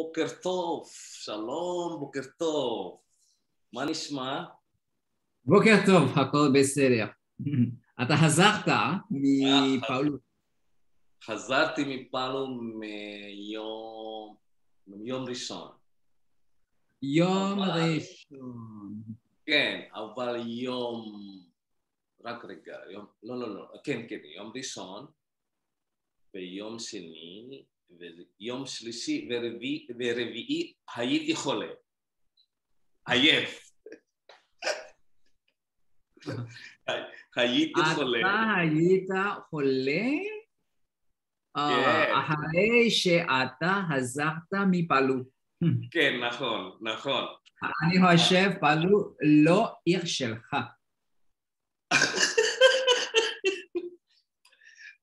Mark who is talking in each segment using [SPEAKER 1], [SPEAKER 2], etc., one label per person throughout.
[SPEAKER 1] בוקר טוב, שלום, בוקר טוב. מה נשמע?
[SPEAKER 2] בוקר טוב, הכל בסדר. אתה חזרת מפעולו.
[SPEAKER 1] חזרתי מפעלו מיום, מיום ראשון.
[SPEAKER 2] יום
[SPEAKER 1] אבל-
[SPEAKER 2] ראשון.
[SPEAKER 1] כן, אבל יום... רק רגע, יום... לא, לא, לא, כן, כן, יום ראשון, ויום שני, ויום שלישי ורביעי, ורביעי הייתי חולה. עייף. הייתי חולה.
[SPEAKER 2] אתה היית חולה אה,
[SPEAKER 1] כן.
[SPEAKER 2] אחרי שאתה חזרת מפעלו.
[SPEAKER 1] כן, נכון, נכון.
[SPEAKER 2] אני חושב פעלו לא עיר שלך.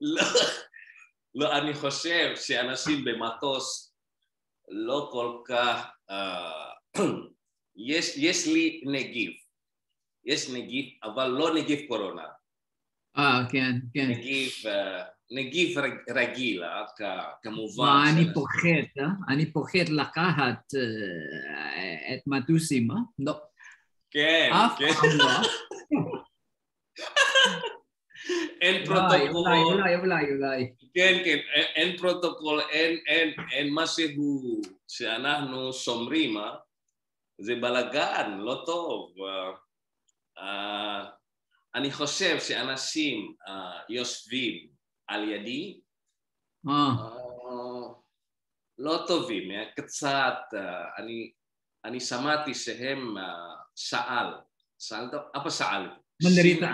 [SPEAKER 1] לא, לא, אני חושב שאנשים במטוס לא כל כך... אה, יש, יש לי נגיף. יש נגיף, אבל לא נגיף קורונה.
[SPEAKER 2] אה, כן, כן.
[SPEAKER 1] נגיף, אה, נגיף רג- רגיל, אה, כ- כמובן.
[SPEAKER 2] מה, אני פוחד, אה? אני פוחד לקחת אה, את מטוסים, אה? לא,
[SPEAKER 1] כן,
[SPEAKER 2] אף
[SPEAKER 1] כן.
[SPEAKER 2] פעם לא.
[SPEAKER 1] אין
[SPEAKER 2] אולי,
[SPEAKER 1] פרוטוקול.
[SPEAKER 2] אולי, אולי, אולי, אולי.
[SPEAKER 1] כן, כן, אין, אין פרוטוקול, אין, אין, אין משהו שאנחנו שומרים, אה? זה בלאגן, לא טוב. אה, אה, אני חושב שאנשים אה, יושבים על ידי,
[SPEAKER 2] אה,
[SPEAKER 1] אה, לא טובים, אה, קצת, אה, אני, אני שמעתי שהם אה, שאל, שאלת, apa שאל?
[SPEAKER 2] Menderita.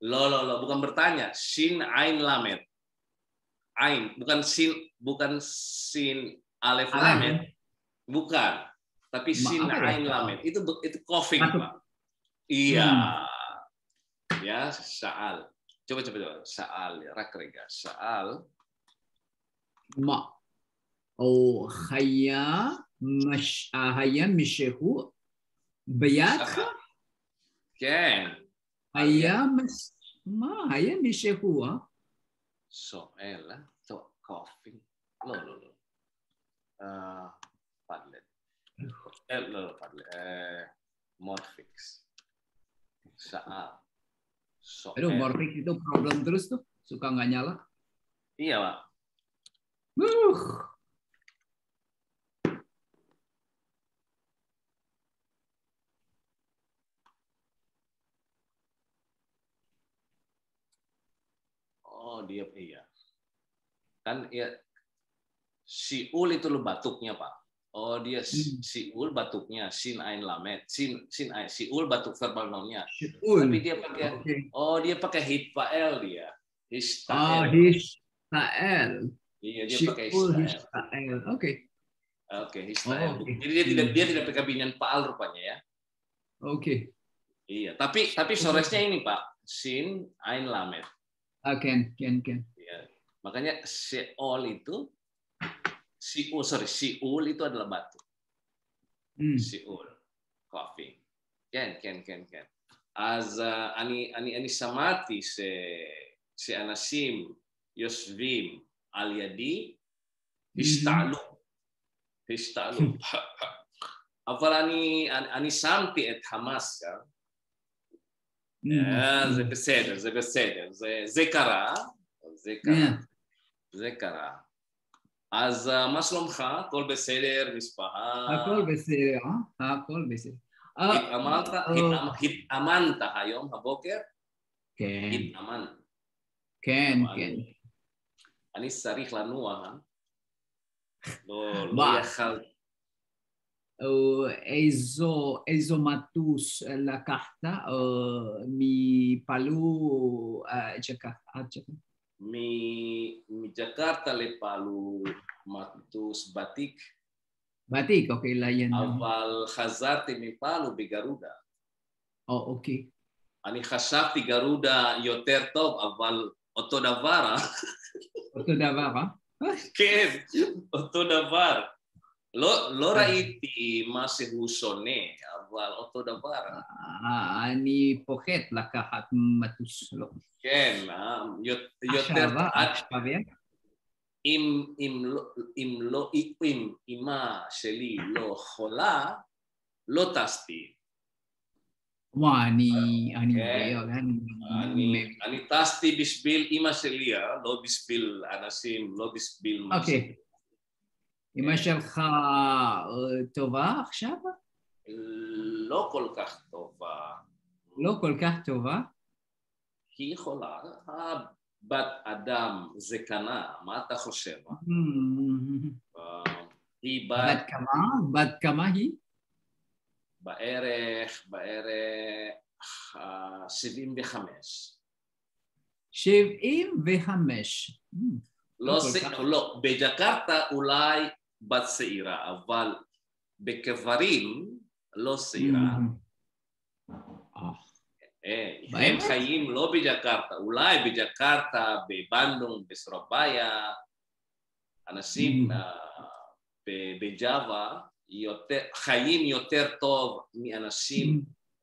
[SPEAKER 1] Lo lo lo bukan bertanya. sin ain lamet. Ain bukan sin bukan sin alef lamet. Bukan. Tapi sin
[SPEAKER 2] ya?
[SPEAKER 1] ain lamet. Itu itu coughing, Pak. Iya.
[SPEAKER 2] Hmm.
[SPEAKER 1] Ya, saal. Coba coba coba. Saal rakrega. Ya. Saal.
[SPEAKER 2] Ma. Oh, haya mash ah, ahaya mishehu
[SPEAKER 1] bayat.
[SPEAKER 2] Ken היה מש... מה? היה מישהו, אה?
[SPEAKER 1] שואל, טוב, coughing. לא, לא, לא. אה, פדלט. אה, לא, לא, פדלט. אה, מורפיקס. שאל.
[SPEAKER 2] Aduh,
[SPEAKER 1] שואל.
[SPEAKER 2] Morfix itu problem terus tuh. Suka nggak nyala.
[SPEAKER 1] Iya, Pak.
[SPEAKER 2] Uh.
[SPEAKER 1] Oh, dia iya. Kan ya siul itu lo batuknya, Pak. Oh, dia si-
[SPEAKER 2] Hmm.
[SPEAKER 1] siul batuknya, sin ain lamet. Sin sin ain siul batuk verbal nounnya. Tapi dia pakai
[SPEAKER 2] Oke.
[SPEAKER 1] oh, dia pakai hitpael dia. Histael.
[SPEAKER 2] Hishtael.
[SPEAKER 1] iya, dia pakai histael.
[SPEAKER 2] Oke.
[SPEAKER 1] Oke, histael.
[SPEAKER 2] Oh, oke.
[SPEAKER 1] Jadi dia tidak dia tidak pakai binyan paal rupanya ya.
[SPEAKER 2] Oke.
[SPEAKER 1] Iya, tapi tapi soresnya ini, Pak. Sin ain lamet.
[SPEAKER 2] Again, again, again.
[SPEAKER 1] Ya. Makanya Seol itu Siul, sorry, Siul itu adalah batu.
[SPEAKER 2] Hmm.
[SPEAKER 1] Siul, coughing. Ken, ken, ken, ken. As uh, ani ani ani samati se se anasim yosvim aliyadi, histalu histalu. Afalani ani samti et
[SPEAKER 2] hamas
[SPEAKER 1] ya. זה בסדר, זה בסדר, זה, זה קרה, זה קרה.
[SPEAKER 2] Yeah.
[SPEAKER 1] זה קרה. אז אה, מה שלומך? הכל בסדר, משפחה?
[SPEAKER 2] הכל בסדר, אה? הכל בסדר. אה,
[SPEAKER 1] התאמנת,
[SPEAKER 2] אה,
[SPEAKER 1] התאמ- התאמנת היום, הבוקר?
[SPEAKER 2] כן,
[SPEAKER 1] התאמנת.
[SPEAKER 2] כן, כן.
[SPEAKER 1] אני צריך לנוע, אה? לא, לא
[SPEAKER 2] מה?
[SPEAKER 1] יכל...
[SPEAKER 2] אה, איזו, איזו מטוס לקחת מפלו
[SPEAKER 1] מג'קרטה לפעלו מטוס בתיק,
[SPEAKER 2] בתיק, אוקיי, ליין.
[SPEAKER 1] אבל חזרתי מפעלו בגרודה.
[SPEAKER 2] או, אוקיי.
[SPEAKER 1] אני חשבתי גרודה יותר טוב, אבל אותו דבר?
[SPEAKER 2] אותו דבר, אה?
[SPEAKER 1] כן, אותו דבר. Lo, l'ora hmm. iti masih husone awal oto
[SPEAKER 2] ah Ani pohet la kahat matus
[SPEAKER 1] lo. ken ah,
[SPEAKER 2] yot yot
[SPEAKER 1] ya.
[SPEAKER 2] im im
[SPEAKER 1] lo im lo im ima seli lo hola lo tasti. Wah, ani
[SPEAKER 2] ani ah, okay.
[SPEAKER 1] Ya
[SPEAKER 2] kan.
[SPEAKER 1] Ah, ani ani tasti bisbil ima selia ya, lo bisbil anasim lo bisbil.
[SPEAKER 2] masih אמא שלך אה, טובה עכשיו?
[SPEAKER 1] לא כל כך טובה.
[SPEAKER 2] לא כל כך טובה?
[SPEAKER 1] היא חולה. בת אדם זקנה, מה אתה חושב? אה, היא
[SPEAKER 2] בת
[SPEAKER 1] בת
[SPEAKER 2] כמה? בת כמה היא?
[SPEAKER 1] בערך, בערך אה, 75.
[SPEAKER 2] 75. Hmm.
[SPEAKER 1] לא,
[SPEAKER 2] לא.
[SPEAKER 1] לא, בג'קרטה אולי בת צעירה, אבל בקברים לא צעירה.
[SPEAKER 2] Hmm. אה,
[SPEAKER 1] אה, הם? חיים לא בג'קרטה, אולי בג'קרטה, בבנדונג, בסורביה, אנשים. אה, בג'אווה חיים יותר טוב מאנשים.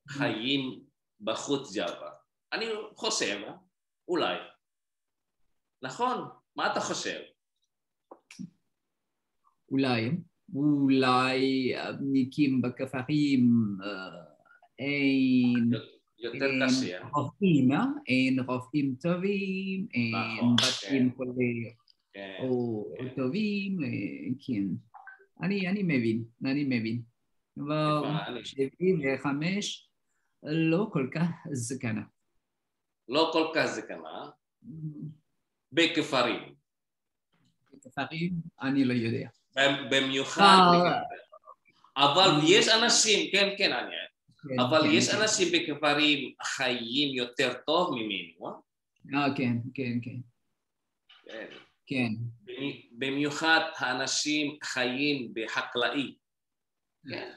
[SPEAKER 1] חיים בחוץ ג'אווה. אני חושב? אולי. נכון? מה אתה חושב?
[SPEAKER 2] אולי, אולי הבניקים בכפרים אה, אין,
[SPEAKER 1] יותר קשה.
[SPEAKER 2] רופאים, אה? אין רופאים טובים, אין
[SPEAKER 1] נכון,
[SPEAKER 2] בתים
[SPEAKER 1] כן. כן. כן.
[SPEAKER 2] טובים, אה, כן. אני, מבין, אני מבין. אבל
[SPEAKER 1] הבנתי.
[SPEAKER 2] 75 לא כל כך זקנה.
[SPEAKER 1] לא כל כך זקנה. בכפרים.
[SPEAKER 2] בכפרים אני לא יודע.
[SPEAKER 1] במיוחד
[SPEAKER 2] אה.
[SPEAKER 1] בכפרים. אבל יש אנשים, כן, כן, אני...
[SPEAKER 2] כן,
[SPEAKER 1] אבל
[SPEAKER 2] כן,
[SPEAKER 1] יש
[SPEAKER 2] כן.
[SPEAKER 1] אנשים בכפרים חיים יותר טוב ממנו, אה?
[SPEAKER 2] אה, כן, כן, כן,
[SPEAKER 1] כן. במי- במיוחד האנשים חיים בחקלאי. כן.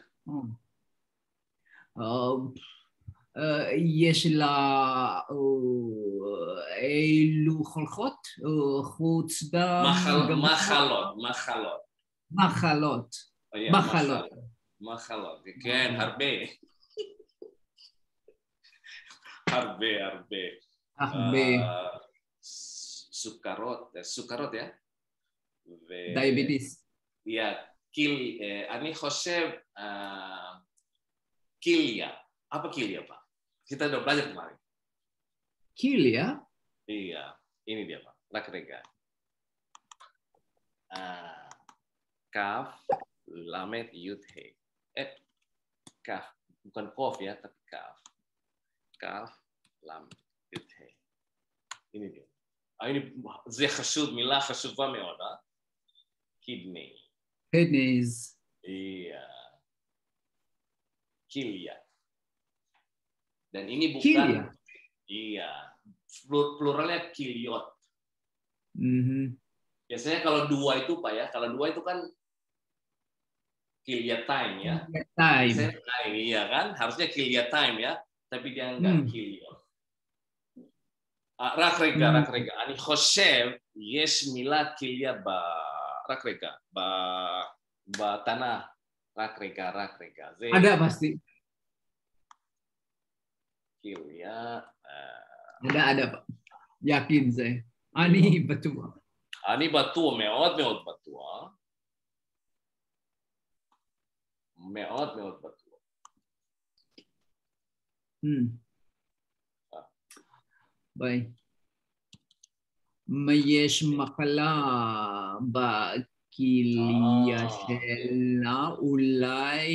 [SPEAKER 2] אה, יש לה אילו חולכות חוץ דם,
[SPEAKER 1] מחל-
[SPEAKER 2] גם-
[SPEAKER 1] מחלות, מחלות.
[SPEAKER 2] מחלות,
[SPEAKER 1] היה
[SPEAKER 2] מחלות.
[SPEAKER 1] מחלות, כן, הרבה. הרבה, הרבה.
[SPEAKER 2] הרבה
[SPEAKER 1] אה, ס- סוכרות, סוכרות, יא? ו-
[SPEAKER 2] דיאביטיס.
[SPEAKER 1] יא, קיל, אה, אני חושב, אה, כליה. apa kilya, Pak? Kita udah belajar kemarin.
[SPEAKER 2] כליה,
[SPEAKER 1] Iya, ini dia, Pak. Rakrega. Ah, kaf, lamet, yud, he. Eh, kaf. Bukan kof ya, tapi kaf. Kaf, lam, yud, he. Ini dia. Ah, ini זה חשוב, מילה חשובה מאוד, אה? kidney.
[SPEAKER 2] kidneys,
[SPEAKER 1] Iya. Kilya. Dan ini bukan
[SPEAKER 2] Kilya?
[SPEAKER 1] Iya. Plur- Pluralnya kilyot.
[SPEAKER 2] Mhm.
[SPEAKER 1] Biasanya kalau dua itu Pak ya, kalau dua itu kan Kilia Time ya.
[SPEAKER 2] Kilia
[SPEAKER 1] time. time. Iya kan? Harusnya Kilia Time ya. Tapi dia enggak
[SPEAKER 2] hmm.
[SPEAKER 1] Ah,
[SPEAKER 2] hmm.
[SPEAKER 1] Rak rega, hmm. rakrega. Ani khoshev yes mila kilia ba rakrega ba ba tanah rakrega rakrega. rega.
[SPEAKER 2] Ada pasti.
[SPEAKER 1] Kilia. Uh,
[SPEAKER 2] ada ada pak. Yakin saya. Ani iya.
[SPEAKER 1] batua. Ani batua, meot meot batua. מאוד מאוד בטוח.
[SPEAKER 2] Hmm. Baik. יש מחלה בכליה
[SPEAKER 1] אה.
[SPEAKER 2] שלה, אולי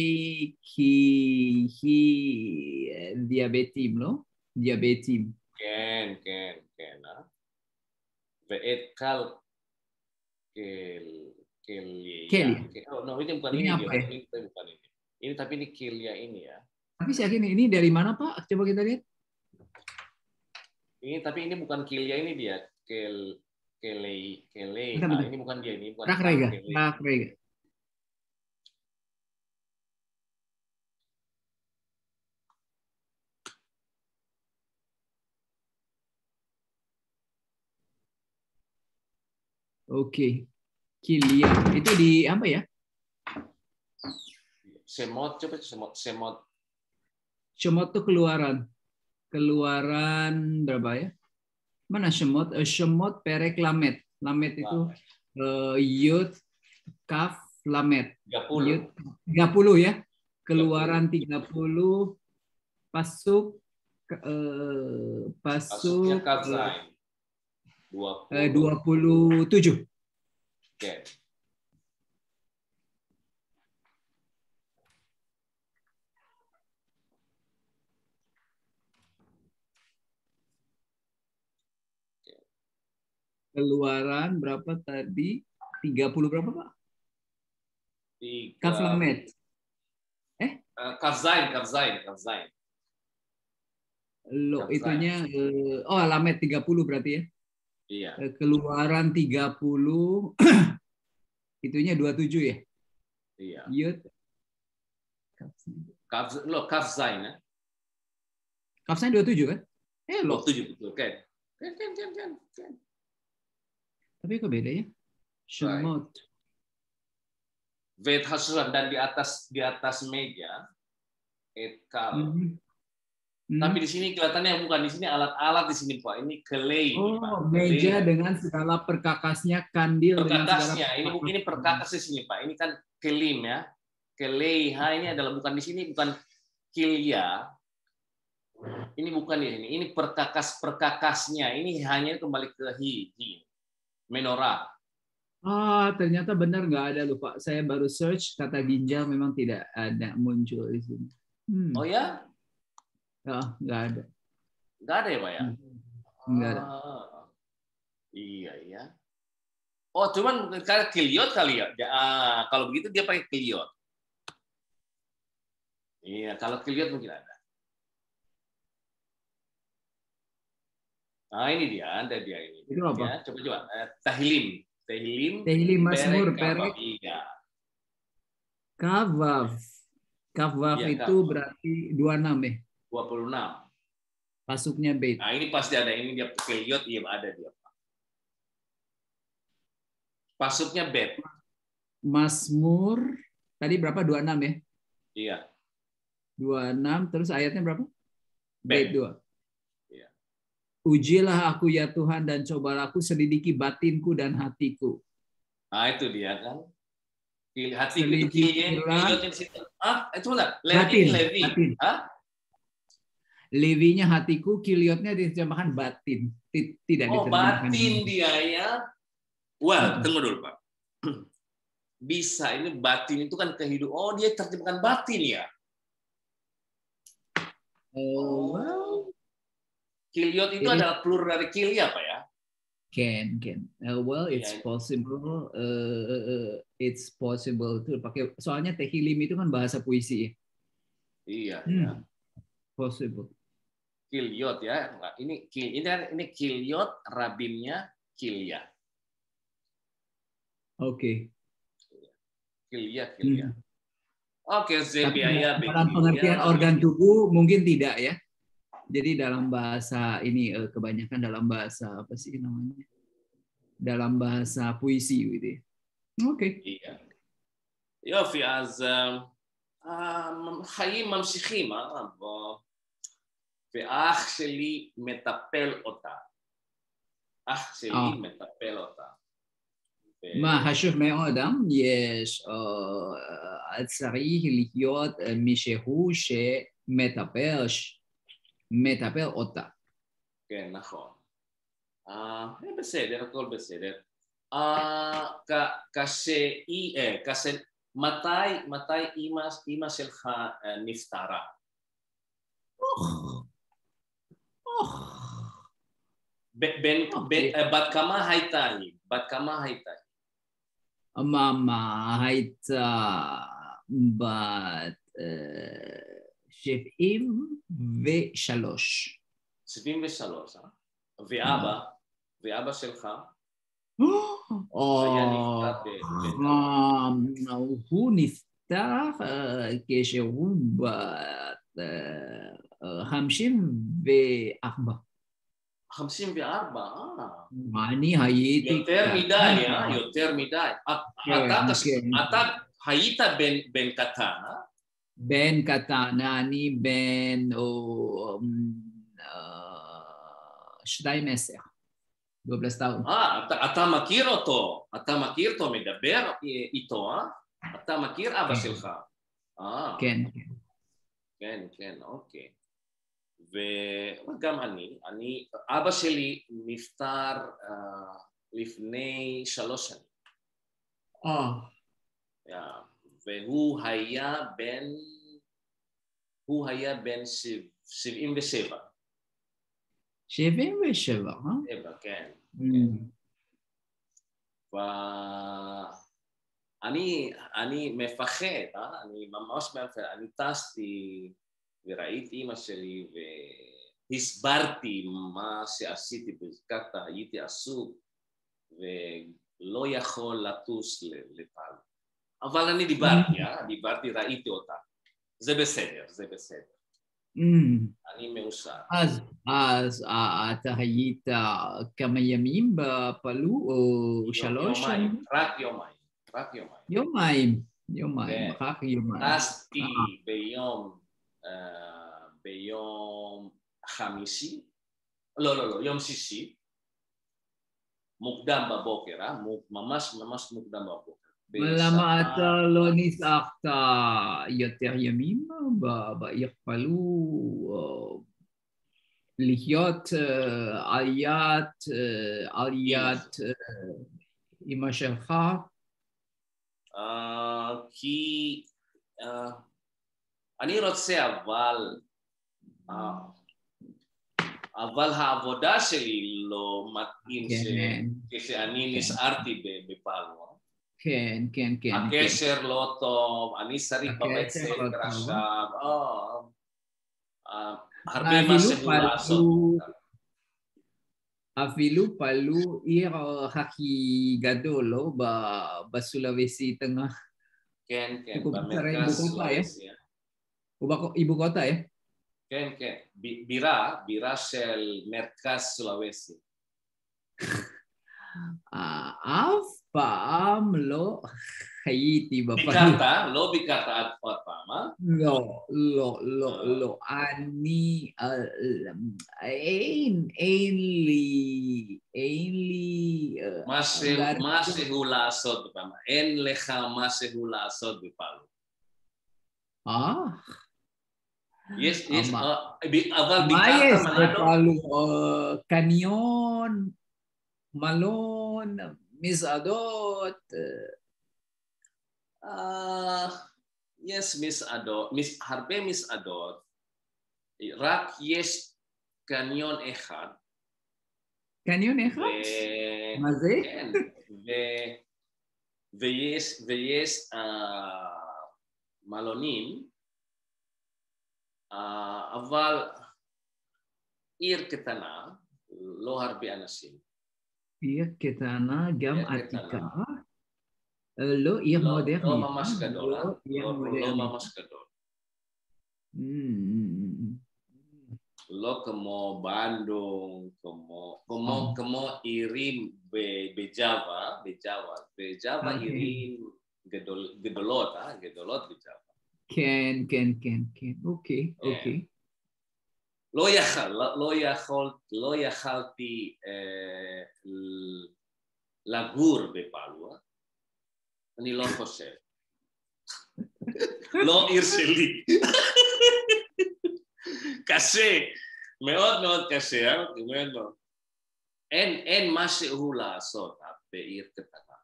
[SPEAKER 2] כי היא דיאבטים, לא? דיאבטים.
[SPEAKER 1] כן, כן, כן. אה? ואת קל... Kelia.
[SPEAKER 2] Kelia.
[SPEAKER 1] Oh, no, ini bukan
[SPEAKER 2] Ini
[SPEAKER 1] ini,
[SPEAKER 2] apa ya?
[SPEAKER 1] Ini, bukan ini. Ini tapi ini Kelia ini ya.
[SPEAKER 2] Tapi saya yakin ini dari mana Pak? Coba kita lihat.
[SPEAKER 1] Ini tapi ini bukan Kelia ini dia. Kel Kelei, Kelei. Ah,
[SPEAKER 2] bentar.
[SPEAKER 1] ini bukan dia ini, bukan
[SPEAKER 2] Rak rega,
[SPEAKER 1] Kelei.
[SPEAKER 2] rak rega. Oke. Kilia. Itu di apa ya?
[SPEAKER 1] Semot coba semot semot
[SPEAKER 2] Shemot tuh keluaran. Keluaran berapa ya? Mana Shemot? Eh, Shemot perek lamet. Lamet itu Eh, Yud, Kaf, Lamet.
[SPEAKER 1] 30.
[SPEAKER 2] Yud 30 ya. Keluaran 30 pasuk ke- eh,
[SPEAKER 1] Masuknya
[SPEAKER 2] pasuk
[SPEAKER 1] kaf
[SPEAKER 2] eh,
[SPEAKER 1] zain. 20.
[SPEAKER 2] eh, 27.
[SPEAKER 1] Oke.
[SPEAKER 2] Keluaran berapa tadi? 30 berapa, Pak?
[SPEAKER 1] Tiga-
[SPEAKER 2] Kaf Lamet.
[SPEAKER 1] Eh, kaf zain, kaf zain, kaf zain.
[SPEAKER 2] Lo itunya eh, oh Lamet 30 berarti ya.
[SPEAKER 1] Iya.
[SPEAKER 2] Eh, Keluaran 30 itunya 27 ya.
[SPEAKER 1] Iya.
[SPEAKER 2] Yud.
[SPEAKER 1] Kaf, lo kaf zain ya.
[SPEAKER 2] Kapsnya 27 kan? Eh lo,
[SPEAKER 1] 27 betul kan? Kan kan kan kan. kan.
[SPEAKER 2] tapi kok beda ya? Shemot.
[SPEAKER 1] Vet hasuran dan di atas di atas meja etkal.
[SPEAKER 2] Mhm. Hmm.
[SPEAKER 1] Tapi di sini kelihatannya bukan di sini alat-alat di sini Pak. Ini kelei.
[SPEAKER 2] Oh,
[SPEAKER 1] Pak.
[SPEAKER 2] meja
[SPEAKER 1] Kelei.
[SPEAKER 2] dengan segala perkakasnya, kandil segala
[SPEAKER 1] perkakasnya. Ini mungkin ini perkakas di sini Pak. Ini kan kelim ya. Keleiha ini adalah bukan di sini bukan kilia. Ini bukan di sini. Ini perkakas perkakasnya. Ini hanya kembali ke hi, hi. menorah.
[SPEAKER 2] Ah, ternyata benar nggak ada lupa. Saya baru search kata ginjal memang tidak ada muncul di sini. Hmm.
[SPEAKER 1] Oh ya?
[SPEAKER 2] Ah, nggak ada.
[SPEAKER 1] Enggak ada ya Pak ya?
[SPEAKER 2] Nggak ada.
[SPEAKER 1] Ah, Iya, iya. Oh, cuman karena kiliot kali ya. Ya, ah, kalau begitu dia pakai kiliot. Iya, kalau kiliot mungkin ada. Nah, ini dia, ada dia ini.
[SPEAKER 2] Itu apa?
[SPEAKER 1] Ya, coba coba. Eh, tahlim, tahlim.
[SPEAKER 2] Tehlim Mazmur,
[SPEAKER 1] perek? Iya.
[SPEAKER 2] Kavav. Kavav
[SPEAKER 1] Iya,
[SPEAKER 2] itu berarti 26 ya.
[SPEAKER 1] 26.
[SPEAKER 2] Pasuknya bait.
[SPEAKER 1] Nah, ini pasti ada ini dia kiliot, iya ada dia. Pasuknya bed.
[SPEAKER 2] Mazmur tadi berapa? 26 ya.
[SPEAKER 1] Iya.
[SPEAKER 2] 26 terus ayatnya berapa? Bait 2.
[SPEAKER 1] Iya.
[SPEAKER 2] Ujilah aku ya Tuhan dan cobalah aku selidiki batinku dan hatiku.
[SPEAKER 1] Nah, itu dia kan. Hati itu situ. Ah, itu enggak. Levi,
[SPEAKER 2] Batin,
[SPEAKER 1] Levi.
[SPEAKER 2] batin.
[SPEAKER 1] Hah?
[SPEAKER 2] Levinya hatiku, kiliotnya diterjemahkan batin. Ti- Tidak
[SPEAKER 1] Oh,
[SPEAKER 2] diterjemahkan.
[SPEAKER 1] batin dia ya. Well,
[SPEAKER 2] Hmm.
[SPEAKER 1] tunggu dulu, Pak. Bisa ini batin itu kan kehidupan. Oh, dia terjemahkan batin ya.
[SPEAKER 2] Oh, well,
[SPEAKER 1] Kiliot itu
[SPEAKER 2] Jadi-
[SPEAKER 1] adalah plural dari kilia, Pak ya.
[SPEAKER 2] can, can. Uh, well, it's
[SPEAKER 1] iya.
[SPEAKER 2] possible. Uh, it's possible tuh pakai. Soalnya Tehillim itu kan bahasa puisi. ya.
[SPEAKER 1] Iya,
[SPEAKER 2] Hmm.
[SPEAKER 1] iya.
[SPEAKER 2] Possible.
[SPEAKER 1] Kilyot ya. Ini ini kan ini kiliot rabimnya kilia.
[SPEAKER 2] Oke.
[SPEAKER 1] Kilia kilia.
[SPEAKER 2] Hmm.
[SPEAKER 1] Oke,
[SPEAKER 2] okay,
[SPEAKER 1] ya.
[SPEAKER 2] dalam pengertian iya. organ tubuh mungkin tidak ya. Jadi dalam bahasa ini eh, kebanyakan dalam bahasa apa sih namanya? Dalam bahasa puisi gitu. Ya. Oke.
[SPEAKER 1] Okay. Iya. يوفي Hayim حي ممسخيما ואח שלי מטפל אותה. אח שלי
[SPEAKER 2] אה.
[SPEAKER 1] מטפל אותה.
[SPEAKER 2] מה חשוב מאוד, אה? יש אה, צריך להיות מישהו שמטפל מטפל אותה.
[SPEAKER 1] כן, נכון. בסדר, הכל בסדר. אה, כש- מתי, אימא, שלך נפטרה? אה, בת כמה הייתה היא? בת כמה הייתה
[SPEAKER 2] היא? הייתה בת אה, שבעים
[SPEAKER 1] ושלוש. שבעים ושלוש, אה? אה. ואבא, ואבא שלך?
[SPEAKER 2] הוא נפטר כשהוא בת 54.
[SPEAKER 1] 54, אה.
[SPEAKER 2] אני הייתי...
[SPEAKER 1] יותר. מדי, אה? יותר מדי.
[SPEAKER 2] כן,
[SPEAKER 1] אתה
[SPEAKER 2] כן.
[SPEAKER 1] אתה היית בן- קטן, אה?
[SPEAKER 2] בן קטן, אני בן 12. 12 tahun.
[SPEAKER 1] אה, אתה, מכיר אותו, אתה מכיר אותו, מדבר איתו? אתה מכיר אבא
[SPEAKER 2] כן.
[SPEAKER 1] שלך.
[SPEAKER 2] כן. כן,
[SPEAKER 1] כן, אוקיי. וגם אני, אני, אבא שלי נפטר אה, לפני שלוש שנים,
[SPEAKER 2] אה,
[SPEAKER 1] אה, והוא היה בן, הוא היה בן שבע- 77,
[SPEAKER 2] 77, אה?
[SPEAKER 1] שבע, כן.
[SPEAKER 2] Mm.
[SPEAKER 1] ואני אני מפחד, אה? אני ממש מפחד, אני טסתי וראיתי אימא שלי והסברתי מה שעשיתי בזקקת, הייתי עסוק ולא יכול לטוס לפעם. אבל אני דיברתי, אה? דיברתי, ראיתי אותה. זה בסדר, זה בסדר.
[SPEAKER 2] Mm.
[SPEAKER 1] אני מאושר.
[SPEAKER 2] אז, אז אה, אתה היית כמה ימים בפלו או שלוש
[SPEAKER 1] יומיים? רק יומיים, רק יומיים.
[SPEAKER 2] יומיים, יומיים,
[SPEAKER 1] כן.
[SPEAKER 2] רק יומיים.
[SPEAKER 1] טסתי ביום, אה, ביום חמישי, לא, לא, לא, יום שישי, מוקדם בבוקר, אה? ממש ממש מוקדם בבוקר.
[SPEAKER 2] למה אתה לא ניצחת יותר ימים בעיר פלו? להיות אה, על יד, אה, על יד אה, אמא שלך?
[SPEAKER 1] אה, כי אה, אני רוצה אבל, אה, אבל העבודה שלי לא מתאים כן,
[SPEAKER 2] כן.
[SPEAKER 1] כשאני
[SPEAKER 2] כן.
[SPEAKER 1] נשארתי בפלווה.
[SPEAKER 2] כן, כן, כן.
[SPEAKER 1] הקשר לא טוב, אני צריך בבית
[SPEAKER 2] לא
[SPEAKER 1] ספר עכשיו, אה, אה, הרבה מה שהוא לעשות.
[SPEAKER 2] אפילו פעלו עיר הכי גדול, לא? בסולוויסי תנא.
[SPEAKER 1] כן, כן, במרכז
[SPEAKER 2] סולוויסיה. Ibu kota ya?
[SPEAKER 1] כן, כן, בירה, בירה של מרכז סלובסי.
[SPEAKER 2] אה, אף פעם לא חייתי בפלו.
[SPEAKER 1] ביקרת, לא ביקרת עד פעם, אה?
[SPEAKER 2] לא, לא, לא, לא. אני... אין, אין לי, אין לי...
[SPEAKER 1] שהוא לעשות בפעם, אין לך משהו לעשות בפעם.
[SPEAKER 2] אה?
[SPEAKER 1] יש, יש, אה, אבל
[SPEAKER 2] מה יש? בפלו? אה, קניון, מלון, מסעדות. אה,
[SPEAKER 1] יש מסעדות, מס- הרבה מסעדות, רק יש קניון אחד,
[SPEAKER 2] קניון אחד? מה זה?
[SPEAKER 1] כן, ויש, מלונים,
[SPEAKER 2] Ah, awal
[SPEAKER 1] ir
[SPEAKER 2] ketana
[SPEAKER 1] lohar
[SPEAKER 2] bi anasin. Iya,
[SPEAKER 1] ir
[SPEAKER 2] ketana
[SPEAKER 1] gam iya,
[SPEAKER 2] atika.
[SPEAKER 1] Eh, lo
[SPEAKER 2] iya ir
[SPEAKER 1] modern. Lo
[SPEAKER 2] ya?
[SPEAKER 1] mama. Lo
[SPEAKER 2] mama skadol. Bandung,
[SPEAKER 1] kemo kemo hmm. kemo irim
[SPEAKER 2] be
[SPEAKER 1] bejava bejava be Java, irim gedol
[SPEAKER 2] gedolot
[SPEAKER 1] ah gedolot bejava אה?
[SPEAKER 2] כן, כן, כן, כן. אוקיי,
[SPEAKER 1] כן.
[SPEAKER 2] אוקיי.
[SPEAKER 1] לא יכול, לא, לא יכול, לא יכלתי אה, לגור בפלווה, אני לא חושב. לא עיר שלי. קשה, מאוד מאוד קשה, אה? מאוד מאוד. אין, אין משהו לעשות אה, בעיר קטנה.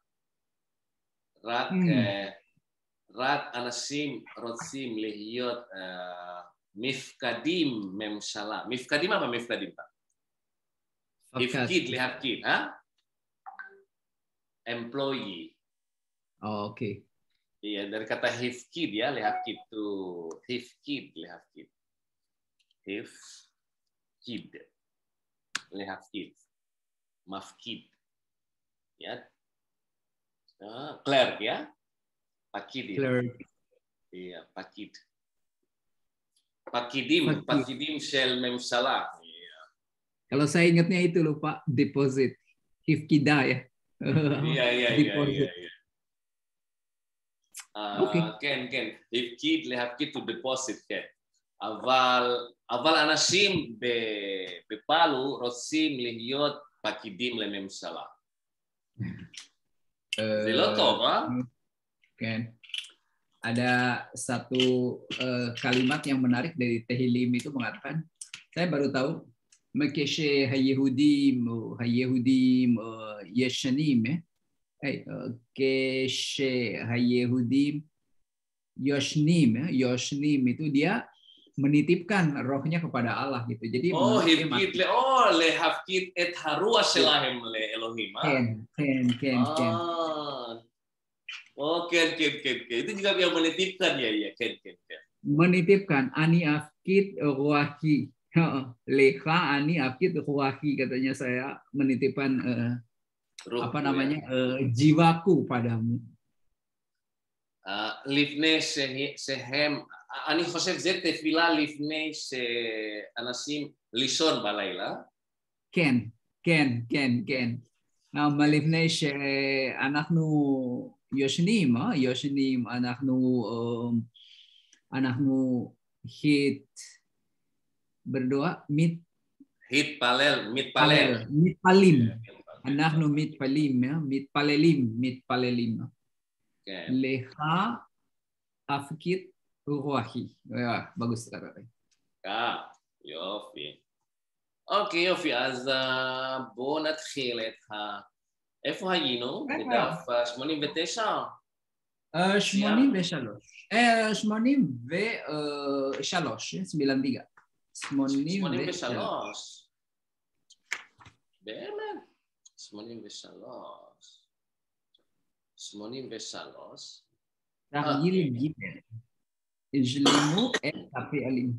[SPEAKER 1] רק,
[SPEAKER 2] Mm.
[SPEAKER 1] אה, רק אנשים רוצים להיות אה, מפקדים ממשלה. מפקדים אבל מפקדים. הפקיד, להפקיד, אה? employee.
[SPEAKER 2] אוקיי.
[SPEAKER 1] Iya, dari kata hifkid ya, lehafkid tuh. Hifkid, lehafkid. Hifkid. Lehafkid. Mafkid. Ya. Ah, clerk ya.
[SPEAKER 2] Clerk.
[SPEAKER 1] Iya, pakid. Pakidim, memsalah. Iya.
[SPEAKER 2] Kalau saya ingatnya itu loh Pak, deposit. Hifkida ya.
[SPEAKER 1] Iya, iya, iya. אה,
[SPEAKER 2] אוקיי.
[SPEAKER 1] כן, כן, הפקיד, להפקיד to deposit, כן. אבל, אבל אנשים בפאלו רוצים להיות pakidim לממשלה.
[SPEAKER 2] אה,
[SPEAKER 1] זה לא טוב, אה?
[SPEAKER 2] kan ada satu uh, kalimat yang menarik dari Tehilim itu mengatakan saya baru tahu mekeshe hayehudim hayehudim yeshanim eh, eh keshe hayehudim yoshnim yoshnim itu dia menitipkan rohnya kepada Allah gitu. Jadi
[SPEAKER 1] Oh,
[SPEAKER 2] hibkit le
[SPEAKER 1] oh le hafkit et haruah selahem le Elohim. Ah.
[SPEAKER 2] Ken, ken, ken, ken.
[SPEAKER 1] Oh. Oh, Ken, Ken, Ken, Ken. Itu juga yang menitipkan ya, ya, Ken, Ken, Ken.
[SPEAKER 2] menitipkan ani afkid ruahi Heeh. leha ani afkid ruahi katanya saya menitipkan eh,
[SPEAKER 1] Ruh,
[SPEAKER 2] apa
[SPEAKER 1] ya.
[SPEAKER 2] namanya eh, jiwaku padamu
[SPEAKER 1] Ah, לפני שה- שהם, אני חושב זה תפילה לפני שאנשים לישון בלילה.
[SPEAKER 2] ken ken ken ken nah malifnei שאנחנו ישנים, אה? ישנים, אנחנו, אמ, אנחנו hit berdoa mit
[SPEAKER 1] hit palel
[SPEAKER 2] mit
[SPEAKER 1] palel mit palim
[SPEAKER 2] אנחנו מתפלים, אה? מתפללים, מתפללים.
[SPEAKER 1] כן.
[SPEAKER 2] לך אפקית רוחי. אה, בגוס קראתי.
[SPEAKER 1] אה, יופי. אוקיי, יופי, אז בואו נתחיל את ה... איפה היינו?
[SPEAKER 2] אה.
[SPEAKER 1] בדף אה, 89?
[SPEAKER 2] Eh, 83. Eh, 83 ya, 93. 83.
[SPEAKER 1] 83. באמת? 83. 83.
[SPEAKER 2] Tahil gimel. Ijlimu et tapi alim.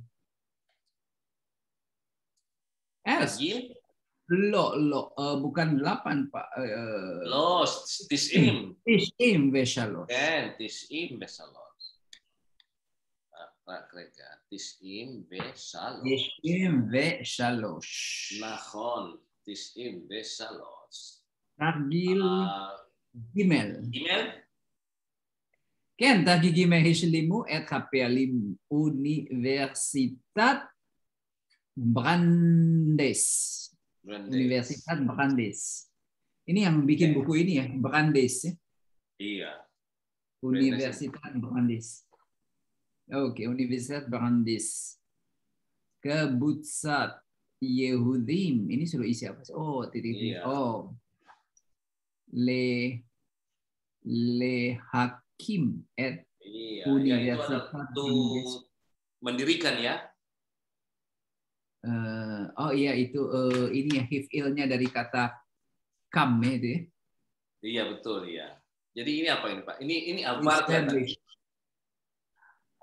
[SPEAKER 2] Es,
[SPEAKER 1] הגיל?
[SPEAKER 2] lo, lo, eh, bukan 8, Pak. Eh,
[SPEAKER 1] לא, 90.
[SPEAKER 2] Tish'im ve shalosh.
[SPEAKER 1] כן, 93. אה, רק רגע, 93.
[SPEAKER 2] Tish'im ve shalosh.
[SPEAKER 1] נכון, 93.
[SPEAKER 2] Tahil
[SPEAKER 1] אה,
[SPEAKER 2] gimel.
[SPEAKER 1] ג'?
[SPEAKER 2] כן, תגיגי מהשלימו את הפעלים אוניברסיטת ברנדס.
[SPEAKER 1] Brandes.
[SPEAKER 2] Universitas Brandes. Ini yang bikin yes. buku ini ya, Brandes ya.
[SPEAKER 1] Iya.
[SPEAKER 2] Universitas Brandes. Oke, okay, Universitas Brandes. Kebutsat Yehudim. Ini suruh isi apa sih? Oh, titik
[SPEAKER 1] iya.
[SPEAKER 2] Oh. Le Le Hakim at
[SPEAKER 1] iya,
[SPEAKER 2] Universitas
[SPEAKER 1] ya, itu mendirikan ya
[SPEAKER 2] eh, oh iya itu eh, ini ya hifilnya dari kata kam ya itu ya.
[SPEAKER 1] Iya betul ya. Jadi ini apa ini Pak? Ini ini Alvar kan?
[SPEAKER 2] Establish.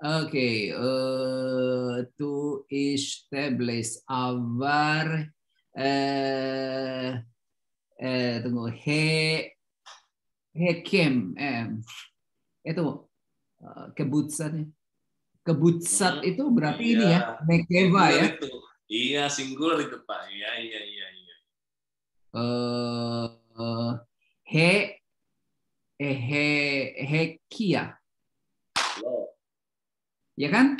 [SPEAKER 2] Oke, eh, to establish our eh eh tunggu he hekem eh itu eh, kebutsat kebutsat
[SPEAKER 1] Hmm,
[SPEAKER 2] itu berarti
[SPEAKER 1] iya.
[SPEAKER 2] ini ya mekeva ya
[SPEAKER 1] itu. Iya, singular itu Pak. Iya, iya, iya, iya.
[SPEAKER 2] eh eh, he eh, he hekia
[SPEAKER 1] Lo,
[SPEAKER 2] ya kan?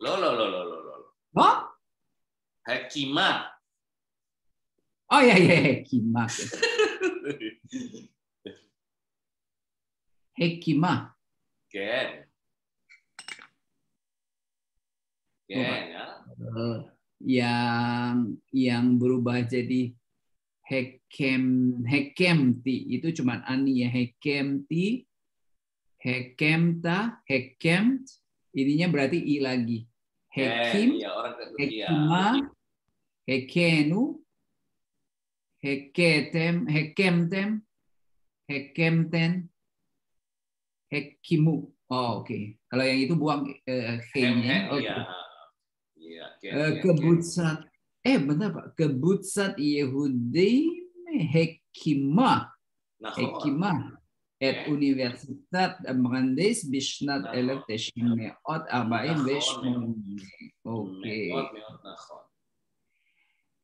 [SPEAKER 1] lo, lo, lo, lo, lo, lo.
[SPEAKER 2] Oh,
[SPEAKER 1] Hakimah.
[SPEAKER 2] oh ya ya hekimah. Hekimah.
[SPEAKER 1] Ken. Ken ya.
[SPEAKER 2] Eh, yang yang berubah jadi hekem hekemti itu cuman ani ya hekemti hekemta hekemt ininya berarti i lagi.
[SPEAKER 1] Ken,
[SPEAKER 2] hekim
[SPEAKER 1] Iya, orang ke iya.
[SPEAKER 2] hekima hekenu heketem hekemtem hekemten hekimu. Oh oke. Kalau yang itu buang eh, he-nya
[SPEAKER 1] hem,
[SPEAKER 2] oke
[SPEAKER 1] Iya. אה, כן,
[SPEAKER 2] קבוצת, כן.
[SPEAKER 1] קבוצת
[SPEAKER 2] יהודים הקימה, נכון.
[SPEAKER 1] הקימה
[SPEAKER 2] את אוניברסיטת ברנדס
[SPEAKER 1] בשנת
[SPEAKER 2] 1948. אוקיי.
[SPEAKER 1] מאוד מאוד נכון.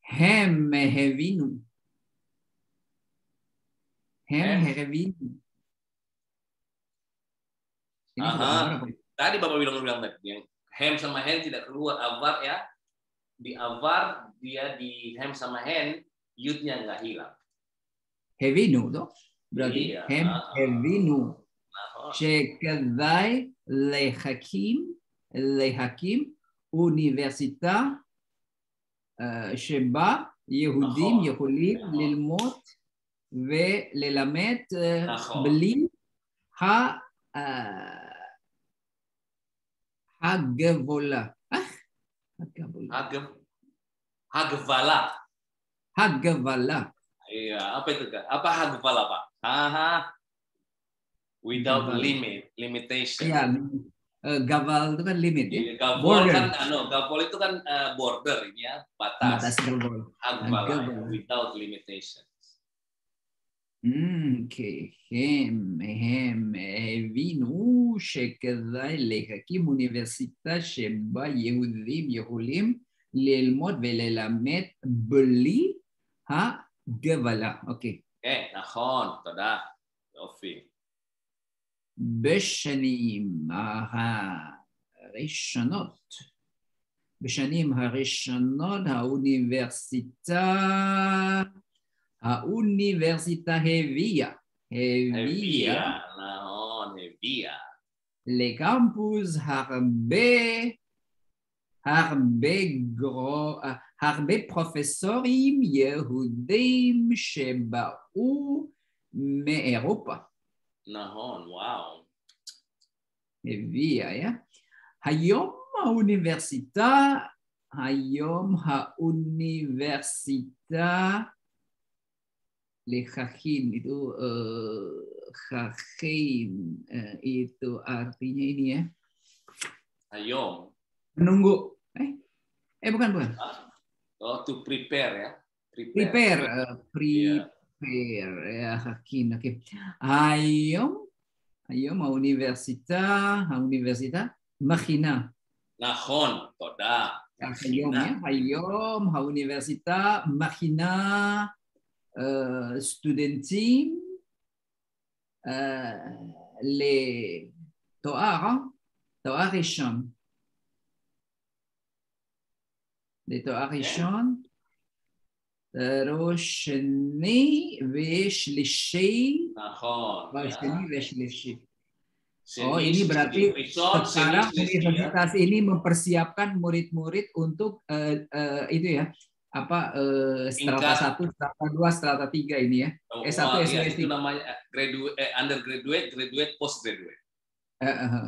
[SPEAKER 2] הם
[SPEAKER 1] הבינו.
[SPEAKER 2] הם הבינו.
[SPEAKER 1] Aha. Tadi Bapak bilang bilang tadi yang hem sama hen tidak keluar avar ya. Di avar dia di hem sama hen Yudnya nggak hilang.
[SPEAKER 2] Hevinu toh. Berarti
[SPEAKER 1] Iya.
[SPEAKER 2] hem hevinu.
[SPEAKER 1] Nahon.
[SPEAKER 2] שכדאי להקים, להקים אוניברסיטה אה, שבה יהודים
[SPEAKER 1] נכון,
[SPEAKER 2] יכולים
[SPEAKER 1] נכון.
[SPEAKER 2] ללמוד וללמד אה,
[SPEAKER 1] נכון.
[SPEAKER 2] בלי ה- Hagevola.
[SPEAKER 1] Hagevola. Hagevala.
[SPEAKER 2] Hagevala.
[SPEAKER 1] Iya, apa itu kan? Apa Hagevala pak? Haha. Without
[SPEAKER 2] Gavala.
[SPEAKER 1] limit, limitation.
[SPEAKER 2] Iya, uh, gaval itu kan limit ya.
[SPEAKER 1] Iya, gavol kan, no, gavol itu kan uh, border ya, batas.
[SPEAKER 2] Batas
[SPEAKER 1] gavol.
[SPEAKER 2] Hagevala,
[SPEAKER 1] without limitation.
[SPEAKER 2] Mm, כי הם, הם הבינו שכדאי להקים אוניברסיטה שבה יהודים יכולים ללמוד וללמד בלי הגבלה. אוקיי.
[SPEAKER 1] Eh, נכון, תודה. יופי.
[SPEAKER 2] בשנים הראשונות, בשנים הראשונות האוניברסיטה, האוניברסיטה הביאה,
[SPEAKER 1] Hevia,
[SPEAKER 2] הביאה
[SPEAKER 1] naon, Hevia.
[SPEAKER 2] לקמפוס הרבה, הרבה, גרו, הרבה פרופסורים יהודים שבאו מאירופה.
[SPEAKER 1] Nahon, wow.
[SPEAKER 2] הביאה, ya. היום האוניברסיטה, היום האוניברסיטה lehahin itu eh, hahin uh, eh, itu artinya ini ya.
[SPEAKER 1] Ayo
[SPEAKER 2] menunggu. Eh eh bukan bukan.
[SPEAKER 1] Oh to prepare ya. Prepare.
[SPEAKER 2] Prepare
[SPEAKER 1] uh,
[SPEAKER 2] prepare. Yeah. ya hakin oke. Okay. ayo ayo mau
[SPEAKER 1] universitas mau
[SPEAKER 2] universitas machina nahon toda. Ayo ya, Hayom, ha universita, machina, Euh, student team, لطائرة طائرشون لطائرشون
[SPEAKER 1] روشني
[SPEAKER 2] ويش
[SPEAKER 1] للشيء
[SPEAKER 2] روشني ويش
[SPEAKER 1] للشيء
[SPEAKER 2] Oh ini berarti sekarang universitas ini mempersiapkan murid-murid untuk uh, uh, itu ya apa eh, strata satu, strata dua, strata tiga ini ya.
[SPEAKER 1] Oh,
[SPEAKER 2] S1 S2 S3
[SPEAKER 1] itu namanya eh, graduate eh, undergraduate, graduate, postgraduate.
[SPEAKER 2] Eh, eh. Heeh.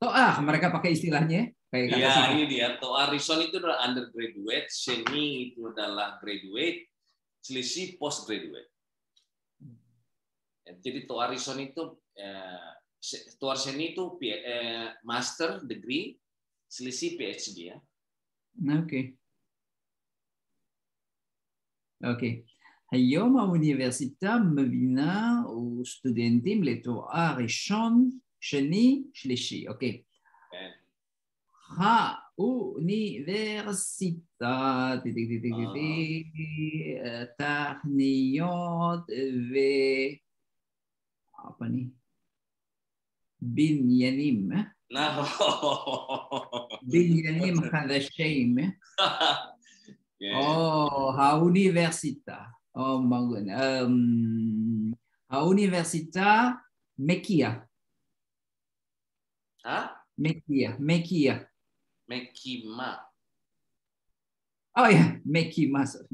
[SPEAKER 2] Uh, uh, uh. Mereka pakai istilahnya ya? kayak kata
[SPEAKER 1] Iya, ini dia. Toa Rison itu adalah undergraduate, seni itu adalah graduate, selisih postgraduate. Jadi Toa Rison itu eh, Toa seni itu eh, master degree, selisih PhD ya.
[SPEAKER 2] Nah, oke. Okay. אוקיי. היום האוניברסיטה מבינה סטודנטים לתואר ראשון, שני, שלישי. אוקיי.
[SPEAKER 1] כן.
[SPEAKER 2] האוניברסיטה, תכניות ו... apa nih? בניינים, אה?
[SPEAKER 1] Nah,
[SPEAKER 2] בניינים חדשים.
[SPEAKER 1] Yeah.
[SPEAKER 2] Oh, a università. Oh, my. Um, a università
[SPEAKER 1] Mekia.
[SPEAKER 2] Ah? Mekia. Mekia.
[SPEAKER 1] Mekima.
[SPEAKER 2] Oh, yeah. Mekima. Sorry.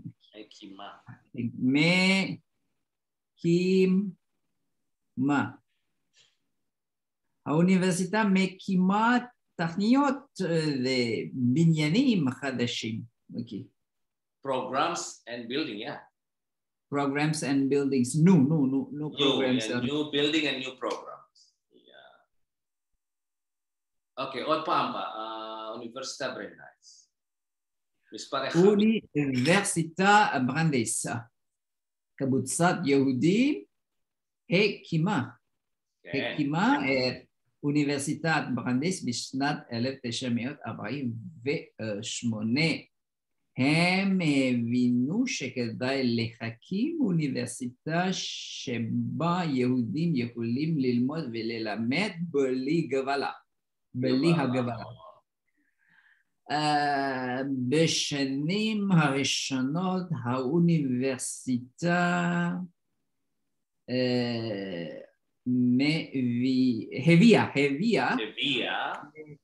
[SPEAKER 1] Mekima.
[SPEAKER 2] A Universita Mekima תוכניות de Binyanim Hadashim. Okay.
[SPEAKER 1] Programs and building ya.
[SPEAKER 2] Programs and buildings. No, no, no, no
[SPEAKER 1] New,
[SPEAKER 2] programs.
[SPEAKER 1] ya,
[SPEAKER 2] are-
[SPEAKER 1] new building and new programs. Iya. Oke, oh paham Pak. Uh, Universitas Brandeis. מספר אחד.
[SPEAKER 2] אוניברסיטה ברנדס. קבוצת יהודים הקימה,
[SPEAKER 1] כן.
[SPEAKER 2] הקימה את אוניברסיטת ברנדס בשנת 1948. הם הבינו שכדאי להקים אוניברסיטה שבה יהודים יכולים ללמוד וללמד בלי גבלה. בלי הגבלה. אה, בשנים הראשונות האוניברסיטה אה, הביאה, הביאה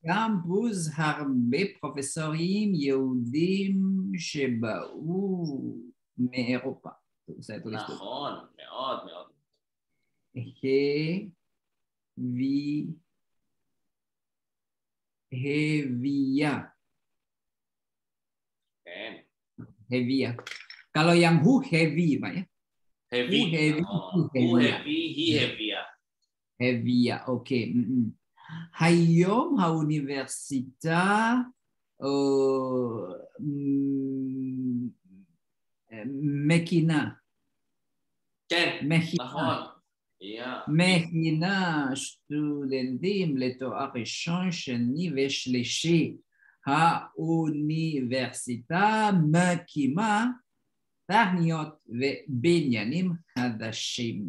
[SPEAKER 2] קמפוס הרבה פרופסורים יהודים שבאו מאירופה.
[SPEAKER 1] נכון, מאוד מאוד.
[SPEAKER 2] הביא, הביאה,
[SPEAKER 1] כן.
[SPEAKER 2] הביאה. Kalau yang who heavy, Pak ya. heavy.
[SPEAKER 1] Who
[SPEAKER 2] heavy?
[SPEAKER 1] Oh,
[SPEAKER 2] who
[SPEAKER 1] heavy? He heavier.
[SPEAKER 2] heavier, אוקיי. היום האוניברסיטה מקינה.
[SPEAKER 1] כן, נכון.
[SPEAKER 2] מכינה סטודנטים לתואר ראשון, שני ושלישי. האוניברסיטה מקימה תוכניות ובניינים חדשים.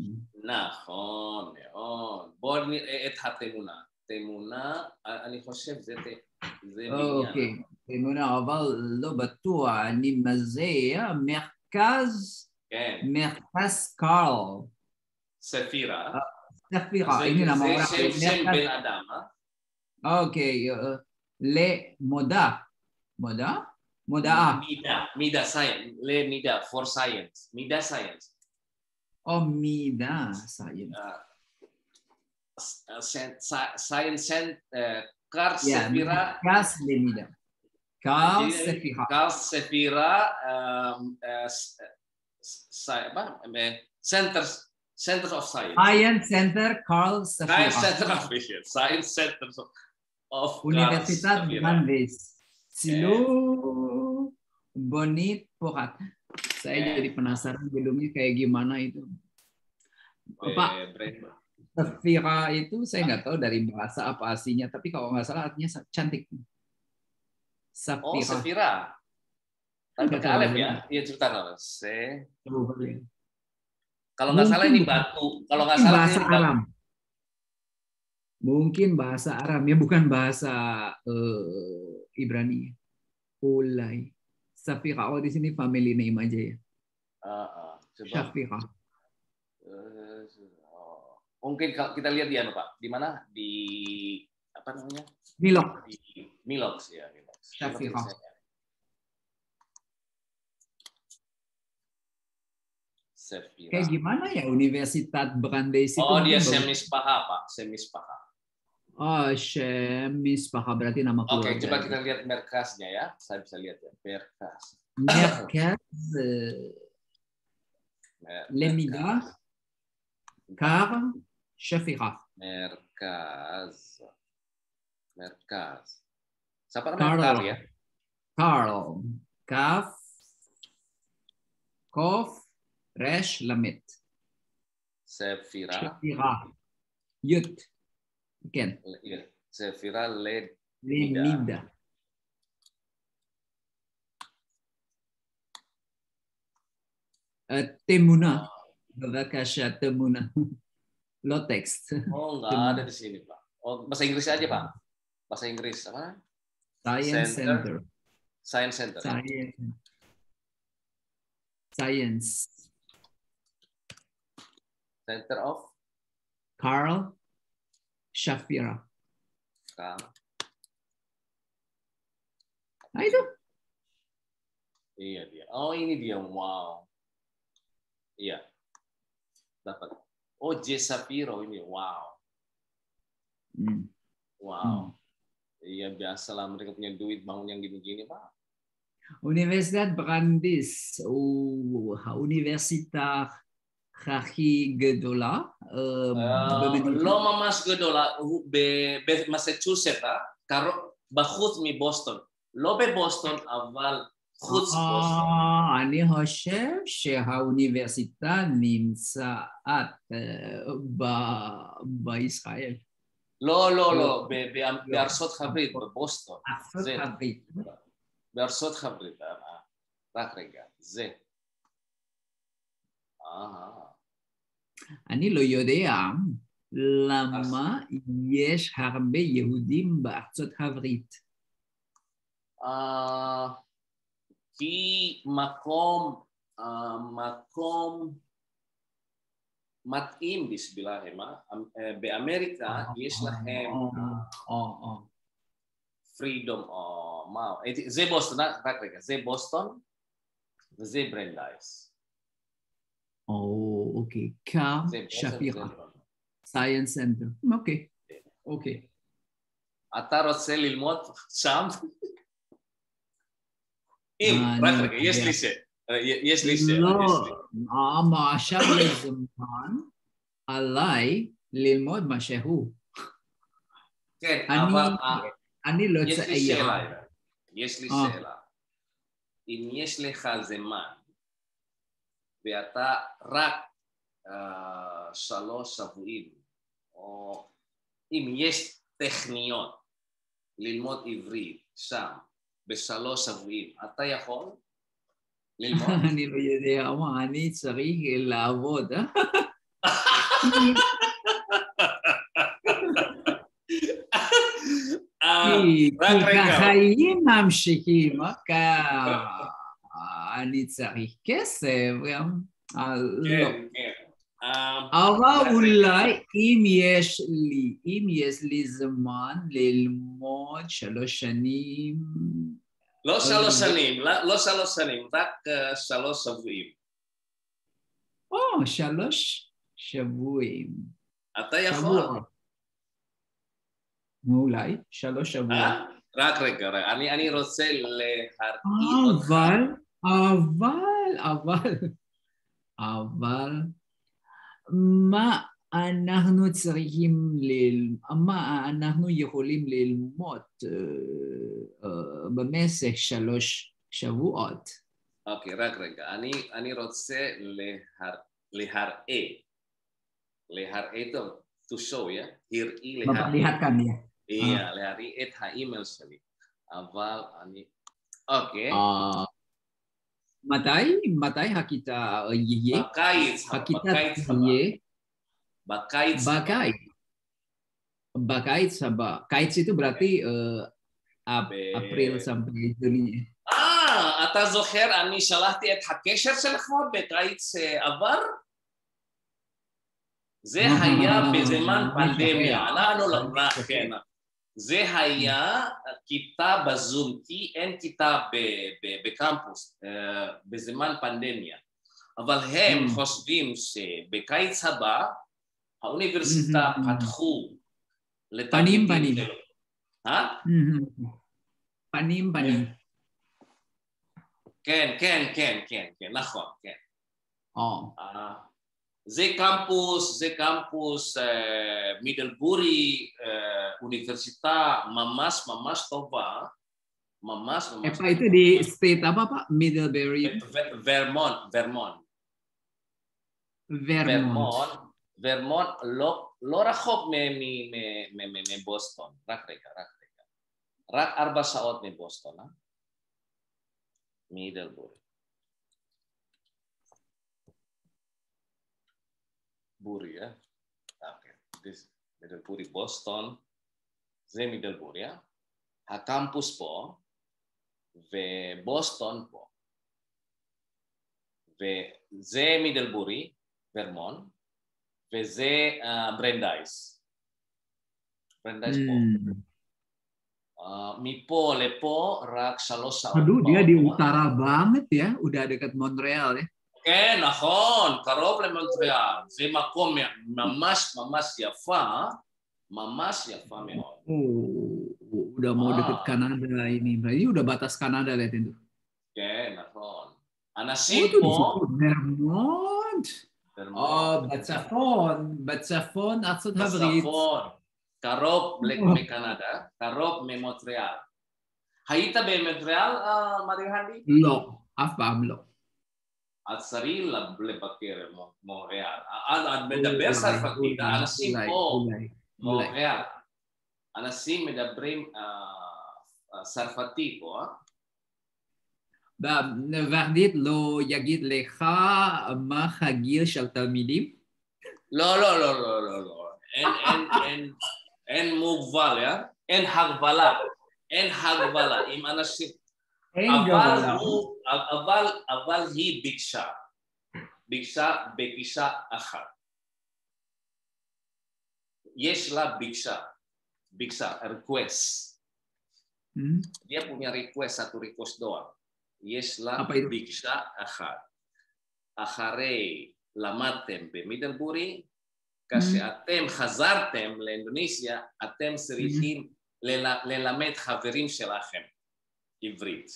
[SPEAKER 1] נכון, מאוד. בואו נראה את התמונה. תמונה, אני חושב זה זה
[SPEAKER 2] אוקיי,
[SPEAKER 1] בניין.
[SPEAKER 2] תמונה, אבל לא בטוח, אני מזהה מרכז,
[SPEAKER 1] כן,
[SPEAKER 2] מרכז קרל.
[SPEAKER 1] ספירה.
[SPEAKER 2] ספירה, הנה למה
[SPEAKER 1] זה שם בן אדם, אה?
[SPEAKER 2] אוקיי, אה, למודע, מודע? Moda'a.
[SPEAKER 1] Mida, mida science. Le mida for science. Mida science.
[SPEAKER 2] Oh, mida science.
[SPEAKER 1] Uh, science
[SPEAKER 2] center.
[SPEAKER 1] Uh,
[SPEAKER 2] kar yeah, sefira.
[SPEAKER 1] Kas
[SPEAKER 2] Sepira.
[SPEAKER 1] Center Center sefira. Sefira. Um, uh, apa? Of Science.
[SPEAKER 2] Science Center Carl
[SPEAKER 1] Sefira.
[SPEAKER 2] Science
[SPEAKER 1] Center of Science Center of, of Universitat
[SPEAKER 2] Silo eh. bonit porat. Saya
[SPEAKER 1] eh.
[SPEAKER 2] jadi penasaran gedungnya kayak gimana itu.
[SPEAKER 1] Eh,
[SPEAKER 2] Pak, Safira itu saya nggak ah. tahu dari bahasa apa aslinya, tapi kalau nggak salah artinya cantik. Safira.
[SPEAKER 1] Oh,
[SPEAKER 2] Safira.
[SPEAKER 1] Tapi ke
[SPEAKER 2] Alep
[SPEAKER 1] ya? Iya, cerita kalau Se. Kalau nggak salah ini batu. Kalau nggak salah ini batu.
[SPEAKER 2] Alam. Mungkin bahasa Aram ya, bukan bahasa eh, Ibrani. Ulai. Safira. Oh di sini family name aja ya.
[SPEAKER 1] Coba.
[SPEAKER 2] Safira.
[SPEAKER 1] Eh, oh. Mungkin kalau kita lihat di anu Pak, di mana? Di apa namanya?
[SPEAKER 2] Milok.
[SPEAKER 1] Di Milox ya. Saya cari. Safira.
[SPEAKER 2] Kayak gimana ya Universitas Brandeis itu?
[SPEAKER 1] Oh dia
[SPEAKER 2] mungkin bagus.
[SPEAKER 1] semis paha Pak, semis paha.
[SPEAKER 2] Oh, Shemis Paha berarti nama
[SPEAKER 1] Oke,
[SPEAKER 2] keluarga.
[SPEAKER 1] coba kita lihat merkasnya ya. Saya bisa lihat ya, merkas.
[SPEAKER 2] Eh,
[SPEAKER 1] Mer-
[SPEAKER 2] Lemida Kar Shafira.
[SPEAKER 1] Merkaz. Merkaz. Siapa namanya Karl ya?
[SPEAKER 2] Karl. Kaf. Kof. Resh Lamit.
[SPEAKER 1] Sefira.
[SPEAKER 2] Shafira. Yut. Ken.
[SPEAKER 1] Iya, Sefira Led.
[SPEAKER 2] Lemida. Eh, Temuna. Bavakasha Temuna. Lo text.
[SPEAKER 1] Oh, nggak ada di sini, Pak. Oh, bahasa Inggris aja, Pak. Bahasa Inggris apa?
[SPEAKER 2] Science
[SPEAKER 1] Center.
[SPEAKER 2] Center.
[SPEAKER 1] Science Center.
[SPEAKER 2] Science. Science.
[SPEAKER 1] Center of
[SPEAKER 2] Carl Shafira. Nah itu.
[SPEAKER 1] Iya dia. Oh ini dia. Wow. Iya. Dapat. Oh J Shapiro ini. Wow.
[SPEAKER 2] Hmm.
[SPEAKER 1] Wow. Hmm. Iya biasalah mereka punya duit bangun yang gini-gini pak.
[SPEAKER 2] Universitas Brandis, oh, Universitas הכי גדולה אה,
[SPEAKER 1] אה,
[SPEAKER 2] במדינה.
[SPEAKER 1] לא ממש גדולה, הוא ב- במסצ'וסט, אה? בחוץ מבוסטון. לא בבוסטון, אבל חוץ בוסטון.
[SPEAKER 2] אה, אני חושב שהאוניברסיטה נמצאת בישראל.
[SPEAKER 1] לא, לא, לא, ב- ב- בארצות הברית, בבוסטון.
[SPEAKER 2] ארצות הברית.
[SPEAKER 1] בארצות הברית. אה. רק רגע, זה. אה,
[SPEAKER 2] אני לא יודע למה יש הרבה יהודים בארצות הברית.
[SPEAKER 1] אה, כי מקום, אה, מקום מתאים בשבילהם. אה? אה, באמריקה יש להם. פרידום, או מה, זה בוסטון, רק רק רגע, זה בוסטון וזה ברנדייס.
[SPEAKER 2] Oh, אוקיי.
[SPEAKER 1] בוסטון,
[SPEAKER 2] שפירא. סייאנס סנטר. אוקיי. אוקיי.
[SPEAKER 1] אתה רוצה ללמוד שם? אם,
[SPEAKER 2] אה,
[SPEAKER 1] רק
[SPEAKER 2] אני
[SPEAKER 1] רגע, יש. לי שאלה. יש לי שאלה.
[SPEAKER 2] לא,
[SPEAKER 1] יש.
[SPEAKER 2] מה עכשיו לזמן עליי ללמוד מה שהוא.
[SPEAKER 1] כן, אבל אה,
[SPEAKER 2] אני לא
[SPEAKER 1] יש לי
[SPEAKER 2] צעיר.
[SPEAKER 1] שאלה. יש לי
[SPEAKER 2] אה.
[SPEAKER 1] שאלה. אם יש לך זמן ואתה רק אה, שלוש שבועים, או אם יש טכניון ללמוד עברית שם בשלוש שבועים, אתה יכול ללמוד?
[SPEAKER 2] אני לא יודע מה, אני צריך לעבוד. אה?
[SPEAKER 1] רק רגע.
[SPEAKER 2] החיים ממשיכים, אה? אני צריך כסף גם. אה, לא.
[SPEAKER 1] כן, כן. אה,
[SPEAKER 2] אבל אולי אם יש לי, אם יש לי זמן ללמוד שלוש שנים,
[SPEAKER 1] לא שלוש
[SPEAKER 2] אה,
[SPEAKER 1] שנים, לא לא שלוש שנים, רק אה, שלוש שבועים.
[SPEAKER 2] או שלוש שבועים.
[SPEAKER 1] אתה יכול.
[SPEAKER 2] אולי שלוש שבועות.
[SPEAKER 1] אה? רק רגע, רגע, אני, אני רוצה להרגיע אותך.
[SPEAKER 2] אבל, אבל, אבל, אבל, מה אנחנו צריכים ללמוד, מה אנחנו יכולים ללמוד אה, אה, במשך שלוש שבועות?
[SPEAKER 1] אוקיי, רק רגע, אני, אני רוצה להר, להראה, להראה, טוב, to show, yeah? הראי להראה,
[SPEAKER 2] ya.
[SPEAKER 1] yeah, להראה את האימייל שלי, אבל אני, אוקיי,
[SPEAKER 2] אה, מתי הכיתה יהיה?
[SPEAKER 1] בקיץ,
[SPEAKER 2] הכיתה
[SPEAKER 1] בקיץ הבא,
[SPEAKER 2] תהיה
[SPEAKER 1] בקיץ הבא,
[SPEAKER 2] בקיץ. בקיץ הבא. קיץ itu berarti eh, Ap-
[SPEAKER 1] ב-
[SPEAKER 2] April sampai Juni.
[SPEAKER 1] אה, אתה זוכר, אני שלחתי את הקשר שלך בקיץ אה, עבר? זה היה בזמן
[SPEAKER 2] אני
[SPEAKER 1] פנדמיה,
[SPEAKER 2] זוכר.
[SPEAKER 1] אנחנו לא,
[SPEAKER 2] אני זוכר.
[SPEAKER 1] כן, זה היה כיתה בזום, כי אין כיתה בקמפוס אה, בזמן פנדמיה, אבל הם
[SPEAKER 2] Mm.
[SPEAKER 1] חושבים שבקיץ הבא האוניברסיטה
[SPEAKER 2] Mhm.
[SPEAKER 1] פתחו
[SPEAKER 2] פנים, פנים.
[SPEAKER 1] אה?
[SPEAKER 2] Mhm. Panim panim.
[SPEAKER 1] כן, כן, כן, כן, כן, נכון, כן. Z-Campus, Z-Campus, eh, Middlebury, eh, Universitas, Mamas, Mamas toba, Mamas, Mamas.
[SPEAKER 2] Apa itu di state apa Pak? Middlebury.
[SPEAKER 1] Eh, Vermont, Vermont.
[SPEAKER 2] Vermont.
[SPEAKER 1] Vermont, lo, Laura Hope me, me, me, me, me, me Boston, rak reka, rak reka. Rak arba saot me Boston, ha? Middlebury. Buri ya. Okay. This Middlebury Boston. Z Middlebury ya. Ha kampus po ve Boston po. Ve ze Middlebury, Vermont, ve Z
[SPEAKER 2] uh,
[SPEAKER 1] Brandeis. Brandeis po. Hmm. Uh, Mipo, Lepo, raksalosa.
[SPEAKER 2] Aduh, dia di utara banget ya, udah dekat Montreal ya.
[SPEAKER 1] כן, נכון, קרוב למונטריאל. זה מקום ממש ממש יפה, ממש יפה מאוד.
[SPEAKER 2] Oh, udah mau
[SPEAKER 1] Ah.
[SPEAKER 2] deket Kanada ini. Berarti udah batas Kanada lihat itu.
[SPEAKER 1] כן, נכון.
[SPEAKER 2] Oh,
[SPEAKER 1] אנשים
[SPEAKER 2] itu di
[SPEAKER 1] פה...
[SPEAKER 2] situ. Vermont.
[SPEAKER 1] ורמון,
[SPEAKER 2] Oh, בצפון, בצפון ארצות הברית.
[SPEAKER 1] בצפון, קרוב ל-
[SPEAKER 2] Oh.
[SPEAKER 1] מקנדה, קרוב ממונטריאל. היית במונטריאל, אה, מריה הנדי?
[SPEAKER 2] לא, אף פעם לא.
[SPEAKER 1] אז צריך לבקר במונטריאל. את מדבר צרפתית, האנשים פה... מונטריאל. אנשים מדברים אה, צרפתי פה, אה?
[SPEAKER 2] ורדית לא יגיד לך מה הגיל של תלמידים?
[SPEAKER 1] לא, לא, לא, לא, לא, לא. אין, אין, אין, אין מוגבל? אין הגבלה. אין הגבלה. אם אנשים... אבל. הוא, אבל, אבל היא ביקשה. ביקשה בגישה אחת. יש לה ביקשה. ביקשה, request.
[SPEAKER 2] Hmm?
[SPEAKER 1] Dia punya request, satu request doang. יש לה
[SPEAKER 2] itu?
[SPEAKER 1] ביקשה אחת. אחרי למדתם במידלבורי, כשאתם חזרתם לאינדונסיה, אתם צריכים לל- ללמד חברים שלכם עברית.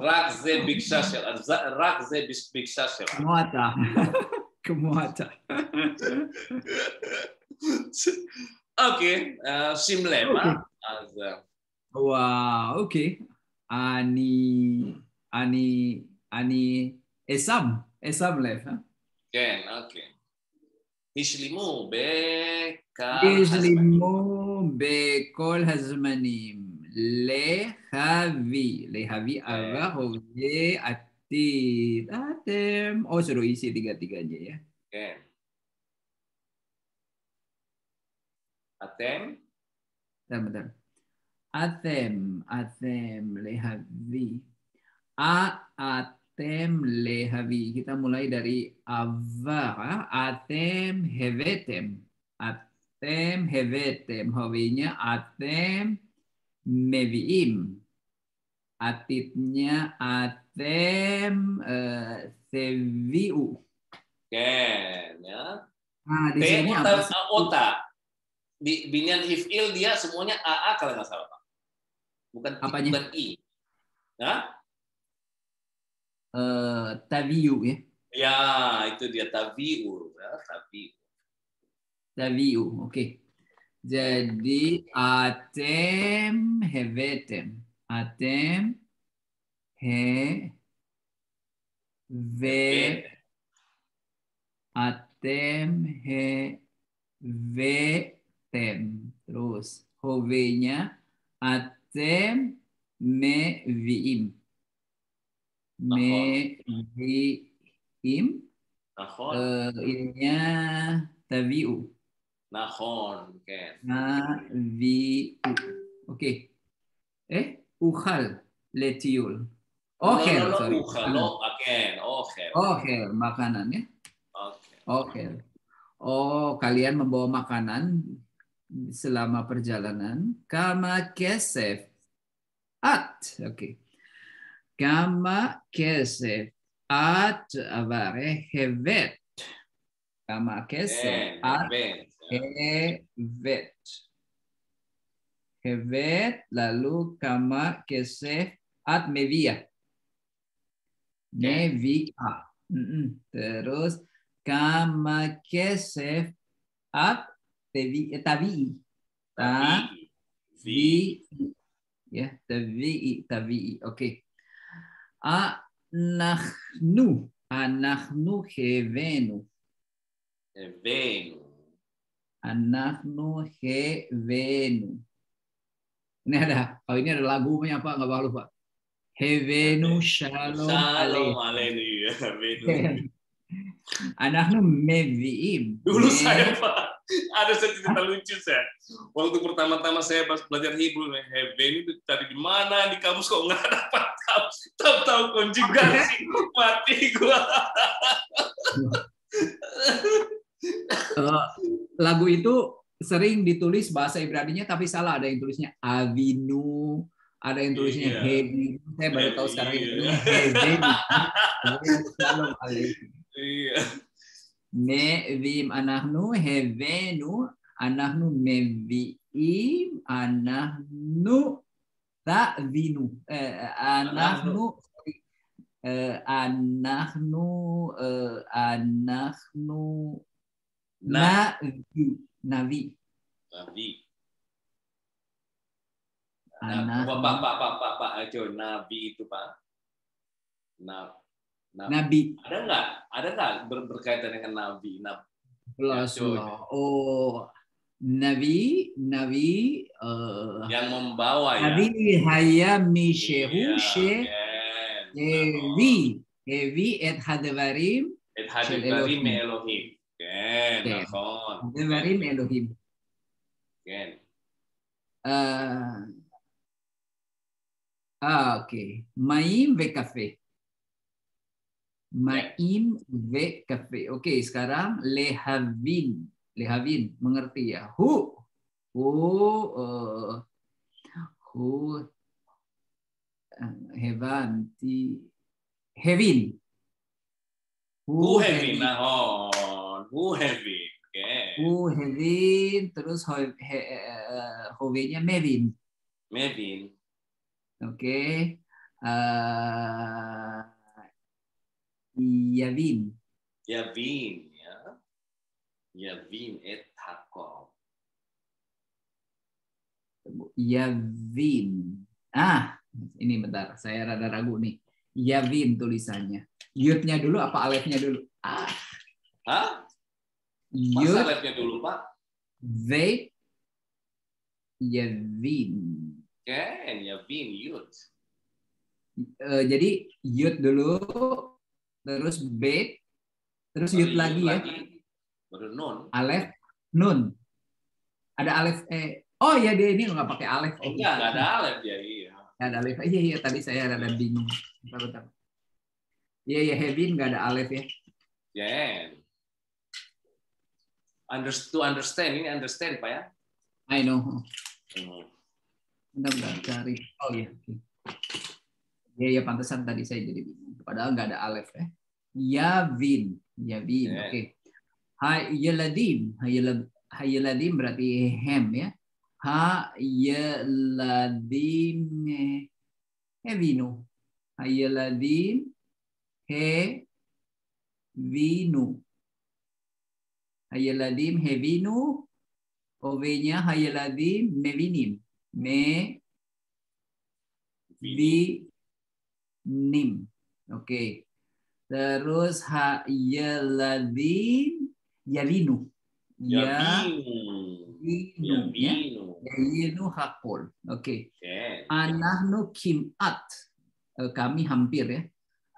[SPEAKER 1] רק זה ביקשה שלה, רק זה ביקשה שלה.
[SPEAKER 2] כמו אתה. כמו אתה.
[SPEAKER 1] אוקיי, אה, שים לב, אה? אז אה,
[SPEAKER 2] וואו, אוקיי. אני, אני, אני אשם, אשם לב. אה?
[SPEAKER 1] כן, אוקיי. השלימו בכמה
[SPEAKER 2] יש
[SPEAKER 1] הזמן.
[SPEAKER 2] לימו בכל הזמנים Lehavi, lehavi Les hove atem. Oh, suruh isi tiga-tiganya ya.
[SPEAKER 1] Oke. Atem.
[SPEAKER 2] Bentar, bentar. Atem, atem, lehavi. A, atem, lehavi. Kita mulai dari ava. Atem, hevetem. Atem, hevetem. hovinya atem, meviim. Atitnya atem, eh, seviu.
[SPEAKER 1] כן, ya.
[SPEAKER 2] Nah, di sini apa? sih?
[SPEAKER 1] otak. Di binian hifil dia semuanya AA kalau nggak salah Pak. Bukan
[SPEAKER 2] Apanya?
[SPEAKER 1] bukan I. Hah?
[SPEAKER 2] Eh, taviu ya.
[SPEAKER 1] Ya, itu dia tabiu, ya, tabiu.
[SPEAKER 2] Taviu, oke. Jadi atem hevetem. Atem he ve atem he vetem. Terus hove-nya atem me viim. Me viim.
[SPEAKER 1] Nahon,
[SPEAKER 2] Eh, ininya taviu.
[SPEAKER 1] Nahon, kan.
[SPEAKER 2] Naviu. Oke. Eh, uhal letiul. Oke,
[SPEAKER 1] lo, lo,
[SPEAKER 2] sorry.
[SPEAKER 1] uha, lo, aken, oke.
[SPEAKER 2] Oke, makanan ya.
[SPEAKER 1] Oke.
[SPEAKER 2] Oke. Oh, kalian membawa makanan selama perjalanan. Kama kesef. At. Oke. Kama kesef. At avare hevet. Kama kesef. At
[SPEAKER 1] ben.
[SPEAKER 2] Hevet. Hevet lalu kama kesef at mevia. Mevia. Mm-mm. Terus kama kesef at tevi, eh, tavi.
[SPEAKER 1] Tabi. Vi.
[SPEAKER 2] Vi. Ya, tavi, tavi. Oke. Anahnu. Anahnu hevenu.
[SPEAKER 1] Venu.
[SPEAKER 2] Anaknu hevenu. Ini ada, oh ini ada lagunya apa? Nggak lupa. Hevenu shalom
[SPEAKER 1] alaihi. Venu.
[SPEAKER 2] Anaknu meviim.
[SPEAKER 1] Dulu saya Pak, ada satu cerita lucu saya. Waktu pertama-tama saya pas belajar Hebrew, heaven itu tadi di mana di kamus kok nggak dapat tahu tahu tahu konjugasi mati gua.
[SPEAKER 2] Lagu itu sering ditulis bahasa Ibrani-nya tapi salah ada yang tulisnya Avinu, ada yang tulisnya
[SPEAKER 1] Iya.
[SPEAKER 2] Hevinu. Saya baru tahu sekarang
[SPEAKER 1] Iya.
[SPEAKER 2] itu aleichem.
[SPEAKER 1] Iya.
[SPEAKER 2] Mevim anahnu hevenu anahnu meviim anahnu ta'vinu eh, anahnu eh, anahnu eh, anahnu
[SPEAKER 1] Nah,
[SPEAKER 2] navi navi
[SPEAKER 1] nabi.
[SPEAKER 2] Anak-
[SPEAKER 1] Nah, Pak, Pak, Pak, Pak, Pak, ayo nabi itu Pak. Nah, nah,
[SPEAKER 2] nabi
[SPEAKER 1] ada nggak? Ada nggak ber- berkaitan dengan nabi? Nah,
[SPEAKER 2] plus
[SPEAKER 1] coy.
[SPEAKER 2] lah. oh nabi nabi eh,
[SPEAKER 1] yang membawa ya.
[SPEAKER 2] nabi hayam mishehu
[SPEAKER 1] Iya,
[SPEAKER 2] she
[SPEAKER 1] kan.
[SPEAKER 2] Hevi, hevi et hadvarim,
[SPEAKER 1] את כן,
[SPEAKER 2] כן.
[SPEAKER 1] נכון.
[SPEAKER 2] hadvarim Elohim.
[SPEAKER 1] כן.
[SPEAKER 2] Uh, ah, oke. Okay. Maim ve cafe. Maim ve cafe. Oke, okay, sekarang lehavin. Lehavin, mengerti ya? Hu. Hu. Uh, hu. Uh, hevanti. Hevin.
[SPEAKER 1] Hu Hevin. Nah, Hu Hevin. Okay.
[SPEAKER 2] Hu Hevin. Terus ho, he, uh, Hove-nya Mevin.
[SPEAKER 1] Mevin.
[SPEAKER 2] Oke. Okay. Uh, Yavin.
[SPEAKER 1] Yavin ya. Yavin et Jacob.
[SPEAKER 2] Yavin. Ah, ini bentar. Saya rada ragu nih. Yavin tulisannya. Yudnya dulu apa alefnya dulu? Ah.
[SPEAKER 1] Hah? Masa alefnya dulu, Pak?
[SPEAKER 2] V. Yavin.
[SPEAKER 1] Kan, Yavin, Yud.
[SPEAKER 2] Uh, jadi Yud dulu, terus B, terus Yud lagi, ya.
[SPEAKER 1] Baru Nun.
[SPEAKER 2] Alef, Nun. Ada Alef, eh, oh ya dia ini nggak pakai Alef.
[SPEAKER 1] Oh, enggak, nggak ada Alef ya, iya.
[SPEAKER 2] Nggak ada Alef. Iya, iya, tadi saya ada bingung. Bentar, bentar. Iya, ya Hevin nggak ada Alef ya.
[SPEAKER 1] Yeah. Underst to understand, ini understand Pak ya?
[SPEAKER 2] I know. Bentar, bentar, cari. Oh iya. Ya, ya pantesan tadi saya jadi bingung. Padahal nggak ada alef ya. Yavin, Yavin. Yeah. Oke. Okay. Hayaladim, hayaladim berarti hem ya. Hayaladim hevinu. Hayaladim he vinu. Hayaladim hevinu. OV-nya hayaladim mevinim. Me vi nim. Oke. Okay. Terus ha yaladim yalinu.
[SPEAKER 1] Yalinu.
[SPEAKER 2] Yalinu. Ya. Yalinu hakul. Oke. Okay. Anahnu kimat. Eh, kami hampir ya.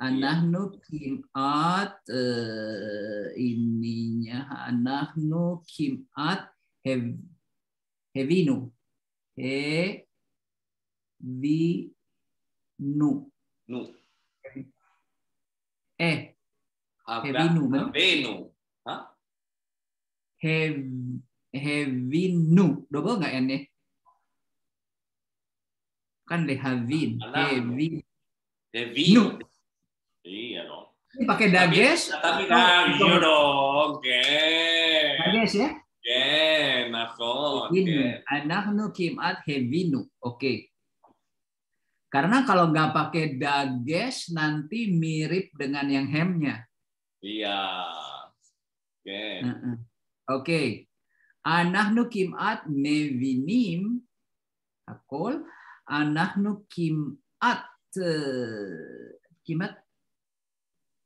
[SPEAKER 2] Anahnu kimat uh, ininya anahnu kimat hev, hevinu. He vi nu.
[SPEAKER 1] Nu.
[SPEAKER 2] Eh.
[SPEAKER 1] Hevinu. Hevinu. Hah?
[SPEAKER 2] Hev, hevinu. Double nggak N ya? Kan lehavin. Hevin.
[SPEAKER 1] Hevinu. Iya dong.
[SPEAKER 2] Ini pakai dages.
[SPEAKER 1] Tapi, tapi kan, iya dong. Oke.
[SPEAKER 2] Dages ya?
[SPEAKER 1] Oke, nafon.
[SPEAKER 2] Anahnu kimat hevinu. Oke. Karena kalau nggak pakai dages nanti mirip dengan yang hemnya.
[SPEAKER 1] Iya. Oke.
[SPEAKER 2] Oke. Okay. Anahnu kimat nevinim. Akol. Anahnu kimat. Kimat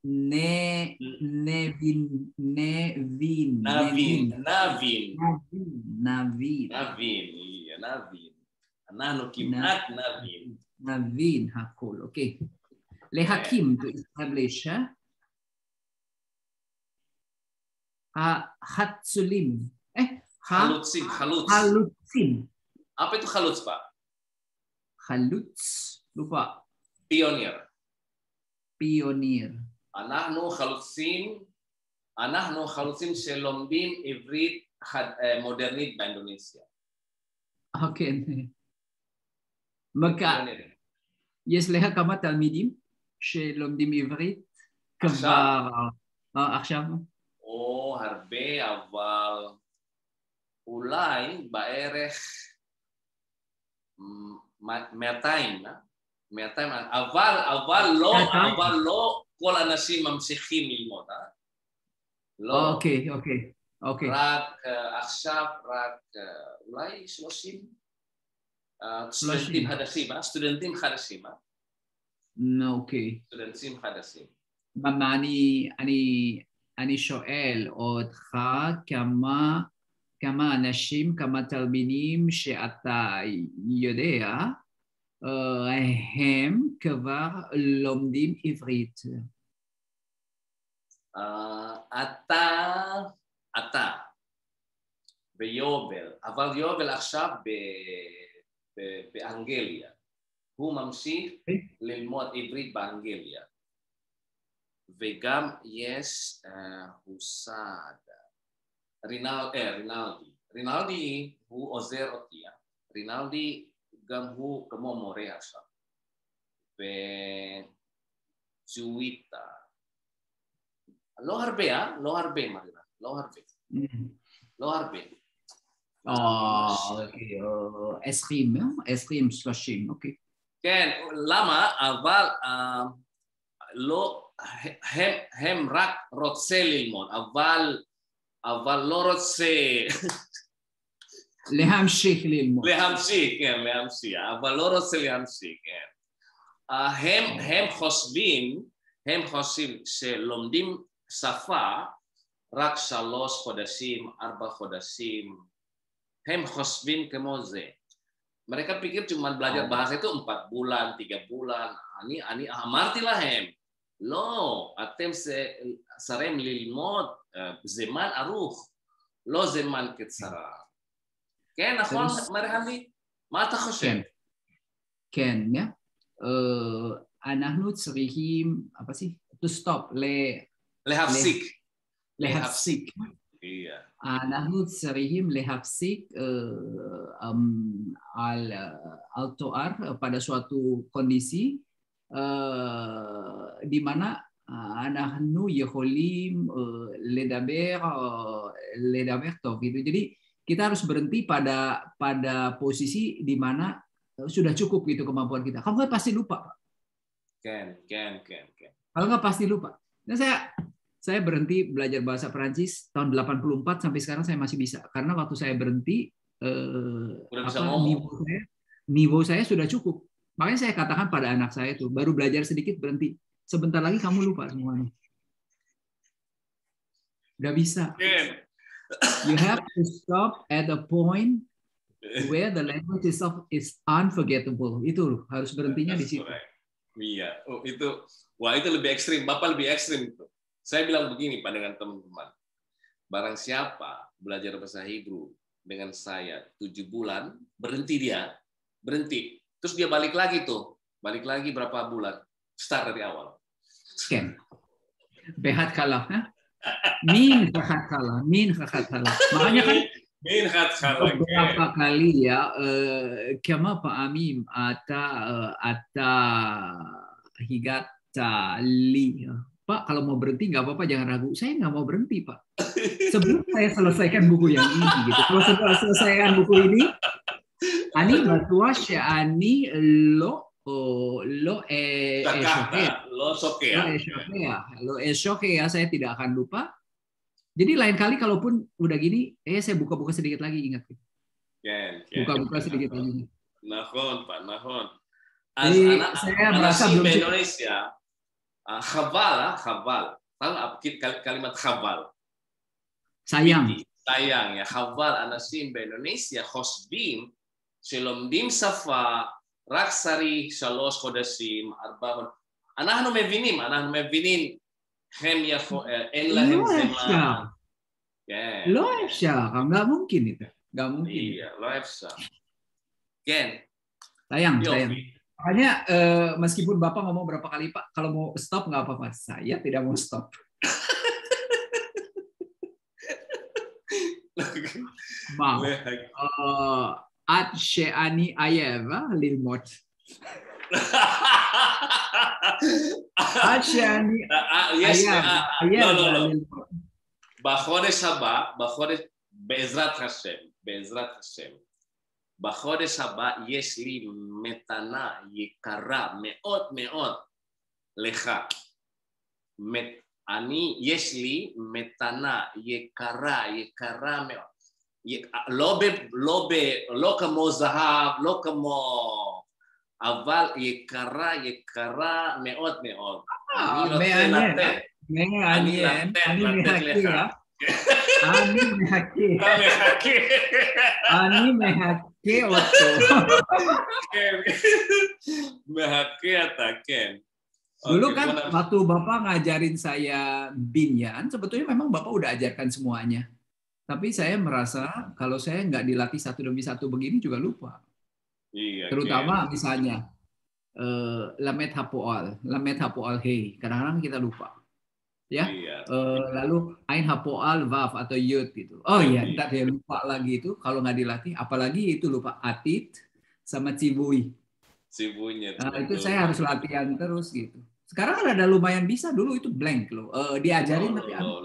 [SPEAKER 2] ne nevin nevin
[SPEAKER 1] navin navin.
[SPEAKER 2] Navin
[SPEAKER 1] navin. Iya navin. Nahnu kimat navin.
[SPEAKER 2] Navin hakul oke okay. lehakim to establish ha? Hatsulim. Eh
[SPEAKER 1] ha halutsim haluts.
[SPEAKER 2] Halutsim
[SPEAKER 1] apa itu haluts pak?
[SPEAKER 2] Haluts lupa.
[SPEAKER 1] Pionir.
[SPEAKER 2] Pionir
[SPEAKER 1] אנחנו חלוצים, אנחנו חלוצים שלומדים עברית מודרנית באינדונזיה.
[SPEAKER 2] אוקיי. מכה. יש לך כמה תלמידים שלומדים עברית כבר עכשיו?
[SPEAKER 1] או הרבה, אבל אולי בערך 200, 200, אבל, אבל לא, אבל לא כל האנשים ממשיכים ללמוד, אה?
[SPEAKER 2] לא. אוקיי, אוקיי, אוקיי.
[SPEAKER 1] רק עכשיו, רק אולי 30 סטודנטים חדשים, אה? סטודנטים חדשים, אה?
[SPEAKER 2] אוקיי.
[SPEAKER 1] סטודנטים חדשים.
[SPEAKER 2] מה, אני, אני, אני שואל אותך כמה, כמה אנשים, כמה תלמידים שאתה יודע, הם כבר לומדים עברית.
[SPEAKER 1] אתה, אתה ויובל, אבל יובל עכשיו ב- באנגליה. הוא ממשיך ללמוד עברית באנגליה. וגם יש אה, הוסד, רינל, אה, רינלדי. רינלדי הוא עוזר אותי. רינלדי גם הוא כמו מורה עכשיו. וג'וויטה. לא הרבה, אה? לא הרבה, מרינה. לא הרבה. לא הרבה.
[SPEAKER 2] אה, אוקיי, אה, 20, אה? 20, 30, אוקיי.
[SPEAKER 1] כן, למה? אבל לא, הם, רק רוצה ללמוד, אבל לא רוצה
[SPEAKER 2] להמשיך ללמוד.
[SPEAKER 1] להמשיך, כן, להמשיך, אבל לא רוצה להמשיך, כן. אה, הם, הם חושבים, הם חושבים שלומדים שפה רק שלוש חודשים, ארבע חודשים, הם חושבים כמו זה. Mereka pikir cuma belajar bahasa itu empat bulan, tiga bulan. אני, אני אמרתי להם, לא, אתם שרים ללמוד אה, זמן ארוך, לא זמן קצרה. כן, נכון,
[SPEAKER 2] terus-
[SPEAKER 1] מרהלי? מה אתה חושב?
[SPEAKER 2] כן. כן, ya. Eh, אנחנו צריכים, apa sih? To stop, le,
[SPEAKER 1] להפסיק.
[SPEAKER 2] להפסיק.
[SPEAKER 1] Iya.
[SPEAKER 2] אנחנו צריכים להפסיק eh, em, al, al toar pada suatu kondisi eh, di mana eh, אנחנו יכולים eh, לדבר eh, לדבר טוב gitu. Jadi kita harus berhenti pada pada posisi di mana eh, sudah cukup gitu kemampuan kita. Kalau nggak pasti lupa, Pak.
[SPEAKER 1] Ken, Ken, Ken, Ken.
[SPEAKER 2] Kalau nggak pasti lupa. Dan saya saya berhenti belajar bahasa Perancis tahun 84 sampai sekarang saya masih bisa karena waktu saya berhenti eh, apa, niveau saya niveau saya sudah cukup. Makanya saya katakan pada anak saya itu, baru belajar sedikit berhenti. Sebentar lagi kamu lupa semuanya. Udah bisa.
[SPEAKER 1] Ken,
[SPEAKER 2] You have to stop at a point where the language itself is unforgettable. Itu harus berhentinya di
[SPEAKER 1] That's
[SPEAKER 2] situ.
[SPEAKER 1] correct. Iya, oh, itu wah itu lebih ekstrim. Bapak lebih ekstrim itu. Saya bilang begini Pak dengan teman-teman. Barang siapa belajar bahasa Hebrew dengan saya tujuh bulan, berhenti dia, berhenti. Terus dia balik lagi tuh, balik lagi berapa bulan, start dari awal.
[SPEAKER 2] Ken. Behat kalah. ha? Min hakakala, min hakakala. Makanya kan
[SPEAKER 1] min hakakala.
[SPEAKER 2] Berapa kali ya, eh, kama pa'amim ata eh, ata higata li. Pak, kalau mau berhenti nggak apa-apa, jangan ragu. Saya nggak mau berhenti, Pak. Sebelum saya selesaikan buku yang ini, gitu. Kalau setelah selesaikan buku ini, ani batuas ya ani lo oh, lo eh, esokea.
[SPEAKER 1] Eh, lo sokea.
[SPEAKER 2] Lo esokea. Ya. Lo esokea ya. saya tidak akan lupa. Jadi lain kali kalaupun udah gini, eh saya buka-buka sedikit lagi ingat.
[SPEAKER 1] Ya.
[SPEAKER 2] Buka-buka sedikit lagi.
[SPEAKER 1] Nahon, Pak, nahon.
[SPEAKER 2] Jadi, saya merasa belum
[SPEAKER 1] Indonesia, uh, khabal, ah, khabal. Tahu kalimat khabal?
[SPEAKER 2] Sayang.
[SPEAKER 1] Sayang ya, khabal anasim Indonesia, khosbim, shalomdim safa, רק צריך שלוש חודשים, ארבע חודשים. אנחנו מבינים, אנחנו מבינים, הם יכול, אין להם
[SPEAKER 2] לא אפשר,
[SPEAKER 1] זמן. כן,
[SPEAKER 2] לא אפשר, nggak mungkin itu, nggak mungkin.
[SPEAKER 1] iya, לא אפשר. כן,
[SPEAKER 2] Sayang, sayang.
[SPEAKER 1] יופי.
[SPEAKER 2] Makanya eh, meskipun bapak ngomong berapa kali pak, kalau mau stop nggak apa-apa. Saya tidak mau stop. Mau. Eh, עד שאני אייב אה,
[SPEAKER 1] ללמוד. עד
[SPEAKER 2] שאני
[SPEAKER 1] אה, אה,
[SPEAKER 2] עייב
[SPEAKER 1] לא, לא, לא.
[SPEAKER 2] ללמוד.
[SPEAKER 1] בחודש הבא, בחודש, בעזרת השם, בעזרת השם, בחודש הבא יש לי מתנה יקרה מאוד מאוד לך. אני, יש לי מתנה יקרה, יקרה מאוד. י- לא, ב, לא, ב, לא כמו זהב, לא כמו... אבל יקרה, יקרה מאוד מאוד. אני רוצה
[SPEAKER 2] מעניין.
[SPEAKER 1] לתת.
[SPEAKER 2] מעניין,
[SPEAKER 1] לתת,
[SPEAKER 2] אני
[SPEAKER 1] לתת
[SPEAKER 2] מחכה.
[SPEAKER 1] לך.
[SPEAKER 2] אני מחכה.
[SPEAKER 1] אתה מחכה.
[SPEAKER 2] אני מחכה אותו.
[SPEAKER 1] כן. מחכה אתה, כן.
[SPEAKER 2] Dulu
[SPEAKER 1] Oke,
[SPEAKER 2] kan
[SPEAKER 1] gua nang-
[SPEAKER 2] waktu Bapak ngajarin saya binyan, sebetulnya memang Bapak udah ajarkan semuanya. Tapi saya merasa kalau saya nggak dilatih satu demi satu begini juga lupa.
[SPEAKER 1] Iya.
[SPEAKER 2] Terutama misalnya eh, lamet hapoal, lamet hapoal hei. Kadang-kadang kita lupa. Ya.
[SPEAKER 1] Iya.
[SPEAKER 2] Eh, lalu ain hapoal vav atau yud gitu. Oh iya,
[SPEAKER 1] Iya.
[SPEAKER 2] ntar dia lupa lagi itu kalau nggak dilatih. Apalagi itu lupa atit sama cibui.
[SPEAKER 1] Sibunya.
[SPEAKER 2] Nah, itu saya harus latihan terus gitu. Sekarang kan ada lumayan bisa dulu itu blank loh. Eh, diajarin tapi
[SPEAKER 1] Oh,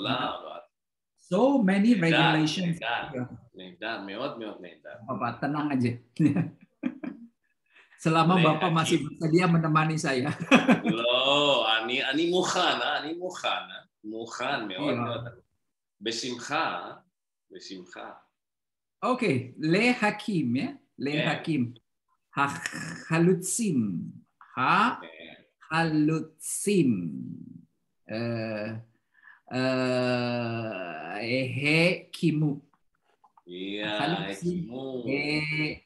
[SPEAKER 2] so many
[SPEAKER 1] Neda,
[SPEAKER 2] regulations.
[SPEAKER 1] neda. Neda, meot, meot, neda.
[SPEAKER 2] Bapak tenang aja. Selama
[SPEAKER 1] Boleh,
[SPEAKER 2] Bapak masih bersedia menemani saya.
[SPEAKER 1] Lo, ani ani mukhana, ani mukhana, mukhan meot,
[SPEAKER 2] Iya.
[SPEAKER 1] meot. Besimcha, besimcha.
[SPEAKER 2] Oke, le hakim ya, le
[SPEAKER 1] Ya.
[SPEAKER 2] hakim. Ha halutsim, ha halutsim. Eh אה, אה, אה, הקימו.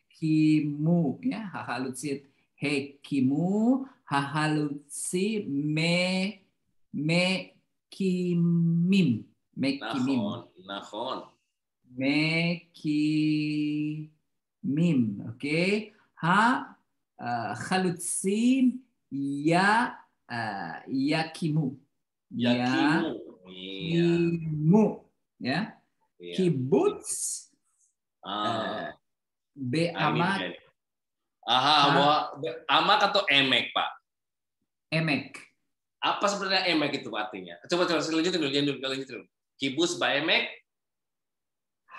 [SPEAKER 2] הקימו. החלוצית הקימו, החלוצי מקימים. כן, מקימים.
[SPEAKER 1] נכון, נכון.
[SPEAKER 2] מקימים, אוקיי? החלוצים יקימו.
[SPEAKER 1] יקימו. Iya.
[SPEAKER 2] Bimu. Ya.
[SPEAKER 1] Yeah.
[SPEAKER 2] Kibbutz.
[SPEAKER 1] Ah.
[SPEAKER 2] Eh,
[SPEAKER 1] B nah,
[SPEAKER 2] amak.
[SPEAKER 1] Aha, amak atau emek, Pak?
[SPEAKER 2] Emek.
[SPEAKER 1] Apa sebenarnya emek itu artinya? Coba coba selanjutnya dulu, lanjutin dulu, lanjutin dulu. Kibus ba emek.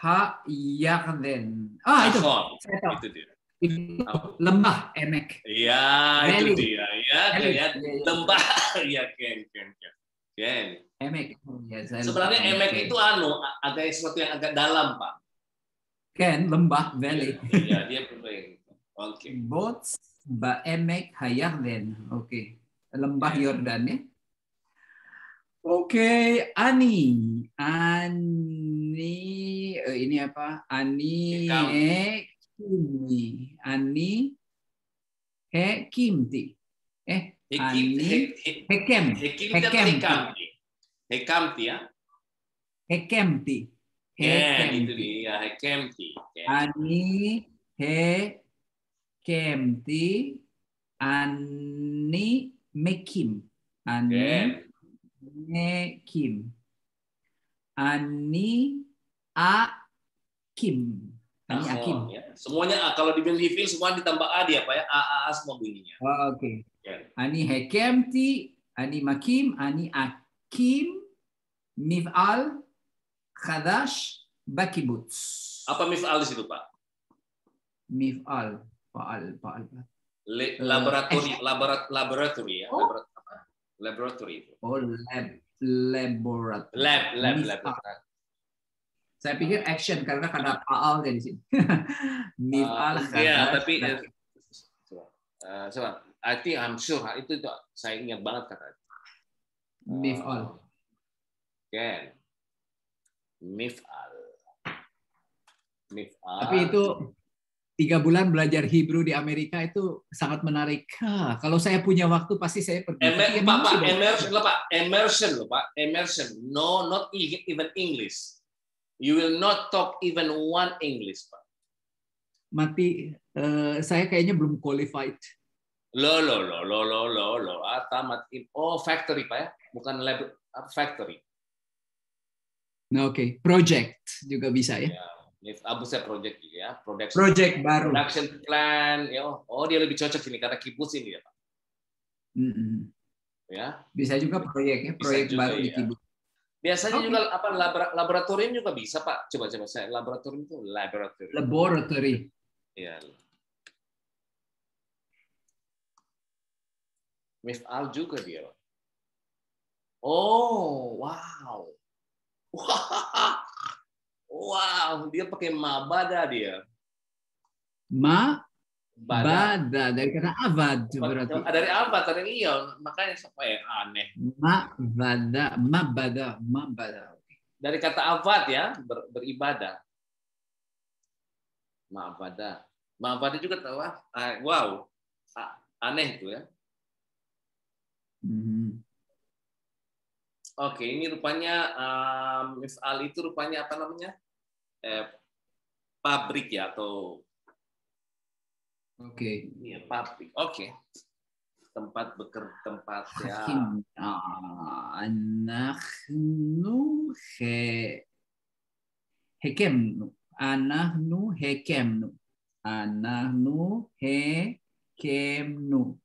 [SPEAKER 2] Ha yarden. Ah, itu. Saya tahu.
[SPEAKER 1] Itu dia.
[SPEAKER 2] Lembah emek.
[SPEAKER 1] Iya, itu dia.
[SPEAKER 2] Iya, ya,
[SPEAKER 1] lembah. Iya, ken, ken, ken. Ken.
[SPEAKER 2] Emek. Oh, ya,
[SPEAKER 1] Sebenarnya emek itu anu, ada sesuatu yang agak dalam, Pak.
[SPEAKER 2] Ken, lembah, valley.
[SPEAKER 1] Iya, dia kering. Oke.
[SPEAKER 2] Bots Baemek Hayarden. Oke. Lembah Yordan ya. Oke, Ani. Ani eh, ini apa? Ani. Hekimi. Ani Hekimti. Eh,
[SPEAKER 1] Hekamti? Hekamti ya?
[SPEAKER 2] Hekemti.
[SPEAKER 1] Ken, itu
[SPEAKER 2] Hekemti.
[SPEAKER 1] dia. Hekemti. Ken.
[SPEAKER 2] Ani Hekemti. Ani Mekim. Ani. Mekim. Ani Akim. Ani Akim.
[SPEAKER 1] Nahon, ya. Semuanya A. Kalau di Benhifil semua ditambah A dia, Pak ya. A, A, A semua bunyinya.
[SPEAKER 2] Oh, Oke.
[SPEAKER 1] Ken.
[SPEAKER 2] Ani Hekemti, Ani Makim, Ani Akim, Mif'al, Khadash, Bakibuts.
[SPEAKER 1] Apa mif'al di situ, Pak?
[SPEAKER 2] Mif'al, Fa'al, Fa'al.
[SPEAKER 1] Le-
[SPEAKER 2] Eh,
[SPEAKER 1] laboratori, laborat, laboratory ya.
[SPEAKER 2] Oh.
[SPEAKER 1] Laborat.
[SPEAKER 2] Oh, lab, laboratory.
[SPEAKER 1] Lab, lab, lab.
[SPEAKER 2] Saya pikir action karena karena Fa'al di sini. Mif'al,
[SPEAKER 1] Iya,
[SPEAKER 2] Khadash,
[SPEAKER 1] tapi eh. Eh, coba. I think I'm sure itu itu saya ingat banget kata.
[SPEAKER 2] Mif'al.
[SPEAKER 1] Ken. Mif'al. Mif'al.
[SPEAKER 2] Tapi itu tiga bulan belajar Hebrew di Amerika itu sangat menarik. Hah, kalau saya punya waktu pasti saya pergi.
[SPEAKER 1] Emer,
[SPEAKER 2] ya
[SPEAKER 1] Pak, Pak, immersion, loh, Pak, immersion, loh, Pak, immersion. No, not e- even English. You will not talk even one English, Pak.
[SPEAKER 2] mati eh, saya kayaknya belum qualified.
[SPEAKER 1] Lo, lo, lo, lo, lo, lo, lo. Ah, tamat. Oh, factory, Pak ya? Bukan lab, factory.
[SPEAKER 2] Nah, oke, project juga bisa ya.
[SPEAKER 1] Ya, Abu saya project juga ya, production.
[SPEAKER 2] Project baru.
[SPEAKER 1] Production plan, ya. Oh, dia lebih cocok ini karena kibus ini ya, Pak.
[SPEAKER 2] Mm-mm.
[SPEAKER 1] Ya.
[SPEAKER 2] Bisa juga proyek ya,
[SPEAKER 1] Bisa
[SPEAKER 2] proyek
[SPEAKER 1] juga,
[SPEAKER 2] baru di
[SPEAKER 1] ya.
[SPEAKER 2] Kibus.
[SPEAKER 1] Biasanya
[SPEAKER 2] Oke.
[SPEAKER 1] juga apa labora- laboratorium juga bisa, Pak. Coba coba saya laboratorium itu laboratorium.
[SPEAKER 2] Laboratory.
[SPEAKER 1] Ya. Mif'al juga dia. Pak. Oh, wow. Wow, dia pakai mabada dia.
[SPEAKER 2] Ma
[SPEAKER 1] Bada.
[SPEAKER 2] bada dari kata avad berarti.
[SPEAKER 1] Dari apa? Dari iya, makanya siapa ya aneh.
[SPEAKER 2] Ma bada, ma bada, ma bada.
[SPEAKER 1] Dari kata avad ya, ber- beribadah. Ma'abada. Ma'abada juga tahu ah. Ah, Wow. Ah, Aneh itu ya.
[SPEAKER 2] Mhm.
[SPEAKER 1] Oke, ini rupanya um, mif'al itu rupanya apa namanya? Eh, pabrik ya atau
[SPEAKER 2] Oke.
[SPEAKER 1] Iya, public. Oke. Tempat beker tempat ya.
[SPEAKER 2] Hakim. Ah, Anahnu he hekemnu. Anahnu hekemnu. Anahnu hekemnu.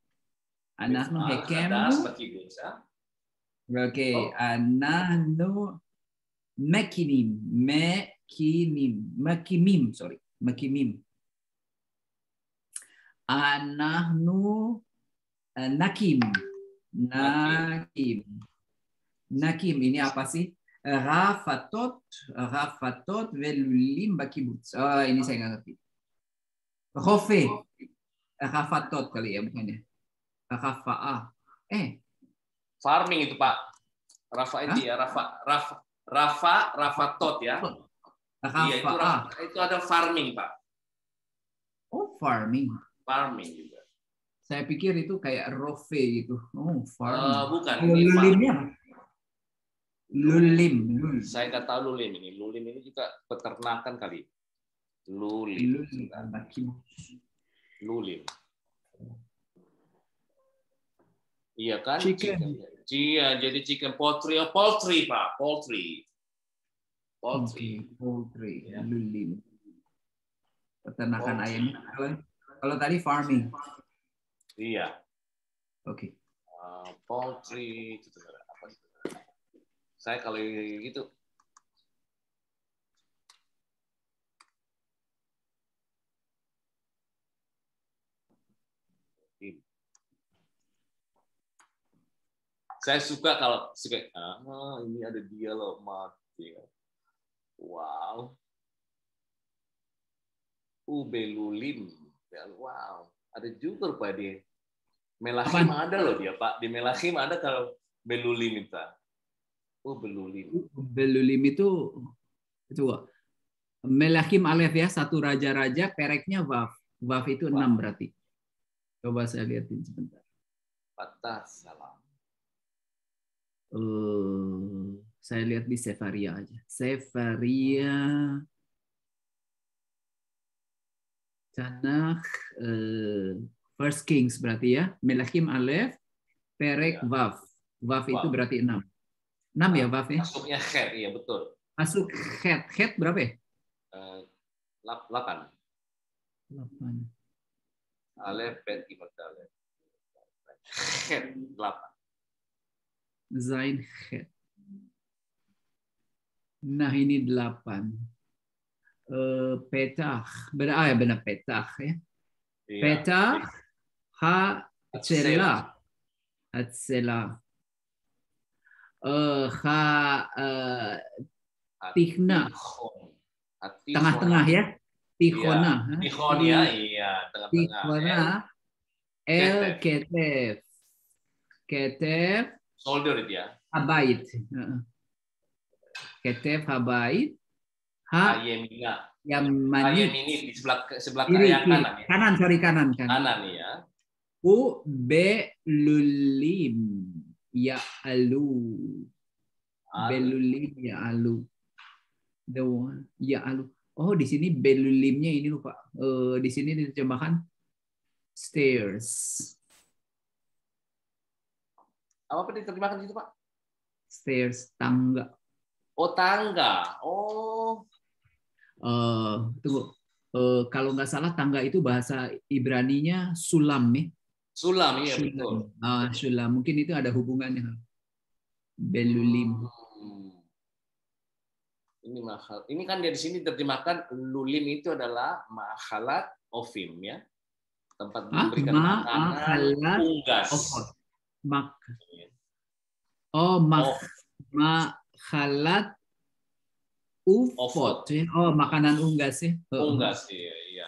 [SPEAKER 2] Anahnu
[SPEAKER 1] Ah,
[SPEAKER 2] hekemnu.
[SPEAKER 1] ya.
[SPEAKER 2] Oke,
[SPEAKER 1] Oh.
[SPEAKER 2] anahnu mekinim, mekinim, mekimim, sorry, mekimim. Anahnu eh, nakim, nakim, nakim. Ini apa sih? Rafatot, rafatot velulim bakibutz. Oh, ini saya nggak ngerti. Rofe, rafatot kali ya bukannya. Rafa'ah. Eh,
[SPEAKER 1] Farming itu, Pak. Rafa itu ya, Rafa Rafa Rafa Rafa Tot ya. Iya, itu. Rafa- itu ada farming, Pak.
[SPEAKER 2] Oh, farming.
[SPEAKER 1] Farming juga.
[SPEAKER 2] Saya pikir itu kayak rove gitu. Oh,
[SPEAKER 1] Eh,
[SPEAKER 2] farming.
[SPEAKER 1] bukan,
[SPEAKER 2] Oh,
[SPEAKER 1] ini farming.
[SPEAKER 2] lulimnya? Lulim. Lul.
[SPEAKER 1] Saya nggak tahu lulim ini. Lulim ini juga peternakan kali. Lulim.
[SPEAKER 2] Lulim.
[SPEAKER 1] Lulim. Iya kan?
[SPEAKER 2] Chicken.
[SPEAKER 1] Iya, jadi chicken poultry, oh, poultry pak, poultry, poultry.
[SPEAKER 2] Oke, poultry.
[SPEAKER 1] Ya.
[SPEAKER 2] Lulim. Peternakan
[SPEAKER 1] Poultry.
[SPEAKER 2] ayam. Kalau, tadi farming.
[SPEAKER 1] Iya,
[SPEAKER 2] Oke.
[SPEAKER 1] Uh, poultry itu apa itu? Saya kalau gitu saya suka kalau suka ah ini ada dia loh mati wow ubelulim wow ada juga pak dia melahim ada loh dia pak di melahim ada kalau belulim itu oh belulim
[SPEAKER 2] Belulim itu itu. Melahim alef ya, satu raja-raja, pereknya waf. Waf itu
[SPEAKER 1] Waf.
[SPEAKER 2] enam berarti. Coba saya lihatin sebentar.
[SPEAKER 1] patah salam
[SPEAKER 2] Eh, saya lihat di Sefaria aja. Sefaria Tanakh eh, First Kings berarti ya. Melachim Alef, Perek
[SPEAKER 1] Ya.
[SPEAKER 2] Vav. Vav itu
[SPEAKER 1] Vav.
[SPEAKER 2] berarti enam. Enam ya Vav ya.
[SPEAKER 1] masuknya head iya betul
[SPEAKER 2] Masuk head. Head berapa ya?
[SPEAKER 1] Eh, lap- delapan
[SPEAKER 2] Delapan.
[SPEAKER 1] alef bet gimana alef head delapan
[SPEAKER 2] Zain head. Nah ini delapan. Eh, petah. Benar, ah, ya petah ya.
[SPEAKER 1] Iya.
[SPEAKER 2] Petah ha. Eh, ha eh.
[SPEAKER 1] Tihon. Hati
[SPEAKER 2] tengah-tengah ya. Tikhona. ha?
[SPEAKER 1] Tihon ya, iya tengah-tengah.
[SPEAKER 2] Tikhona. El Ketef. Ketef
[SPEAKER 1] Soldier itu ya.
[SPEAKER 2] Habait. Heeh. Ketef Habait. Ha
[SPEAKER 1] Ayemina.
[SPEAKER 2] Yamani.
[SPEAKER 1] Ayemini di sebelah sebelah
[SPEAKER 2] Kiri,
[SPEAKER 1] kanan
[SPEAKER 2] kiri.
[SPEAKER 1] kanan ya.
[SPEAKER 2] Kanan, sorry kanan. Kanan.
[SPEAKER 1] Kanan ya.
[SPEAKER 2] U belulim. Ya alu.
[SPEAKER 1] Al-
[SPEAKER 2] Belulim ya alu. The one. Ya alu. Oh, di sini belulimnya ini lupa. Eh, di sini diterjemahkan stairs.
[SPEAKER 1] Apa apa diterjemahkan situ Pak?
[SPEAKER 2] Stairs tangga.
[SPEAKER 1] Oh tangga. Oh
[SPEAKER 2] Eh, tunggu. Eh, kalau nggak salah tangga itu bahasa Ibraninya sulam ya.
[SPEAKER 1] sulam iya
[SPEAKER 2] Sulam.
[SPEAKER 1] betul.
[SPEAKER 2] Ah, sulam. Mungkin itu ada hubungannya. Belulim.
[SPEAKER 1] Hmm. Ini mahal. Ini kan dia di sini terjemahkan lulim itu adalah mahalat ofim ya. Tempat
[SPEAKER 2] Hah?
[SPEAKER 1] memberikan
[SPEAKER 2] Ma'akhalat
[SPEAKER 1] makanan unggas.
[SPEAKER 2] Mak. Oh, mak.
[SPEAKER 1] Oh.
[SPEAKER 2] Makhalat ufot. ya. Oh, makanan unggas ya. Oh,
[SPEAKER 1] Unggas iya, iya.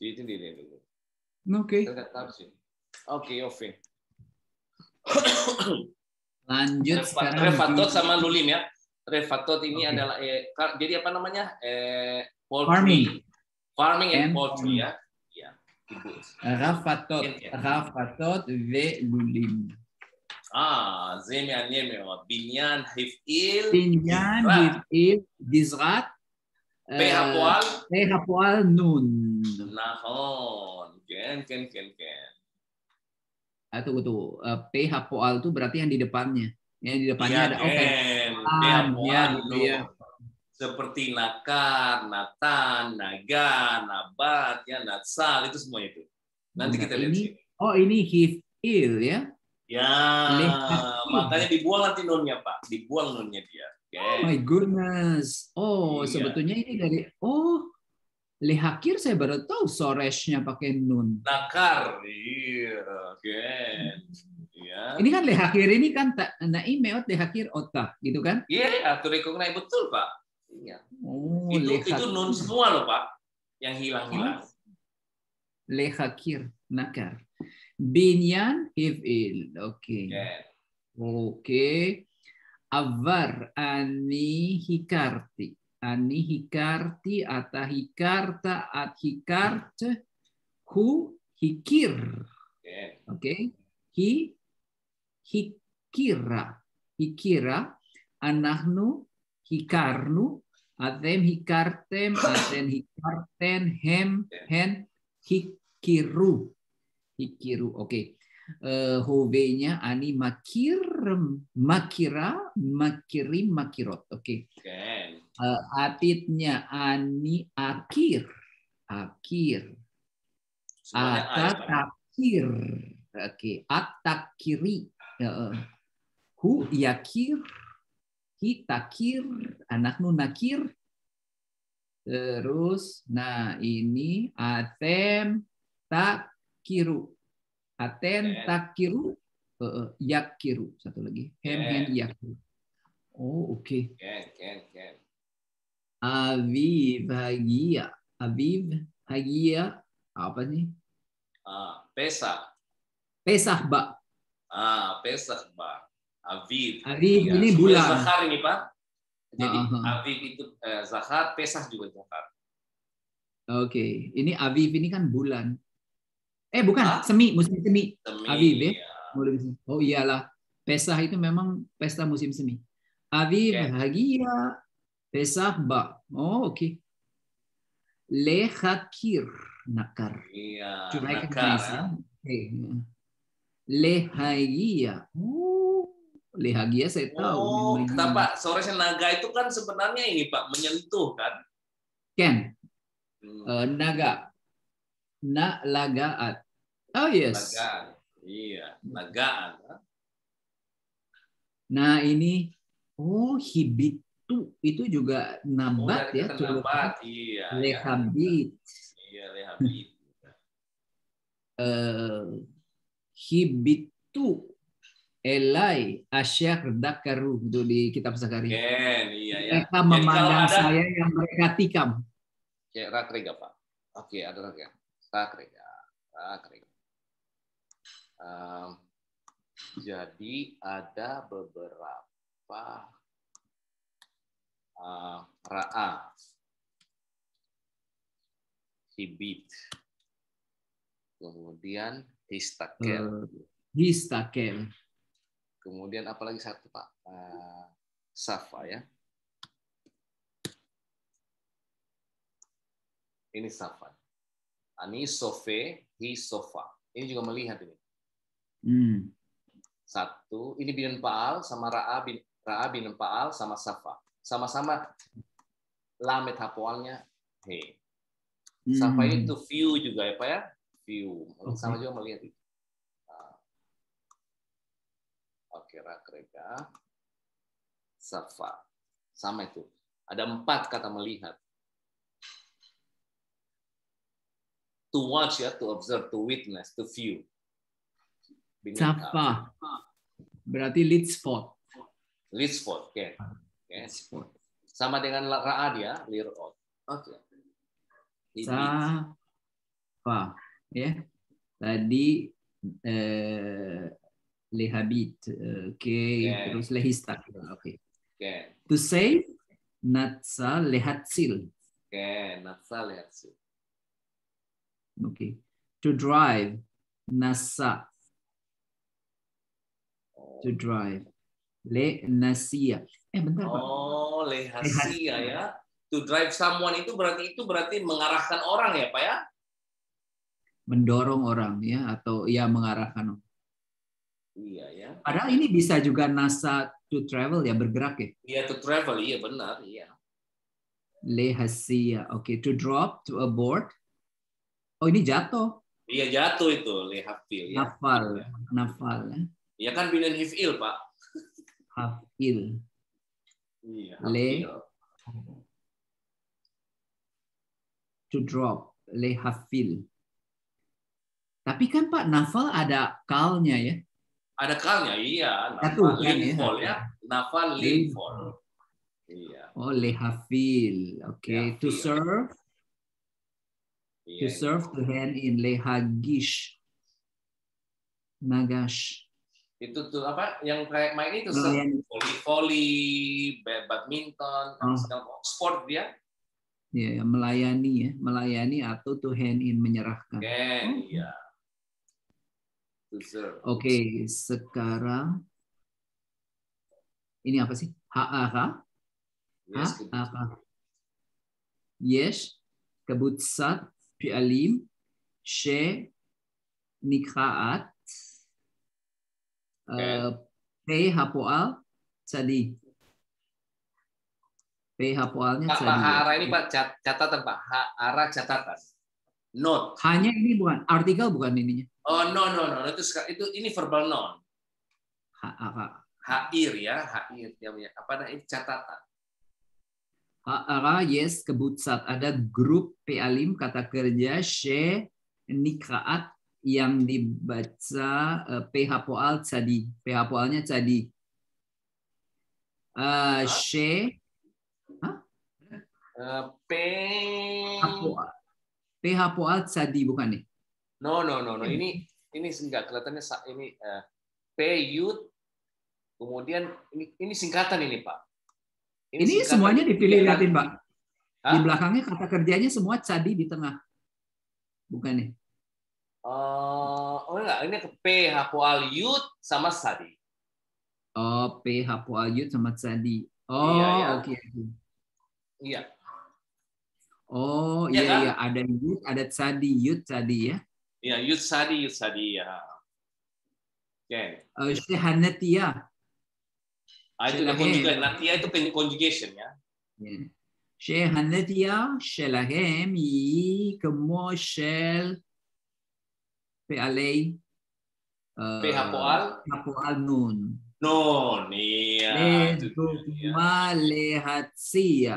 [SPEAKER 1] Itu dia dulu.
[SPEAKER 2] Oke.
[SPEAKER 1] Sih. Oke, oke.
[SPEAKER 2] Lanjut sekarang.
[SPEAKER 1] Refatot sama lulim ya. Refatot ini
[SPEAKER 2] Oke.
[SPEAKER 1] adalah eh, jadi apa namanya? Eh,
[SPEAKER 2] Farming.
[SPEAKER 1] poultry. Farming and
[SPEAKER 2] And
[SPEAKER 1] poultry ya. Ya. Ibu.
[SPEAKER 2] Rafatot.
[SPEAKER 1] Ya.
[SPEAKER 2] Rafatot ve lulim.
[SPEAKER 1] Ah, anyeme wa binyan hifil
[SPEAKER 2] Pinyan,
[SPEAKER 1] Dizrat.
[SPEAKER 2] hifil, dizrat.
[SPEAKER 1] pe hapoal
[SPEAKER 2] Eh, hapoal nun.
[SPEAKER 1] nahon Ken, ken, ken, ken.
[SPEAKER 2] Ah, tunggu tuh. PH poal itu berarti yang di depannya. Yang di depannya ada oke. Ya, ya.
[SPEAKER 1] Seperti nakar, natan, naga, nabat, ya, natsal, itu semua itu. Nanti
[SPEAKER 2] Nah,
[SPEAKER 1] kita lihat
[SPEAKER 2] ini
[SPEAKER 1] sini.
[SPEAKER 2] oh ini hif il ya.
[SPEAKER 1] Ya, makanya dibuang nanti nunnya, Pak. Dibuang nunnya dia. Oke.
[SPEAKER 2] Oh my goodness. Oh,
[SPEAKER 1] Iya.
[SPEAKER 2] sebetulnya ini dari oh lehakir saya baru tahu soreshnya pakai nun.
[SPEAKER 1] Nakar. Iya, oke. Iya.
[SPEAKER 2] Ini kan lehakir ini kan tak naimeot lehakir otak gitu kan?
[SPEAKER 1] Iya, to recognize betul, Pak. Iya.
[SPEAKER 2] Oh,
[SPEAKER 1] itu
[SPEAKER 2] lehakir.
[SPEAKER 1] itu nun semua loh, Pak. Yang hilang-hilang.
[SPEAKER 2] lehakir nakar. Binyan hifil. Oke.
[SPEAKER 1] Oke.
[SPEAKER 2] Oke. Avar ani hikarti. Ani hikarti ata hikarta at hikart hu hikir.
[SPEAKER 1] Oke.
[SPEAKER 2] Oke. Hi hikira. Hikira anahnu hikarnu atem hikartem aten hikarten hem hen hikiru. Hikiru. Oke. Eh, Hove-nya ani makir makira makiri makirot. Oke.
[SPEAKER 1] Oke.
[SPEAKER 2] Eh, atitnya ani akir. Akir.
[SPEAKER 1] Semuanya A ya.
[SPEAKER 2] Atatakir. Oke, atakiri. Ya, eh. Hu yakir. Hitakir. Anak nu nakir. Terus, nah ini atem takiru. Aten takiru. Eh, yakiru. Satu lagi. Hem hen yakiru. Oh, oke.
[SPEAKER 1] Oke, oke, oke.
[SPEAKER 2] Aviv Hagia. Aviv Hagia. Apa sih?
[SPEAKER 1] Ah, Pesach.
[SPEAKER 2] Pesah, Mbak.
[SPEAKER 1] Ah, Pesach, Pak. Aviv.
[SPEAKER 2] Aviv
[SPEAKER 1] Iya,
[SPEAKER 2] ini bulan.
[SPEAKER 1] Zahar ini, Pak. Jadi
[SPEAKER 2] Ah, ah, ah.
[SPEAKER 1] Aviv itu eh, Zahar, Pesach juga Zahar.
[SPEAKER 2] Oke, ini Aviv ini kan bulan. Eh bukan,
[SPEAKER 1] Hah?
[SPEAKER 2] semi, musim semi.
[SPEAKER 1] Semi.
[SPEAKER 2] Aviv, ya?
[SPEAKER 1] ya.
[SPEAKER 2] Musim semi. Oh iyalah, Pesah itu memang pesta musim semi. Aviv
[SPEAKER 1] Oke.
[SPEAKER 2] Hagia, Pesah Ba. Oh oke. Lehakir, nakar.
[SPEAKER 1] Iya,
[SPEAKER 2] To
[SPEAKER 1] nakar.
[SPEAKER 2] recognize, ya. Oke. Lehagia. Oh, Lehagia saya tahu.
[SPEAKER 1] Oh,
[SPEAKER 2] Memang-
[SPEAKER 1] kenapa sorenya naga itu kan sebenarnya ini Pak menyentuh kan?
[SPEAKER 2] Ken,
[SPEAKER 1] Hmm,
[SPEAKER 2] eh, naga. Na lagaat. Oh yes.
[SPEAKER 1] nagaan. Iya, nagaan. ha?
[SPEAKER 2] Nah ini, oh hibitu itu juga
[SPEAKER 1] Oh,
[SPEAKER 2] nabat
[SPEAKER 1] dari
[SPEAKER 2] ya,
[SPEAKER 1] nabat. Iya. ya.
[SPEAKER 2] lehabit.
[SPEAKER 1] Iya, lehabit.
[SPEAKER 2] Eh, hibitu elai asyar dakaru itu di kitab Zakaria.
[SPEAKER 1] Ken, iya ya.
[SPEAKER 2] Mereka memandang
[SPEAKER 1] ada
[SPEAKER 2] saya yang mereka tikam.
[SPEAKER 1] Rakrega, Pak. Oke, ada Rakrega. Rakrega. Em, jadi ada beberapa uh, ra'a, hibit, kemudian histakel,
[SPEAKER 2] Eh, histakel.
[SPEAKER 1] kemudian apalagi satu Pak, Eh, safa ya. Ini safa. Ani sofe, hi sofa. Ini juga melihat ini.
[SPEAKER 2] Hmm.
[SPEAKER 1] Satu, ini bin Paal sama Ra'a bin Ra'a bin Paal sama Safa. Sama-sama lamet hapoalnya he.
[SPEAKER 2] Hmm.
[SPEAKER 1] to view juga ya Pak ya? View. Sama
[SPEAKER 2] Oke.
[SPEAKER 1] juga melihat itu. Nah. Oke, rakrega. Safa. Sama itu. Ada empat kata melihat. To watch ya, to observe, to witness, to view.
[SPEAKER 2] Safa. Berarti lead spot.
[SPEAKER 1] Litzford, oke. Oke.
[SPEAKER 2] Lead spot.
[SPEAKER 1] Sama dengan Ra'ad ya, Lirot. Oke.
[SPEAKER 2] Safa. Ya. Tadi eh, lehabit. Oke.
[SPEAKER 1] Oke.
[SPEAKER 2] Terus lehistak. Oke.
[SPEAKER 1] Oke.
[SPEAKER 2] To say natsa lehatsil.
[SPEAKER 1] Oke, Natsa lihat
[SPEAKER 2] Oke. To drive nasa. To drive. Le nasia. Eh bentar Pak.
[SPEAKER 1] Oh, lehasia ya. To drive someone itu berarti itu berarti mengarahkan orang ya, Pak ya?
[SPEAKER 2] mendorong orang ya atau ya mengarahkan orang.
[SPEAKER 1] Iya ya.
[SPEAKER 2] Padahal ini bisa juga nasa to travel ya bergerak ya.
[SPEAKER 1] Iya to travel, iya benar, iya.
[SPEAKER 2] Lehasia. Oke, to drop, to abort. Oh, ini jatuh.
[SPEAKER 1] Iya jatuh itu lehafil ya.
[SPEAKER 2] Nafal,
[SPEAKER 1] Iya.
[SPEAKER 2] nafal ya.
[SPEAKER 1] Ya kan binan hifil, Pak.
[SPEAKER 2] Hafil.
[SPEAKER 1] Iya.
[SPEAKER 2] Le-. To drop, lehafil. Tapi kan Pak, nafal ada kalnya ya.
[SPEAKER 1] Ada kalnya, iya. Nafal
[SPEAKER 2] kan ya.
[SPEAKER 1] linfol ya. Nafal linfol. Iya.
[SPEAKER 2] Oh, lehafil. Oke, to
[SPEAKER 1] Lehafil.
[SPEAKER 2] serve,
[SPEAKER 1] iya.
[SPEAKER 2] to serve to hand in lehagish. Nagash.
[SPEAKER 1] Itu tuh apa yang kayak main itu volley, volley, badminton,
[SPEAKER 2] Oh.
[SPEAKER 1] segala sport dia.
[SPEAKER 2] Ya, ya, melayani ya, melayani atau to hand in menyerahkan.
[SPEAKER 1] Kan,
[SPEAKER 2] Oh.
[SPEAKER 1] iya. To serve.
[SPEAKER 2] Oke, sekarang ini apa sih? Ha'ara?
[SPEAKER 1] Yes,
[SPEAKER 2] Ha'ara. Yes, kebutsat, nikraat, eh, pe hapoal, tsadi. Pe hapoalnya
[SPEAKER 1] Pak, Pak. Hara ini Pak cat- catatan Pak. Hara catatan. Note.
[SPEAKER 2] Hanya ini bukan artikel bukan ininya.
[SPEAKER 1] Oh no no no itu itu ini verbal noun.
[SPEAKER 2] Ha'ara.
[SPEAKER 1] Hair ya, hair namanya. Apa nah ini catatan.
[SPEAKER 2] Ha'ara, yes, kebutsat. Ada grup pe'alim, kata kerja, she, nikraat, yang dibaca eh, PH Poal Tsadi. PH Poalnya Tsadi. Eh, she,
[SPEAKER 1] Eh, P.
[SPEAKER 2] PH Poal Tsadi, bukan nih?
[SPEAKER 1] No no no no ini ini enggak kelihatannya ini eh, P youth kemudian ini ini singkatan ini Pak.
[SPEAKER 2] Ini
[SPEAKER 1] singkatan.
[SPEAKER 2] semuanya dipilih
[SPEAKER 1] Iya,
[SPEAKER 2] liatin, Pak.
[SPEAKER 1] Hah?
[SPEAKER 2] Di belakangnya kata kerjanya semua Tsadi di tengah. Bukan nih?
[SPEAKER 1] Eh, oh enggak, ini ke P Hapoal sama study.
[SPEAKER 2] Oh, PH Poal Yud sama Tsadi. Oh,
[SPEAKER 1] Iya, iya.
[SPEAKER 2] oke. oke.
[SPEAKER 1] Iya.
[SPEAKER 2] Oh
[SPEAKER 1] Iya
[SPEAKER 2] iya
[SPEAKER 1] kan?
[SPEAKER 2] iya ada yud ada tsadi yud tsadi ya.
[SPEAKER 1] Iya, youth study, youth study ya. Oke.
[SPEAKER 2] Uh, Shehanatia.
[SPEAKER 1] Ah, itu
[SPEAKER 2] Silakan.
[SPEAKER 1] conjugation. Nanti itu pen- conjugation ya.
[SPEAKER 2] Yeah. Shehanatia shelahem yi כמו של פעלי uh,
[SPEAKER 1] PH poal
[SPEAKER 2] הפועל נון.
[SPEAKER 1] non. Iya. itu dia.
[SPEAKER 2] לדוגמה להציע.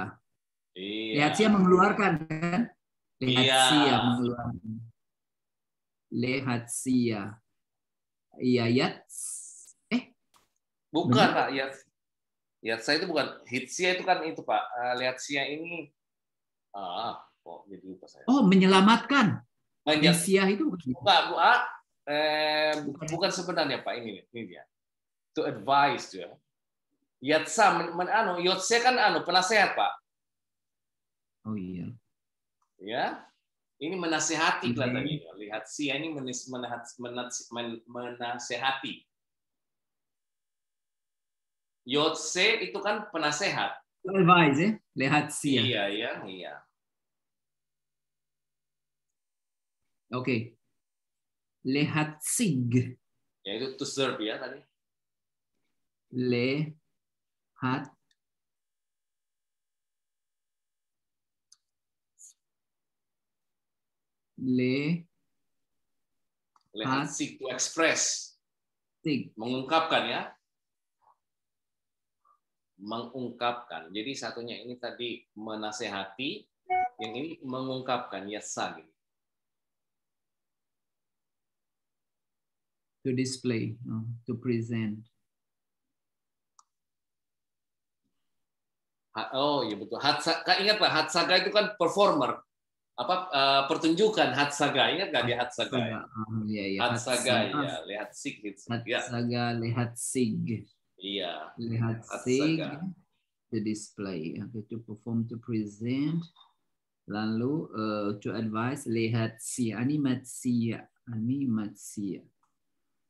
[SPEAKER 1] Iya.
[SPEAKER 2] Lehatsia mengeluarkan kan? Lehatsia
[SPEAKER 1] Iya.
[SPEAKER 2] mengeluarkan. Lehatsia. Iya, yats. Eh,
[SPEAKER 1] Bukan
[SPEAKER 2] Benar?
[SPEAKER 1] Pak, ya. Ya, saya itu bukan hitsia itu kan itu Pak. Eh, lihat sia ini ah, kok jadi lupa saya.
[SPEAKER 2] oh menyelamatkan.
[SPEAKER 1] Menja-
[SPEAKER 2] Lehatsia itu bukan.
[SPEAKER 1] bukan, bu, ah, eh, bu- bukan sebenarnya Pak ini ini dia. To advise dia. Yatsa men, men, anu, yotse kan anu penasehat Pak.
[SPEAKER 2] Oh iya.
[SPEAKER 1] Ya. Ini menasehati kelihatannya. Lihat sia ini menahat, menas- men- menasehati. Yotse itu kan penasehat.
[SPEAKER 2] Advise ya, Lehatsia.
[SPEAKER 1] Iya, iya, iya.
[SPEAKER 2] Oke. Lehatsig.
[SPEAKER 1] Ya itu to serve ya tadi.
[SPEAKER 2] Lehat Le
[SPEAKER 1] Lihat seek to express,
[SPEAKER 2] sig.
[SPEAKER 1] mengungkapkan ya. Mengungkapkan. Jadi satunya ini tadi menasehati, yang ini mengungkapkan yasa gitu.
[SPEAKER 2] to display, to present.
[SPEAKER 1] Oh iya betul. Hatsa, Kak, ingat Pak, Hatsaga itu kan performer. Apa eh, pertunjukan Hatsaga. Ingat nggak di Hatsaga? ya? Hatsaga ya, lihat sik gitu. Ya,
[SPEAKER 2] Hatsaga lehatsig.
[SPEAKER 1] Iya.
[SPEAKER 2] Lihat
[SPEAKER 1] sing
[SPEAKER 2] to display. Okay, to perform to present. Lalu uh, to advise lihat si animasi, si. Ya. Ya.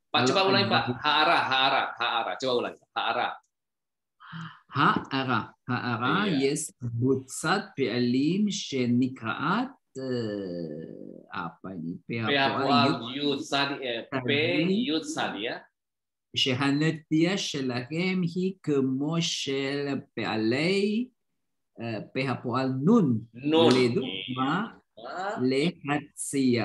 [SPEAKER 1] Pak
[SPEAKER 2] Lalu
[SPEAKER 1] coba ulangi Pak. Haara haara haara. Coba ulangi haara.
[SPEAKER 2] Haara haara yes butsat pelim shenikraat eh, apa ini? P
[SPEAKER 1] Yutsan P Yutsan ya.
[SPEAKER 2] שהנטייה שלהם היא כמו של פעלי אה, פה הפועל נון,
[SPEAKER 1] נון.
[SPEAKER 2] לדוגמה
[SPEAKER 1] Ah,
[SPEAKER 2] להציע.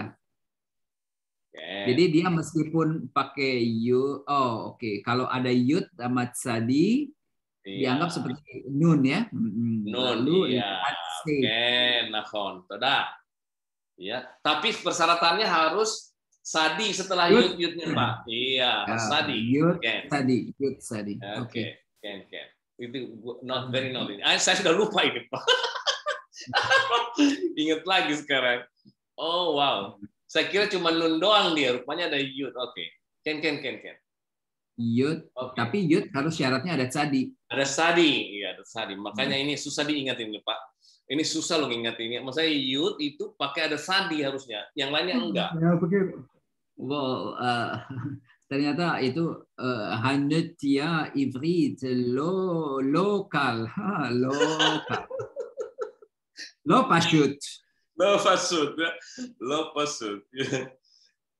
[SPEAKER 1] oke.
[SPEAKER 2] Jadi dia meskipun pakai yud, oh oke, kalau ada yud sama tsadi
[SPEAKER 1] Iya.
[SPEAKER 2] dianggap seperti nun ya. Mm-mm.
[SPEAKER 1] Nun,
[SPEAKER 2] Lalu
[SPEAKER 1] iya.
[SPEAKER 2] lihatsi.
[SPEAKER 1] Oke, nahon. Toda. Ya, tapi persyaratannya harus sadi setelah
[SPEAKER 2] Yud.
[SPEAKER 1] yud yudnya Pak. Iya,
[SPEAKER 2] Ah,
[SPEAKER 1] sadi.
[SPEAKER 2] Yud
[SPEAKER 1] Oke.
[SPEAKER 2] tsadi, yud tsadi.
[SPEAKER 1] Oke,
[SPEAKER 2] Oke.
[SPEAKER 1] ken ken. Itu not very knowledge. Ah, saya sudah lupa ini Pak. Ingat lagi sekarang. Oh wow. Saya kira cuma nun doang dia. Rupanya ada yud. Oke. Ken ken ken ken.
[SPEAKER 2] Yud,
[SPEAKER 1] Oke.
[SPEAKER 2] tapi yud harus syaratnya ada tsadi.
[SPEAKER 1] Ada sadi, iya ada sadi. Makanya ini susah diingatin nih Pak. Ini susah loh ngingetinnya. Maksudnya yud itu pakai ada sadi harusnya. Yang lainnya enggak.
[SPEAKER 2] Ya, begitu. Well, uh, ternyata itu uh, Hanetia Ivrit lo lokal, ha, lokal. Lo pasyut.
[SPEAKER 1] Lo pasut, lo pasut.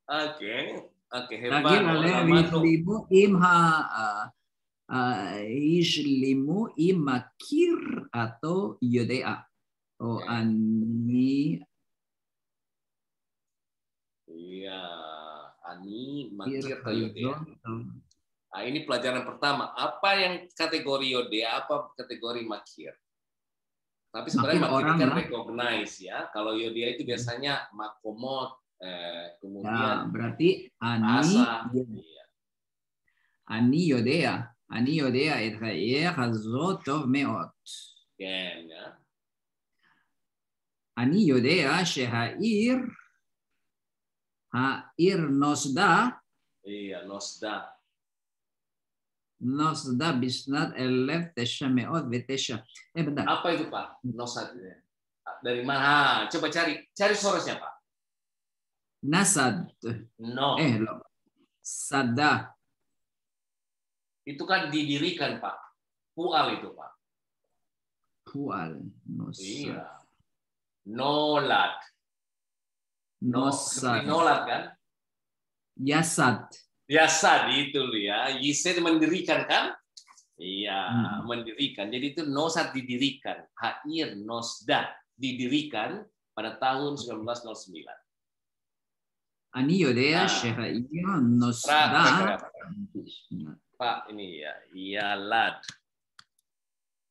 [SPEAKER 1] Oke, oke hebat.
[SPEAKER 2] Lagi lalu
[SPEAKER 1] Lama tuh.
[SPEAKER 2] Ishlimu imha uh, uh, Ishlimu imakir atau yodea. Oh, ani
[SPEAKER 1] Iya, ani
[SPEAKER 2] kir
[SPEAKER 1] makir yodea.
[SPEAKER 2] hazon.
[SPEAKER 1] Nah, ini pelajaran pertama. Apa yang kategori yodea, apa kategori makir? Tapi sebenarnya
[SPEAKER 2] Makir
[SPEAKER 1] makir
[SPEAKER 2] orang
[SPEAKER 1] kan
[SPEAKER 2] lah.
[SPEAKER 1] recognize ya. Kalau yodea itu biasanya makomot, eh,
[SPEAKER 2] Ya,
[SPEAKER 1] kemudian
[SPEAKER 2] berarti ani
[SPEAKER 1] asa. Iya.
[SPEAKER 2] אני יודע, אני יודע את העיר הזאת טוב מאוד.
[SPEAKER 1] Ken, ya.
[SPEAKER 2] אני יודע שהעיר, Ha'ir nosda.
[SPEAKER 1] Iya, nosda.
[SPEAKER 2] Nosda bisnat elef tesha meot vetesha. Eh bentar.
[SPEAKER 1] Apa itu Pak? Nosda. Dari mana? Coba cari. Cari suara siapa?
[SPEAKER 2] Nasad.
[SPEAKER 1] No.
[SPEAKER 2] Eh, lo. Sada.
[SPEAKER 1] Itu kan didirikan Pak. Pual itu Pak.
[SPEAKER 2] Pual. Nosad.
[SPEAKER 1] Iya. Nolad. Nosa. Nolak kan?
[SPEAKER 2] Yasad.
[SPEAKER 1] Yasad itu ya. Yisir mendirikan kan? Iya,
[SPEAKER 2] hmm.
[SPEAKER 1] mendirikan. Jadi itu Nosad didirikan. Hair Nosda didirikan pada tahun 1909.
[SPEAKER 2] Anillo
[SPEAKER 1] de
[SPEAKER 2] iya
[SPEAKER 1] Nosda. Pak, ini ya. Yalad.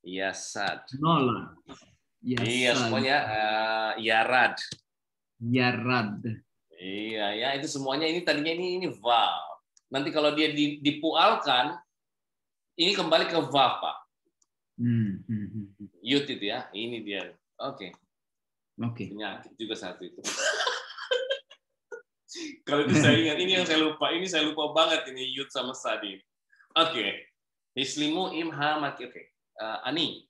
[SPEAKER 1] Yasad.
[SPEAKER 2] Nolak.
[SPEAKER 1] Iya, semuanya uh, Yarad.
[SPEAKER 2] Yarad.
[SPEAKER 1] Iya, ya itu semuanya ini tadinya ini ini vav. Nanti kalau dia dipualkan, ini kembali ke vav pak.
[SPEAKER 2] Hmm. hmm, hmm, hmm.
[SPEAKER 1] Yut itu ya, ini dia. Oke. Okay.
[SPEAKER 2] Oke. Okay.
[SPEAKER 1] Penyakit juga satu itu. kalau itu saya ingat, ini yang saya lupa. Ini saya lupa banget ini yut sama Sadi. Oke. Okay. Hislimu imha maki. Oke. Okay. Uh, Ani.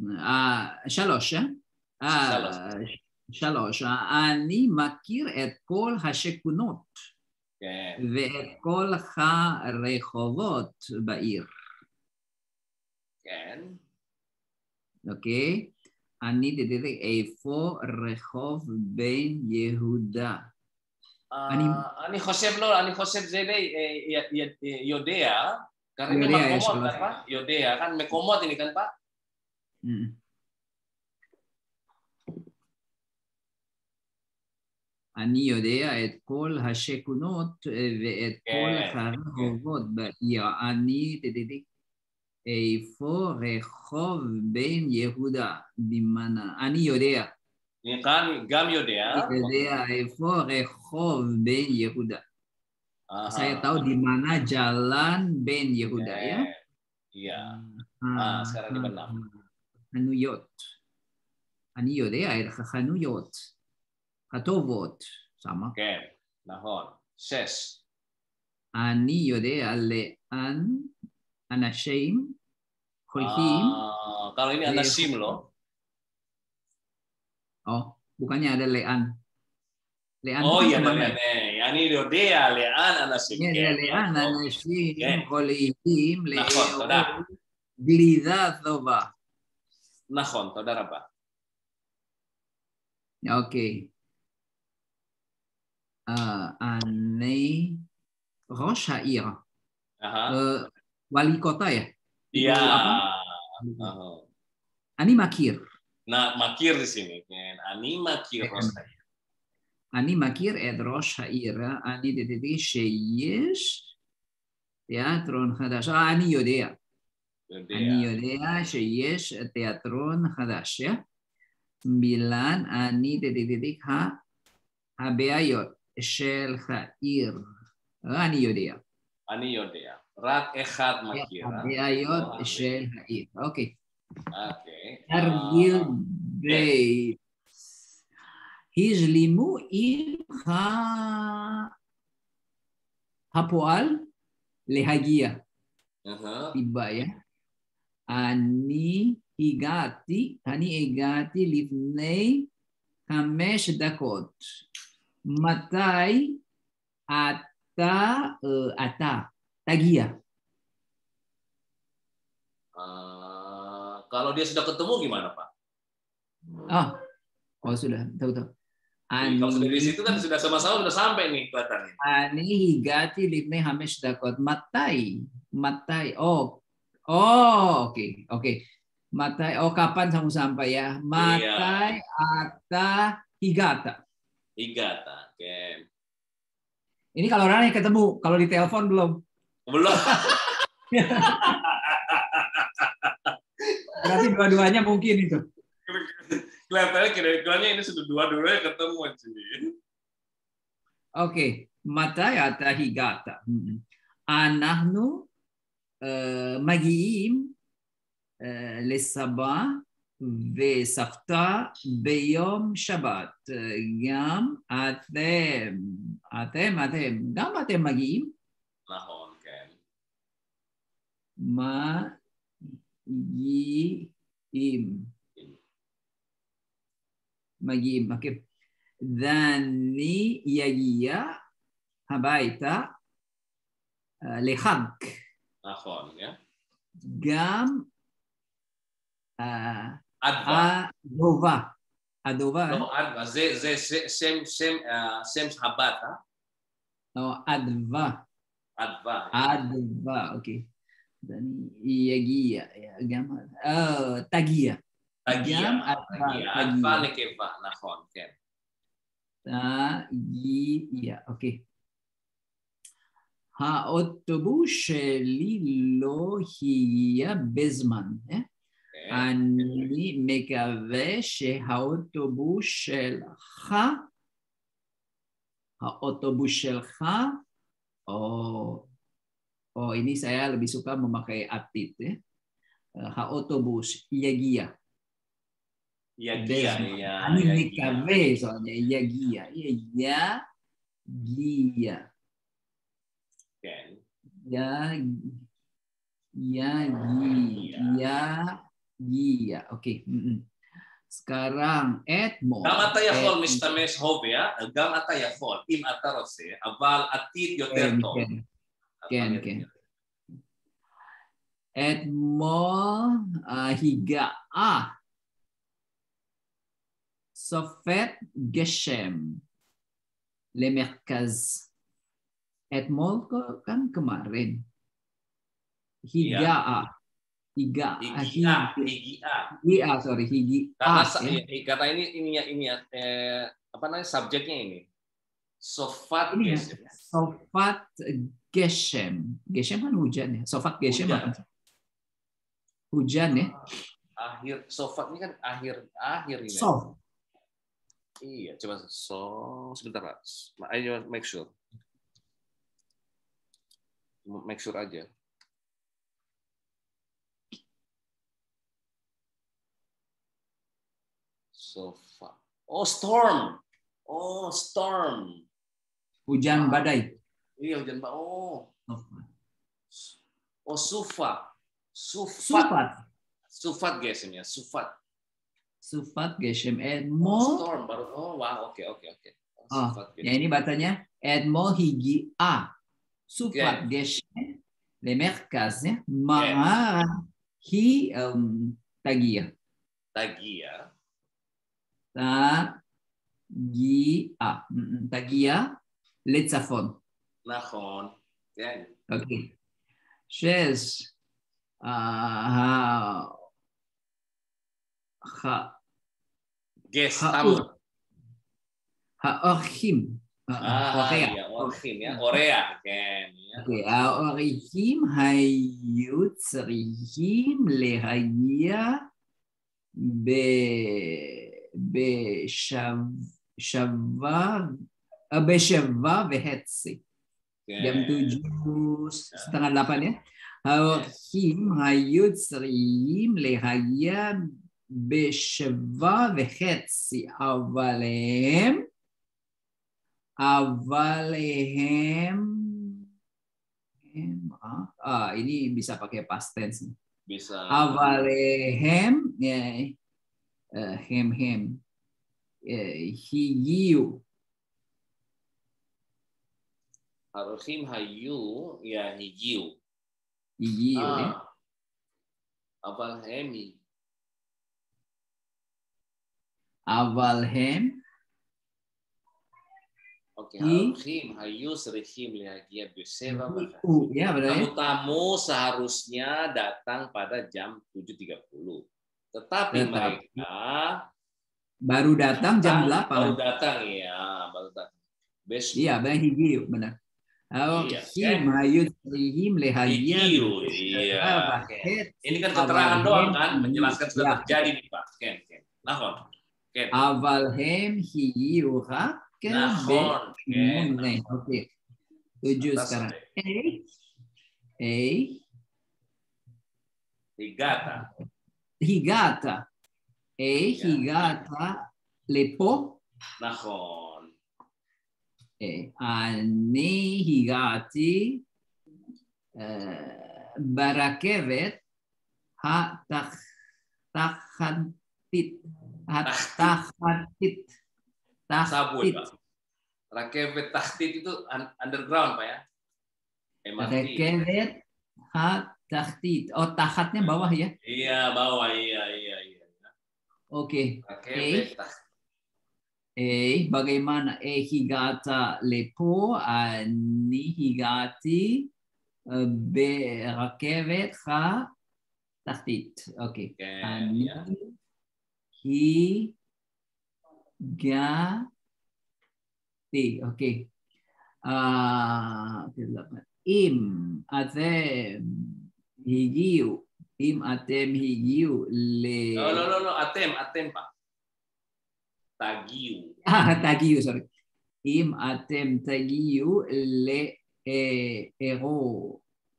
[SPEAKER 2] Uh, shalosh ya. Uh.
[SPEAKER 1] שלוש,
[SPEAKER 2] אני מכיר את כל השכונות
[SPEAKER 1] כן.
[SPEAKER 2] ואת כל הרחובות בעיר.
[SPEAKER 1] כן.
[SPEAKER 2] אוקיי? אני ידעתי איפה רחוב בן יהודה. אה,
[SPEAKER 1] אני... אני חושב לא, אני חושב זה די אה, יודע.
[SPEAKER 2] יודע, יש
[SPEAKER 1] לך. אה, יודע, כאן מקומות, אני כאן
[SPEAKER 2] בא. אני יודע את כל השכונות אה, ואת כל
[SPEAKER 1] כן,
[SPEAKER 2] הרחובות בעיר. אני איפה רחוב בן יהודה במנה. אני יודע,
[SPEAKER 1] kan gam יודע.
[SPEAKER 2] אני יודע איפה רחוב בן יהודה. Saya tahu di mana jalan Ben Yehuda ya.
[SPEAKER 1] Iya.
[SPEAKER 2] Ah,
[SPEAKER 1] sekarang di benak.
[SPEAKER 2] חנויות. אני יודע את החנויות הטובות. sama.
[SPEAKER 1] Oke. Nahon. Ses.
[SPEAKER 2] אני יודע לאן אנשים הולכים.
[SPEAKER 1] Ah, kalau ini ada
[SPEAKER 2] Iya.
[SPEAKER 1] sim loh.
[SPEAKER 2] Oh, bukannya ada lean. Lean
[SPEAKER 1] Oh
[SPEAKER 2] itu
[SPEAKER 1] iya, ada
[SPEAKER 2] kemana?
[SPEAKER 1] lihat nih. Yani יודע לאן אנשים
[SPEAKER 2] Ini ada
[SPEAKER 1] כן.
[SPEAKER 2] lean
[SPEAKER 1] Oh,
[SPEAKER 2] אנשים
[SPEAKER 1] כן.
[SPEAKER 2] הולכים
[SPEAKER 1] נכון, תודה.
[SPEAKER 2] גלידה טובה.
[SPEAKER 1] נכון, תודה רבה.
[SPEAKER 2] Oke. Eh, Ane
[SPEAKER 1] Roshair,
[SPEAKER 2] uh, eh, wali kota ya?
[SPEAKER 1] Iya. Uh,
[SPEAKER 2] Ani Makir.
[SPEAKER 1] Nah, Makir di sini. Ani Makir
[SPEAKER 2] eh, Roshair. Ani Makir et Roshair. Ani dedede Sheyesh. Ya, Teatron Hadash. Ah, Ani Yodea. Ani Yodea Sheyesh Teatron Hadash ya. Bilan Ani dedede Ha Habeayot. של העיר. אני יודע.
[SPEAKER 1] אני יודע. רק אחד מכיר. אה?
[SPEAKER 2] הבעיות
[SPEAKER 1] לא
[SPEAKER 2] של העיר. אוקיי.
[SPEAKER 1] אוקיי.
[SPEAKER 2] תרגיל
[SPEAKER 1] אה,
[SPEAKER 2] בית. השלימו עם הפועל להגיע. ya. אני הגעתי, אני הגעתי לפני חמש דקות. Matai ata uh, ata tagia.
[SPEAKER 1] Uh, kalau dia sudah ketemu gimana pak?
[SPEAKER 2] Ah, oh sudah tahu tahu.
[SPEAKER 1] Ani, kalau sudah di situ kan sudah sama-sama sudah sampai nih kelihatannya.
[SPEAKER 2] Ani higati libne sudah dakot matai matai oh oh oke okay, oke okay. matai oh kapan kamu sampai ya iya. matai iya. ata higata
[SPEAKER 1] Igata, oke. Okay.
[SPEAKER 2] Ini kalau Rani ketemu, kalau di telepon belum.
[SPEAKER 1] Belum.
[SPEAKER 2] Berarti dua-duanya mungkin itu.
[SPEAKER 1] Kelihatannya kira-kiranya ini sudah dua-duanya ketemu.
[SPEAKER 2] Oke, okay. mata ya higata. Hmm. Anahnu eh, uh, magiim uh, eh, lesaba וסבתא ביום שבת. גם אתם, אתם, אתם, גם אתם מגיעים.
[SPEAKER 1] Nahon, kan.
[SPEAKER 2] מגיעים. מגיעים, אוקיי. ואני יגיע הביתה אה, לחג.
[SPEAKER 1] Nahon, ya.
[SPEAKER 2] גם אה. הדובה. הדובה,
[SPEAKER 1] לא, אדווה. זה, שם, שם, אה, הבת, אה?
[SPEAKER 2] או אדווה.
[SPEAKER 1] אדווה.
[SPEAKER 2] אדווה, אוקיי. אז אני יגיע, גם, אה, תגיע.
[SPEAKER 1] תגיע. תגיע. אדווה. נקבה, נכון, כן.
[SPEAKER 2] תגיע, אוקיי. האוטובוס שלי לא הגיע בזמן. אה?
[SPEAKER 1] Oke.
[SPEAKER 2] אני מקווה שהאוטובוס שלך, האוטובוס שלך, oh, oh ini saya lebih suka memakai atit ya. Eh, האוטובוס יגיע.
[SPEAKER 1] Yagia,
[SPEAKER 2] בזמן.
[SPEAKER 1] ya.
[SPEAKER 2] אני
[SPEAKER 1] Yagia.
[SPEAKER 2] מקווה soalnya יגיע. יגיע.
[SPEAKER 1] Kan.
[SPEAKER 2] Ya, ya, ya, ya. Oke. mm-mm. Sekarang Edmo.
[SPEAKER 1] גם אתה יכול
[SPEAKER 2] Edmo.
[SPEAKER 1] משתמש הווה, גם אתה יכול, אם אתה רוצה, אבל עתיד יותר
[SPEAKER 2] כן,
[SPEAKER 1] טוב.
[SPEAKER 2] כן. כן,
[SPEAKER 1] אבל-
[SPEAKER 2] כן. אתמול הגעה סופת גשם למרכז. אתמול kan kemarin. Higaa. Higaa.
[SPEAKER 1] Higia, higia.
[SPEAKER 2] Higia, sorry. Higia.
[SPEAKER 1] Karena sa-
[SPEAKER 2] ya.
[SPEAKER 1] i- kata ini ini ya ini ya eh, apa namanya subjeknya ini. Sofat
[SPEAKER 2] Ini ya. Sofat Geshem. Geshem kan hujan ya. Sofat Geshem
[SPEAKER 1] Hujan.
[SPEAKER 2] apa? Hujan ya.
[SPEAKER 1] Akhir sofat ini kan akhir akhir ini.
[SPEAKER 2] Sof.
[SPEAKER 1] Iya, coba so sebentar Pak. Ayo make sure. Make sure aja. so far. Oh, storm. Oh, storm.
[SPEAKER 2] Hujan badai.
[SPEAKER 1] Iya, hujan badai. Oh. Oh, sufa. Sufat.
[SPEAKER 2] Sufat.
[SPEAKER 1] Sufat gesemnya, sufat.
[SPEAKER 2] Sufat
[SPEAKER 1] gesem
[SPEAKER 2] Edmo.
[SPEAKER 1] Oh, storm baru. Oh, wow. Oke, okay, oke, okay, oke. Okay.
[SPEAKER 2] Oh, ya ini batanya. Edmo higi a. Sufat
[SPEAKER 1] okay.
[SPEAKER 2] gesem le merkaznya ma'a hi um,
[SPEAKER 1] tagia.
[SPEAKER 2] Tagia. תגיעה, תגיע לצפון.
[SPEAKER 1] נכון, כן.
[SPEAKER 2] אוקיי. שש, אה,
[SPEAKER 1] גס,
[SPEAKER 2] האורחים.
[SPEAKER 1] אה, אה, האורח, כן.
[SPEAKER 2] אוקיי, האורחים היו צריכים להגיע ב... בשבע בשבע וחצי. jam
[SPEAKER 1] Kan.
[SPEAKER 2] tujuh setengah delapan ya. האורחים היו צריכים להגיע בשבע וחצי, אבל הם, אבל הם, הם, ah, ah, ini bisa pakai past tense. nih.
[SPEAKER 1] Bisa.
[SPEAKER 2] uh, him, him. Uh, he, you. Arohim him,
[SPEAKER 1] ha, you, ya he,
[SPEAKER 2] you. He, you.
[SPEAKER 1] Ah. Ya. aval hemi.
[SPEAKER 2] aval hem.
[SPEAKER 1] Oke,
[SPEAKER 2] okay,
[SPEAKER 1] Rahim, Hayus, Rahim, Lihagia, Buseva,
[SPEAKER 2] Iya, ya,
[SPEAKER 1] Tamu-tamu seharusnya datang pada jam 7.30. Tetapi
[SPEAKER 2] Tetapi-
[SPEAKER 1] mereka
[SPEAKER 2] Baru datang jam
[SPEAKER 1] baru
[SPEAKER 2] 8.
[SPEAKER 1] datang ya, baru datang. Besok
[SPEAKER 2] Iya, benar higiu, benar. Hakim hayut rihim lehagia.
[SPEAKER 1] Higiu, iya. Ini kan keterangan doang kan, menjelaskan sudah
[SPEAKER 2] ya.
[SPEAKER 1] terjadi nih Pak. Ken, Ken. Nahon. Ken.
[SPEAKER 2] Aval hem higiu hakem
[SPEAKER 1] Nahon. Ken.
[SPEAKER 2] Oke. Tujuh sekarang.
[SPEAKER 1] sampai
[SPEAKER 2] Eh, eh,
[SPEAKER 1] Higata
[SPEAKER 2] higata. Eh,
[SPEAKER 1] Ya.
[SPEAKER 2] higata lepo.
[SPEAKER 1] Nahon.
[SPEAKER 2] Eh, אני הגעתי אה, ברכבת התחתית. התחתית.
[SPEAKER 1] Subway,
[SPEAKER 2] תחתית.
[SPEAKER 1] Pak. Rakevet tahtit itu un- underground, Pak ya. MRT.
[SPEAKER 2] רכבת התחתית. Tahtit. Oh, tahatnya bawah ya?
[SPEAKER 1] Iya, bawah. Iya, iya, iya.
[SPEAKER 2] Oke.
[SPEAKER 1] Okay. Eh,
[SPEAKER 2] eh, bagaimana? Eh, higata lepo, ani higati, eh, be rakeve, ha,
[SPEAKER 1] tahtit.
[SPEAKER 2] Oke.
[SPEAKER 1] Okay.
[SPEAKER 2] Okay, ani, yeah. higati. Oke. Ah, okay. Uh, Im, ada הגיעו, אם אתם הגיעו ל...
[SPEAKER 1] לא, לא, לא, לא, אתם, אתם פעם. תגיעו.
[SPEAKER 2] אה, תגיעו, סורי. אם אתם תגיעו לאירוע.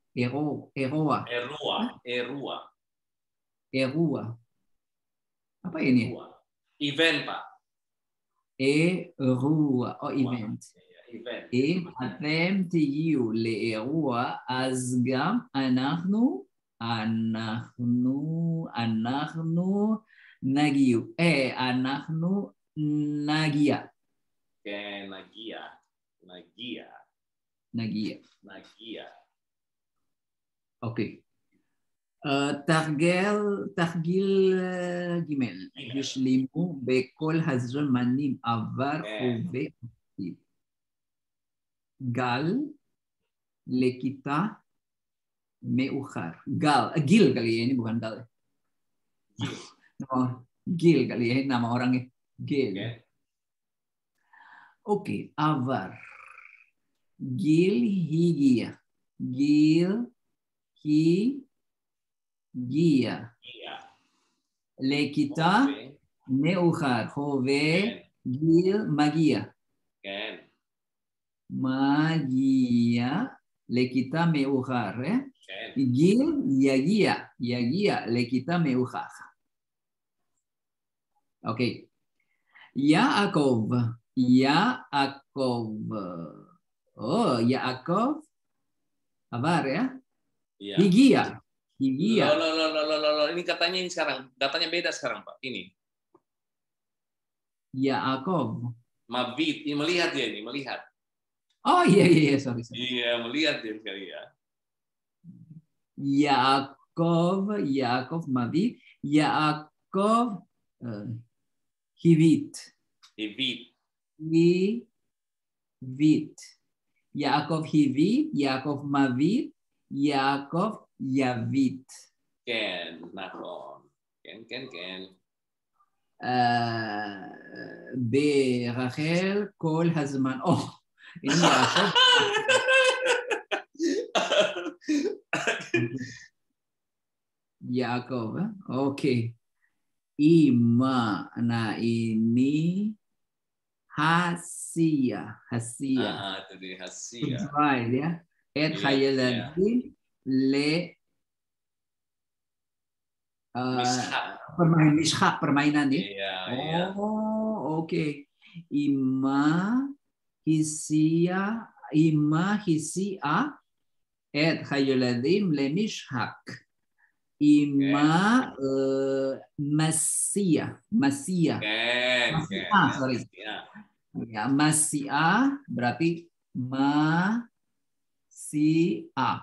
[SPEAKER 2] אה, אירוע.
[SPEAKER 1] אירוע. אירוע.
[SPEAKER 2] אירוע. apa ini?
[SPEAKER 1] Event, Pak.
[SPEAKER 2] Erua,
[SPEAKER 1] oh event.
[SPEAKER 2] אם אתם תהיו לאירוע, אז גם אנחנו, אנחנו, אנחנו נגיע. אה, אנחנו נגיע.
[SPEAKER 1] Ken, Nagia. Nagia.
[SPEAKER 2] נגיע.
[SPEAKER 1] Nagia.
[SPEAKER 2] אוקיי. אה, תרגל, תרגיל אה, ג' השלימו בכל הזמנים עבר,
[SPEAKER 1] כן.
[SPEAKER 2] הווה, gal lekita meukhar. Gal, eh, Gil kali ya ini bukan gal. Oh, Gil kali ya nama orangnya. Gil.
[SPEAKER 1] Oke,
[SPEAKER 2] okay, Avar. Gil higia. Gil hi higia.
[SPEAKER 1] Iya.
[SPEAKER 2] Lekita
[SPEAKER 1] meukhar.
[SPEAKER 2] Hove Gil magia.
[SPEAKER 1] Ken
[SPEAKER 2] magia le
[SPEAKER 1] kita
[SPEAKER 2] me ujar, ¿eh? Gil
[SPEAKER 1] yagia,
[SPEAKER 2] guía, kita guía le quita Ya Ok. Yaakov, Yaakov. Oh, Yaakov. Abar ya. Eh?
[SPEAKER 1] Iya.
[SPEAKER 2] Higia. Higia.
[SPEAKER 1] Lo, lo, lo, lo, lo, lo, ini katanya ini sekarang. Datanya beda sekarang, Pak. Ini.
[SPEAKER 2] Yaakov.
[SPEAKER 1] Mabit, ini melihat ya ini, melihat.
[SPEAKER 2] Oh iya iya iya, sorry. sorry.
[SPEAKER 1] Iya, melihat dia sekali ya.
[SPEAKER 2] Yaakov, Yaakov Mavi, Yaakov uh, Hivit.
[SPEAKER 1] Hibit.
[SPEAKER 2] Hi vit. Yaakov hivit, Yaakov mavit, Yaakov yavit.
[SPEAKER 1] כן, נכון. כן, כן, כן.
[SPEAKER 2] אה, ברחל כל הזמן. או, ini merasa Yakob. Eh? Oke. Okay. Ima. Nah, ini hasia, hasia.
[SPEAKER 1] Ah, ah itu dia hasia.
[SPEAKER 2] Right, ya. Et
[SPEAKER 1] iya,
[SPEAKER 2] haya lagi le eh,
[SPEAKER 1] uh,
[SPEAKER 2] permainan mishak permainan ya.
[SPEAKER 1] Yeah,
[SPEAKER 2] oh, oke. Okay. Ima hisia ima hisia et hayuladim lemishhak. Ima eh, masia masia.
[SPEAKER 1] Ken,
[SPEAKER 2] Masih
[SPEAKER 1] Ken.
[SPEAKER 2] A, sorry.
[SPEAKER 1] Ya.
[SPEAKER 2] Ya, masia berarti ma si a.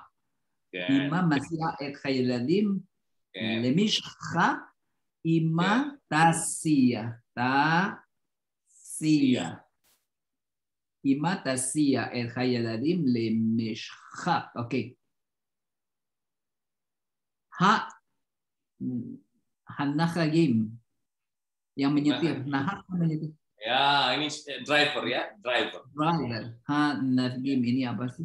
[SPEAKER 2] Ima masia et hayuladim
[SPEAKER 1] Ken.
[SPEAKER 2] lemishhak. Ima tasia tasia. Ima tasia et hayaladim lemishhak. Oke. Ha hanakagim yang menyetir. Nah, menyetir.
[SPEAKER 1] Ya, ini eh, driver ya, driver.
[SPEAKER 2] Driver. Hanagim ini apa sih?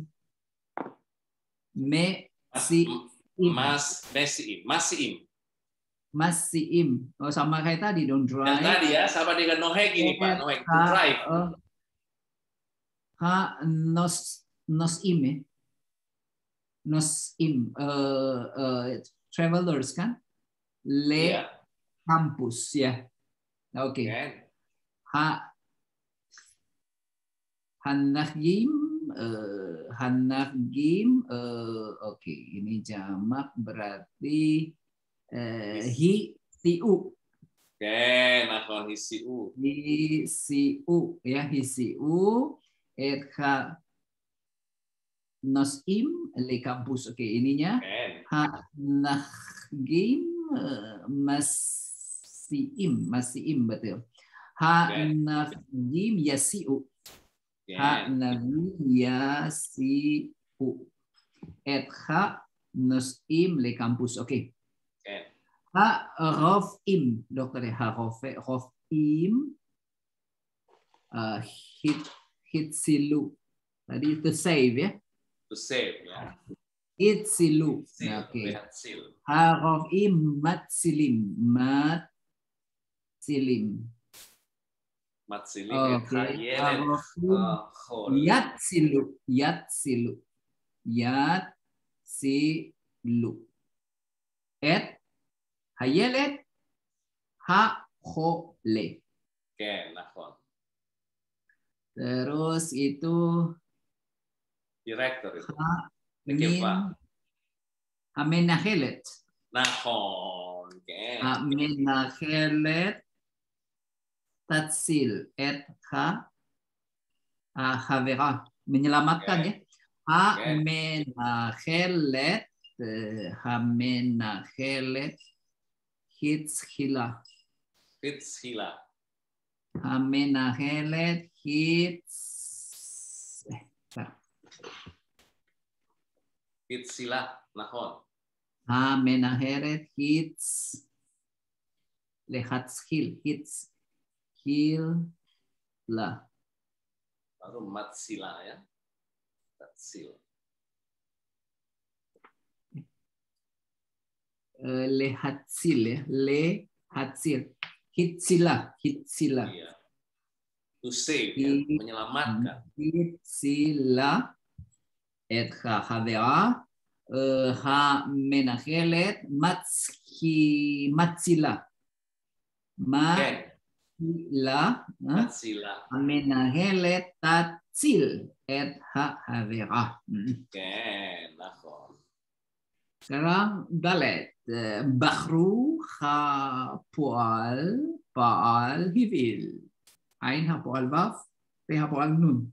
[SPEAKER 2] Me
[SPEAKER 1] Mas,
[SPEAKER 2] si.
[SPEAKER 1] Mas Mesiim, Masiim.
[SPEAKER 2] Masiim. Oh sama kayak tadi
[SPEAKER 1] Yang
[SPEAKER 2] drive.
[SPEAKER 1] tadi ya, sama dengan Noheg ini Pak, Noheg
[SPEAKER 2] Ha,
[SPEAKER 1] drive.
[SPEAKER 2] eh, ha nos nos im ya. Nos im eh, eh, travelers kan? Le
[SPEAKER 1] Iya,
[SPEAKER 2] kampus ya. Oke.
[SPEAKER 1] Ken.
[SPEAKER 2] Ha Hanagim eh Hanagim eh oke ini jamak berarti eh, hi tiu
[SPEAKER 1] Ken, nakon hisiu.
[SPEAKER 2] hi siu ya hi siu et ha nosim le kampus. Oke ininya.
[SPEAKER 1] Ken.
[SPEAKER 2] ha nahgim eh, masiim. Masiim betul. Ha nahgim yasiu. Ha nahgim yasiu. Et ha nosim le kampus. Oke.
[SPEAKER 1] Ken.
[SPEAKER 2] ha rofim. Dokter ya ha rofe rofim. Uh, hit hit silu tadi itu save ya
[SPEAKER 1] To save ya.
[SPEAKER 2] hit silu
[SPEAKER 1] Sil,
[SPEAKER 2] Nah, oke
[SPEAKER 1] lihat sil.
[SPEAKER 2] Harofim matsilim mat silim.
[SPEAKER 1] Matsilim,
[SPEAKER 2] Oke.
[SPEAKER 1] Hayelen,
[SPEAKER 2] Harofim
[SPEAKER 1] Khol.
[SPEAKER 2] yat silu yat silu yat silu. Et hayelet ha le.
[SPEAKER 1] Ken, nakon.
[SPEAKER 2] Terus itu
[SPEAKER 1] Director itu.
[SPEAKER 2] min amenahelet.
[SPEAKER 1] Nakon. Ken.
[SPEAKER 2] amenahelet tatsil et ha havera menyelamatkan
[SPEAKER 1] Oke.
[SPEAKER 2] ya amenahelet eh, amenahelet hitshila
[SPEAKER 1] Fitz Hila.
[SPEAKER 2] Amenahelet hits eh, bentar.
[SPEAKER 1] Fitz Hila. Nakon.
[SPEAKER 2] amenahelet hits lehatshil hits hil lah
[SPEAKER 1] Baru Matsila ya.
[SPEAKER 2] Eh, lehatsil ya lehatsil hitsila hitsila
[SPEAKER 1] Iya. To save, ya.
[SPEAKER 2] Hi-
[SPEAKER 1] menyelamatkan.
[SPEAKER 2] hitsila et ha havera eh, ha menachelet matski matsila matsila
[SPEAKER 1] Matsila.
[SPEAKER 2] menachelet tatsil et ha havera Hmm.
[SPEAKER 1] Ken. Nakon.
[SPEAKER 2] sekarang dalet Eh, Bahru ha poal paal hivil Ain ha poal baf P ha poal nun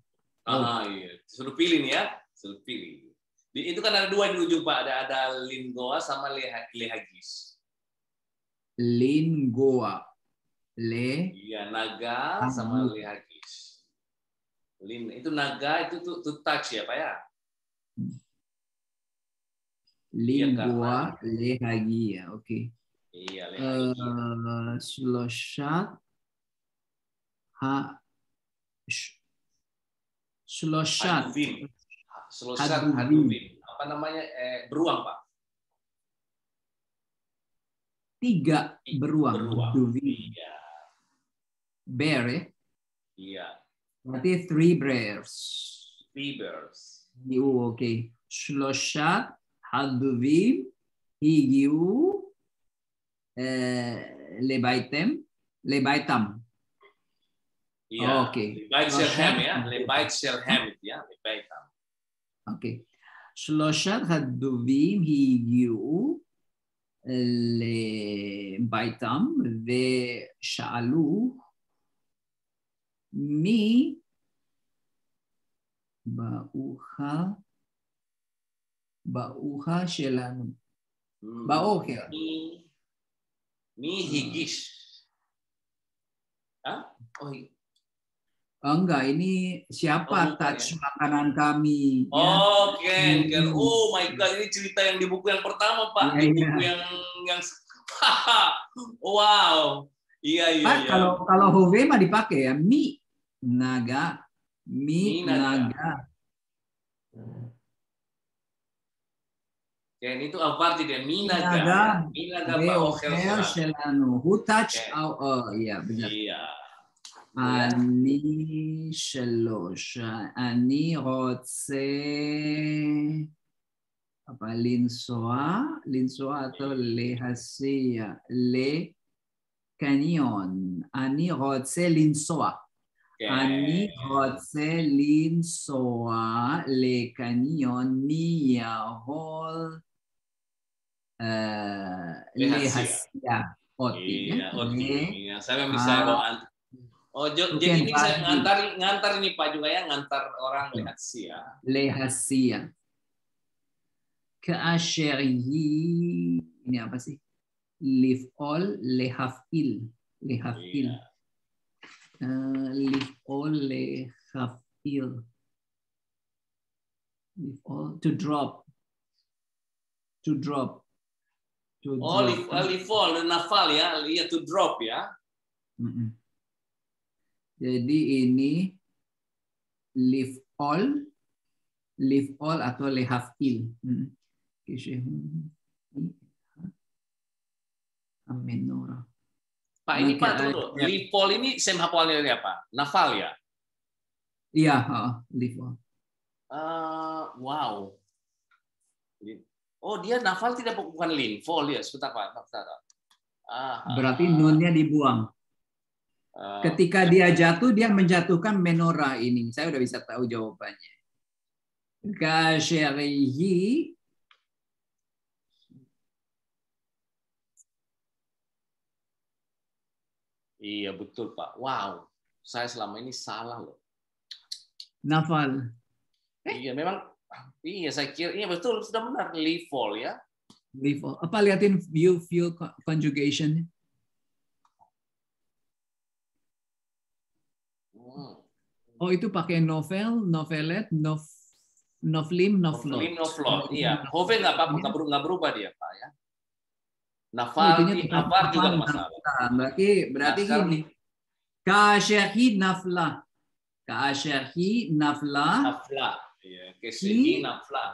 [SPEAKER 1] Ah, iya. Suruh pilih nih ya. Suruh pilih. Di, itu kan ada dua di ujung Pak. Ada ada Lingoa sama Leha, Lehagis.
[SPEAKER 2] Lin goa Le
[SPEAKER 1] Iya, Naga sama. Lehagis. Lin itu naga itu tuh to touch ya Pak ya?
[SPEAKER 2] Lingua lehagia. Oke.
[SPEAKER 1] Iya, lehagia.
[SPEAKER 2] Eh, Sloshat ha sh- Sloshat
[SPEAKER 1] Haduvim.
[SPEAKER 2] Haduvim.
[SPEAKER 1] haduvim. Apa namanya? Eh, beruang Pak.
[SPEAKER 2] tiga beruang.
[SPEAKER 1] Beruang.
[SPEAKER 2] Duvi.
[SPEAKER 1] Iya.
[SPEAKER 2] Bear ya.
[SPEAKER 1] Iya.
[SPEAKER 2] Berarti three bears.
[SPEAKER 1] Beavers.
[SPEAKER 2] Oh, oke. Sloshat חדובים הגיעו
[SPEAKER 1] אה,
[SPEAKER 2] לביתם,
[SPEAKER 1] לביתם. אוקיי. לבית
[SPEAKER 2] שלהם,
[SPEAKER 1] אוקיי. לבית שלהם, לביתם. אוקיי.
[SPEAKER 2] שלושת הדובים הגיעו אה, לביתם ושאלו מי ברוך Bauha shelanu.
[SPEAKER 1] Hmm.
[SPEAKER 2] Bauha. Ya?
[SPEAKER 1] Mi, mi higis. Hah? Oh, iya.
[SPEAKER 2] oh Enggak, ini siapa
[SPEAKER 1] oh,
[SPEAKER 2] touch ya. makanan kami.
[SPEAKER 1] Oh, ya. okay.
[SPEAKER 2] hmm.
[SPEAKER 1] Oh my God, ini cerita yang di buku yang pertama, Pak.
[SPEAKER 2] Ya,
[SPEAKER 1] di
[SPEAKER 2] iya.
[SPEAKER 1] buku ya. yang yang wow. Iya, iya,
[SPEAKER 2] Pak,
[SPEAKER 1] iya.
[SPEAKER 2] Kalau kalau Hove mah dipakai ya, mi naga, mi,
[SPEAKER 1] mi naga.
[SPEAKER 2] naga. כן,
[SPEAKER 1] איתו
[SPEAKER 2] עברתי
[SPEAKER 1] למינהגה.
[SPEAKER 2] מינהגה
[SPEAKER 1] באוכל
[SPEAKER 2] שלנו. הוא touch
[SPEAKER 1] כן.
[SPEAKER 2] our... אני שלוש, אני רוצה אבל לנסוע, לנסוע אותו כן. להסיע לקניון, אני רוצה לנסוע.
[SPEAKER 1] כן.
[SPEAKER 2] אני רוצה לנסוע לקניון, מי יכול
[SPEAKER 1] Eh,
[SPEAKER 2] lehasia oti.
[SPEAKER 1] Iya,
[SPEAKER 2] ya. oti.
[SPEAKER 1] Iya, saya bisa
[SPEAKER 2] ah.
[SPEAKER 1] bawa Oh, jadi ini
[SPEAKER 2] saya
[SPEAKER 1] ngantar ngantar nih Pak juga ya ngantar orang iya.
[SPEAKER 2] lehasia. Lehasia. Asheri ini apa sih? Live all lehafil lehafil.
[SPEAKER 1] Iya.
[SPEAKER 2] Uh, eh, live all lehafil. Live all to drop. To drop. To
[SPEAKER 1] Oh, li- uh, lifol, nafal ya, iya to drop ya.
[SPEAKER 2] Mm-mm. Jadi ini live all, live all atau lehafil. Mm. Amenora.
[SPEAKER 1] Pak ini Pak tunggu.
[SPEAKER 2] ya.
[SPEAKER 1] Lifol ini sem hafalnya apa? Nafal ya.
[SPEAKER 2] Iya, oh, live all.
[SPEAKER 1] Eh, wow. Oh dia nafal tidak bukan linfol ya. Sebentar Pak, sebentar. Ah,
[SPEAKER 2] Berarti
[SPEAKER 1] ah,
[SPEAKER 2] nunnya dibuang.
[SPEAKER 1] ah.
[SPEAKER 2] Ketika dia jatuh, dia menjatuhkan menora ini. Saya udah bisa tahu jawabannya. Kasyarihi
[SPEAKER 1] Iya betul Pak. Wow. Saya selama ini salah loh.
[SPEAKER 2] nafal.
[SPEAKER 1] Iya memang. Iya saya kira. Iya betul sudah benar. Lifol ya.
[SPEAKER 2] Live all. Apa liatin view view conjugation?
[SPEAKER 1] Hmm.
[SPEAKER 2] Oh itu pakai novel, novelet, nov, novlim, novlot.
[SPEAKER 1] Novlim Novlot, iya. Hove nggak apa nggak berubah, berubah dia pak ya.
[SPEAKER 2] Oh,
[SPEAKER 1] Nafal, juga
[SPEAKER 2] nafal,
[SPEAKER 1] nggak masalah.
[SPEAKER 2] Nah, berarti berarti
[SPEAKER 1] Nah,
[SPEAKER 2] gini. Kasyahi nafla. Kasyahi nafla.
[SPEAKER 1] Nafla, iya. Kesegi
[SPEAKER 2] Hi.
[SPEAKER 1] Nafla.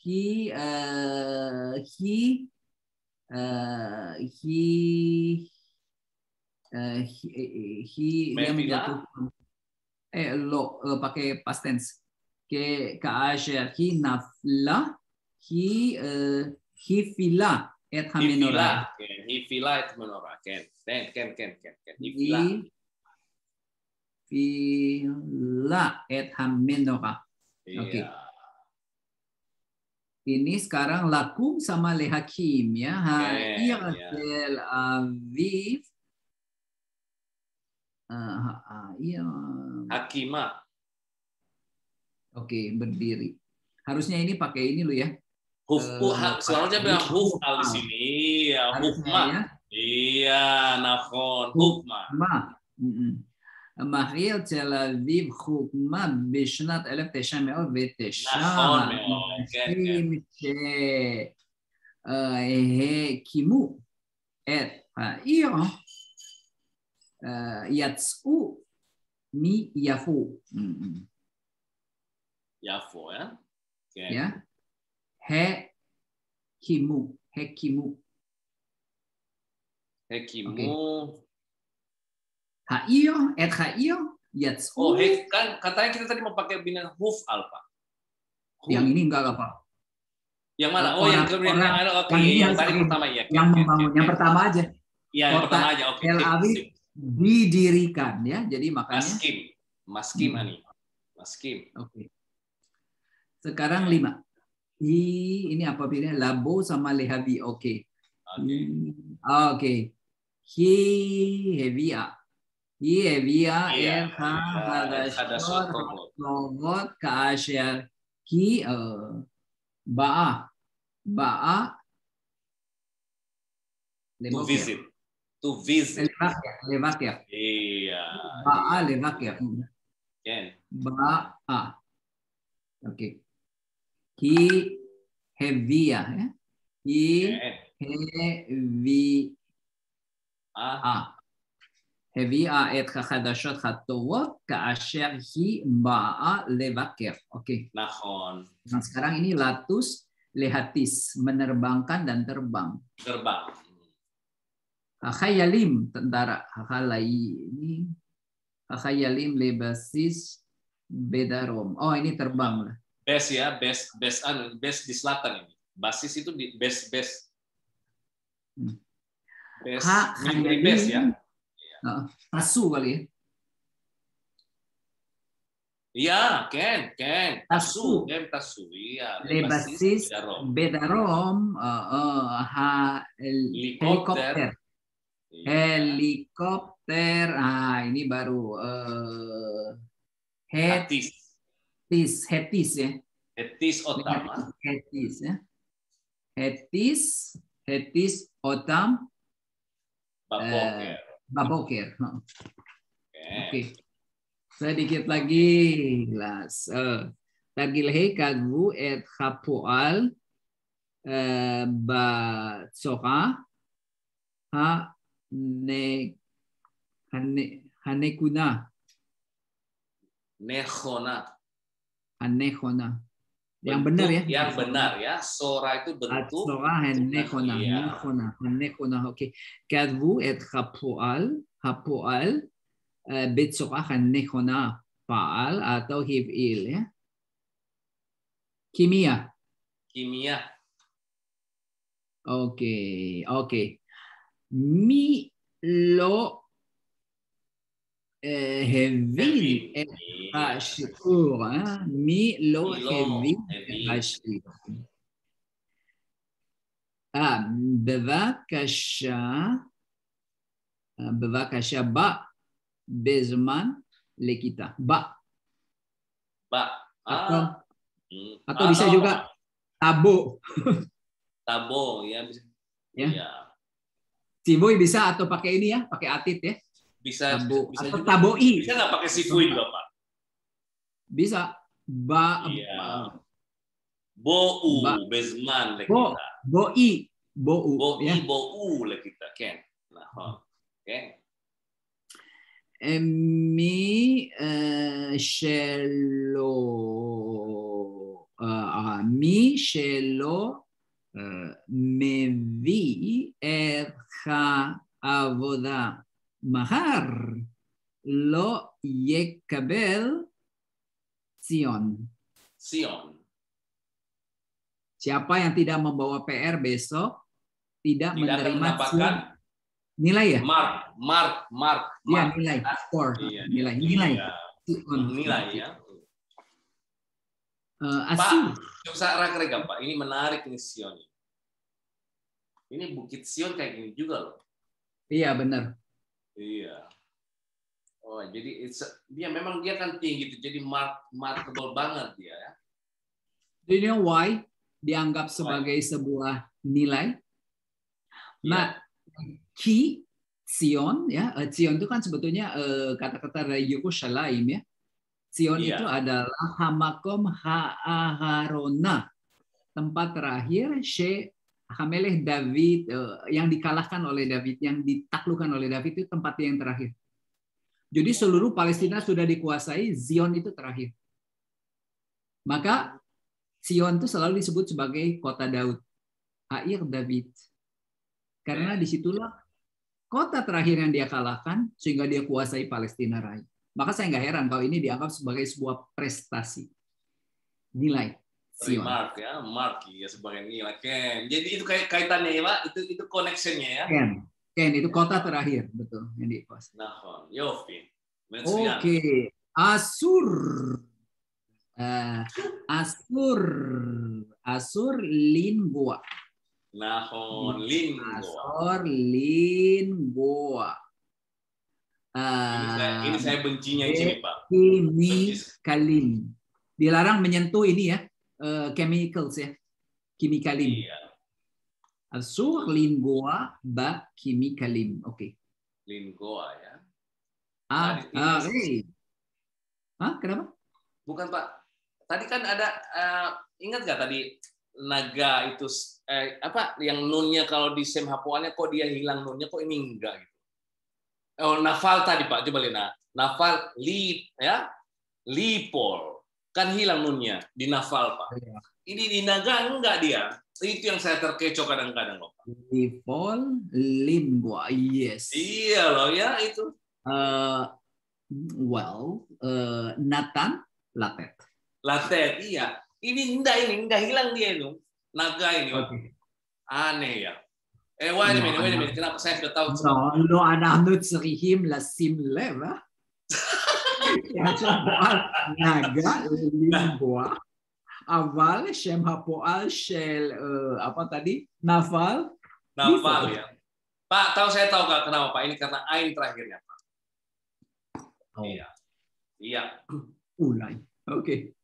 [SPEAKER 2] Hi eh hi eh hi eh hi, hi dia menjatuhkan. Eh lo eh, pakai past tense. Ke kasyahi nafla hi eh hi fila et hamenora.
[SPEAKER 1] Ken. Hifila itu menora. Ken, ken, ken, ken, ken, ken. Hifila.
[SPEAKER 2] Fila et hamenora. Oke.
[SPEAKER 1] Iya.
[SPEAKER 2] Ini sekarang lakum sama lehakim ya.
[SPEAKER 1] Oke,
[SPEAKER 2] Ha'ir
[SPEAKER 1] ya.
[SPEAKER 2] tel aviv. Ah, ha'ir.
[SPEAKER 1] Hakima.
[SPEAKER 2] Oke, berdiri. Harusnya ini pakai ini lu ya.
[SPEAKER 1] Huf,
[SPEAKER 2] Eh,
[SPEAKER 1] uh, selalu dia bilang
[SPEAKER 2] huf-
[SPEAKER 1] al di sini. Iya,
[SPEAKER 2] ya.
[SPEAKER 1] Iya, nafon, hukma.
[SPEAKER 2] Ma. Mm-mm. מהיר תל אביב הוקמה בשנת 1909.
[SPEAKER 1] נכון מאוד, כן,
[SPEAKER 2] אנשים שהקימו את העיר אה, יצאו מיפו.
[SPEAKER 1] יפו, אה? כן.
[SPEAKER 2] Yeah. הקימו, הקימו.
[SPEAKER 1] Ha'io,
[SPEAKER 2] et ha'io, yats.
[SPEAKER 1] Oh, he, kan katanya kita tadi mau pakai binar huf alfa.
[SPEAKER 2] Yang ini enggak apa?
[SPEAKER 1] Yang mana? Oh, yang kemudian
[SPEAKER 2] orang, yang, okay,
[SPEAKER 1] yang, yang
[SPEAKER 2] paling
[SPEAKER 1] pertama ya.
[SPEAKER 2] Yang
[SPEAKER 1] okay,
[SPEAKER 2] membangun, yang pertama aja.
[SPEAKER 1] Iya, yang pertama aja. Oke.
[SPEAKER 2] Okay,
[SPEAKER 1] okay.
[SPEAKER 2] didirikan ya. Jadi makanya
[SPEAKER 1] Maskim. Maskim
[SPEAKER 2] hmm.
[SPEAKER 1] Ani. Maskim.
[SPEAKER 2] Oke. Sekarang lima. I ini apa bedanya? Labo sama lehabi. Oke. Okay. Oke. Okay. Okay. He heavy
[SPEAKER 1] Iya.
[SPEAKER 2] er ha
[SPEAKER 1] Ada
[SPEAKER 2] hadashot
[SPEAKER 1] soto.
[SPEAKER 2] rogot kaasher. Hi eh, ba'a. Ba'a.
[SPEAKER 1] To visit. To visit.
[SPEAKER 2] Levakir. Levakir.
[SPEAKER 1] Iya.
[SPEAKER 2] Ba'a levakir.
[SPEAKER 1] Ken.
[SPEAKER 2] Ba'a. Oke à être Hadashot Hatorot Kaasher Hi Ba'a Levaker. Oke.
[SPEAKER 1] Nahon.
[SPEAKER 2] Nah, sekarang ini Latus Lehatis, menerbangkan dan terbang.
[SPEAKER 1] Terbang.
[SPEAKER 2] Khayalim, tentara. Khalai ini. Khayalim Lebasis Bedarom. Oh, ini terbang lah.
[SPEAKER 1] Base ya, base, base, anu, base di selatan ini. Basis itu di base, base.
[SPEAKER 2] Hmm.
[SPEAKER 1] Base,
[SPEAKER 2] ha,
[SPEAKER 1] base ya.
[SPEAKER 2] Tasu kali ya.
[SPEAKER 1] Iya, Ken, Ken.
[SPEAKER 2] Tasu.
[SPEAKER 1] Ken Tasu. Iya.
[SPEAKER 2] Lebasis bedarom. eh, eh, ha, el-
[SPEAKER 1] Helikopter.
[SPEAKER 2] helikopter. Helikopter. Ah, ini baru eh
[SPEAKER 1] Hatis.
[SPEAKER 2] hetis, hetis ya.
[SPEAKER 1] Hetis Otama.
[SPEAKER 2] Hetis ya. Hetis, hetis otam
[SPEAKER 1] Baboker.
[SPEAKER 2] Babokir. Oke.
[SPEAKER 1] Okay.
[SPEAKER 2] okay. Sedikit lagi. Las. Eh, Tagilhei kagu et eh, ha ne hanekuna.
[SPEAKER 1] Nehona.
[SPEAKER 2] Hanekuna yang benar ya.
[SPEAKER 1] yang benar ya. Sora itu bentuk
[SPEAKER 2] sora henne
[SPEAKER 1] iya.
[SPEAKER 2] konami kona henne kona oke. Kadvu et hapoal hapoal eh, bet sora henne kona paal atau hibil ya. Kimia.
[SPEAKER 1] Kimia.
[SPEAKER 2] Oke okay, oke. Okay. mi
[SPEAKER 1] lo هذين
[SPEAKER 2] القاشورة
[SPEAKER 1] مي
[SPEAKER 2] لو هذين القاشورة آه بفاكشا بفاكشا با بزمان lekita ba.
[SPEAKER 1] Ba.
[SPEAKER 2] Atau atau bisa juga tabo.
[SPEAKER 1] Tabo ya bisa.
[SPEAKER 2] Ya,
[SPEAKER 1] ya.
[SPEAKER 2] Ciboy bisa atau pakai ini ya pakai atit ya.
[SPEAKER 1] Bisa
[SPEAKER 2] Tabo.
[SPEAKER 1] bisa
[SPEAKER 2] Atau taboi.
[SPEAKER 1] Bisa nggak pakai sifui juga, Pak?
[SPEAKER 2] Bisa. Ba,
[SPEAKER 1] Iya. Bou,
[SPEAKER 2] Ba.
[SPEAKER 1] bezman le
[SPEAKER 2] Bo.
[SPEAKER 1] kita.
[SPEAKER 2] boi. Bou.
[SPEAKER 1] Bou,
[SPEAKER 2] ya.
[SPEAKER 1] bou le kita, Ken. Nah. Ken.
[SPEAKER 2] מי אה, שלא, אה, מי שלא אה, מביא את העבודה מחר לא יקבל ציון.
[SPEAKER 1] Sion.
[SPEAKER 2] Siapa yang tidak membawa PR besok tidak,
[SPEAKER 1] Tidak akan
[SPEAKER 2] menerima
[SPEAKER 1] mendapatkan
[SPEAKER 2] ציון. nilai ya?
[SPEAKER 1] mark, mark, mark,
[SPEAKER 2] Iya
[SPEAKER 1] mark.
[SPEAKER 2] nilai, score,
[SPEAKER 1] Iya,
[SPEAKER 2] nilai, nilai.
[SPEAKER 1] Iya.
[SPEAKER 2] Sion.
[SPEAKER 1] Nilai ya.
[SPEAKER 2] Eh,
[SPEAKER 1] Pak,
[SPEAKER 2] asu.
[SPEAKER 1] coba rakrega, Pak. Ini menarik nih Sion. Ini Bukit Sion kayak gini juga loh.
[SPEAKER 2] Iya benar.
[SPEAKER 1] Iya. Oh, jadi it's a- dia memang dia kan tinggi gitu. Jadi mark markable banget dia ya.
[SPEAKER 2] Do you know why dianggap sebagai sebuah nilai? Nah, ki Zion ya, eh, Zion itu kan sebetulnya eh, kata-kata dari Yerusalem ya. Zion
[SPEAKER 1] Iya.
[SPEAKER 2] itu adalah Hamakom Haaharona, tempat terakhir She Hameleh David eh, yang dikalahkan oleh David, yang ditaklukkan oleh David itu tempat yang terakhir. Jadi seluruh Palestina sudah dikuasai, Zion itu terakhir. Maka Zion itu selalu disebut sebagai kota Daud, Air David. Karena di situlah kota terakhir yang dia kalahkan sehingga dia kuasai Palestina Raya. Maka saya nggak heran kalau ini dianggap sebagai sebuah prestasi. Nilai. Zion.
[SPEAKER 1] Remark ya, mark ya sebagai nilai Ken. Jadi itu kait kaitannya ya Pak, itu itu connectionnya ya.
[SPEAKER 2] Ken. Ken itu kota terakhir, betul yang dikuasai.
[SPEAKER 1] Nah, Yofi.
[SPEAKER 2] Oke, Asur. Eh, Asur. Asur Lingua.
[SPEAKER 1] Nahon Linggo.
[SPEAKER 2] Asur Lingua.
[SPEAKER 1] Ini saya, ini saya bencinya di sini Pak. Benci.
[SPEAKER 2] Kalim. Dilarang menyentuh ini ya, eh, chemicals ya. Kimikalim.
[SPEAKER 1] Iya,
[SPEAKER 2] Asur Lingua ba kimikalim. Oke.
[SPEAKER 1] Linggoa ya.
[SPEAKER 2] Ah,
[SPEAKER 1] Tadi
[SPEAKER 2] ah, hey. Hah, kenapa?
[SPEAKER 1] Bukan Pak. Tadi kan ada eh, ingat nggak tadi naga itu eh, apa yang nunnya kalau di sem hapuannya kok dia hilang nunnya kok ini enggak gitu. Oh, nafal tadi Pak, coba lihat. Nah, nafal li ya. Lipol kan hilang nunnya di nafal pak.
[SPEAKER 2] Iya.
[SPEAKER 1] Ini di naga enggak dia. Itu yang saya terkecoh kadang-kadang loh pak.
[SPEAKER 2] Lipol limbo yes.
[SPEAKER 1] Iya loh ya itu.
[SPEAKER 2] Uh, well uh, Nathan Latet.
[SPEAKER 1] Latet iya. Ini enggak ini enggak hilang dia itu. Naga ini
[SPEAKER 2] okay.
[SPEAKER 1] aneh ya. Eh, wait a minute, wait a minute. Kenapa saya sudah tahu?
[SPEAKER 2] No, no, anah nutzrihim lasim leva. אה? עכשיו פועל נגע לינגוע, אבל שם הפועל של, אה, apa tadi? נפל,
[SPEAKER 1] Nafal
[SPEAKER 2] Bisa.
[SPEAKER 1] ya. Pak, tahu saya tahu Kak, kenapa Pak? Ini karena ain terakhirnya, Pak.
[SPEAKER 2] Oh.
[SPEAKER 1] Iya. Iya.
[SPEAKER 2] אולי. Oke.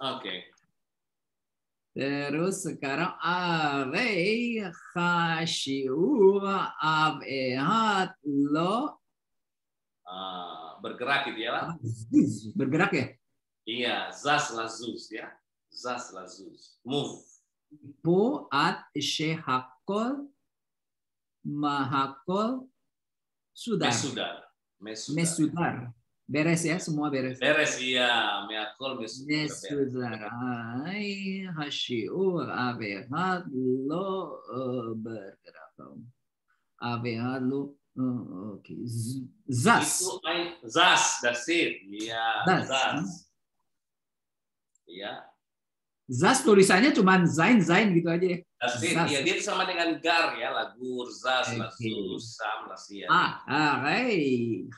[SPEAKER 1] Oke.
[SPEAKER 2] Terus sekarang הרי השיעור אב אחד לא
[SPEAKER 1] Ah, bergerak gitu ya.
[SPEAKER 2] Bergerak ya?
[SPEAKER 1] Iya, zas lazus ya. Zas lazus Move.
[SPEAKER 2] Bu at shehakol mahakol sudar.
[SPEAKER 1] Mesudar. Mesudar.
[SPEAKER 2] Beres ya, semua beres.
[SPEAKER 1] Beres ya meakol mesudar.
[SPEAKER 2] Mesudar. Ai hashiur avehat lo eh, bergerak. Avehat lo Uh, okay. Zas.
[SPEAKER 1] Itu ein, das, das it. Iya.
[SPEAKER 2] Das.
[SPEAKER 1] Zas. Iya.
[SPEAKER 2] Zas tulisannya cuma zain zain gitu aja ya.
[SPEAKER 1] It. Iya, dia sama dengan gar ya, lagu zas,
[SPEAKER 2] okay.
[SPEAKER 1] lasu, sam, lasia.
[SPEAKER 2] Ah, ah,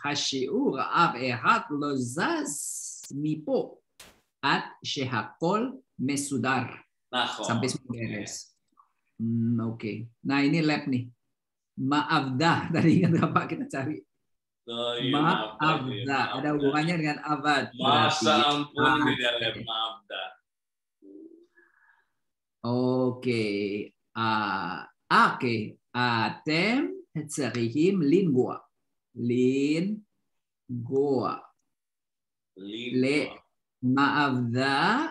[SPEAKER 2] hashiur, ab ehat lo zas mipo at shehakol mesudar.
[SPEAKER 1] Nah,
[SPEAKER 2] sampai beres. Hmm, Oke. Okay. Nah, ini lab nih. Ma'afda, Tadi kan ingat nggak kita cari?
[SPEAKER 1] Oh, iya, ma'afda, iya,
[SPEAKER 2] Ada hubungannya dengan abad.
[SPEAKER 1] Masa ampun di dalam.
[SPEAKER 2] Oke. Oke. Atem tsarihim lin gua, Lin gua,
[SPEAKER 1] Le
[SPEAKER 2] ma'afda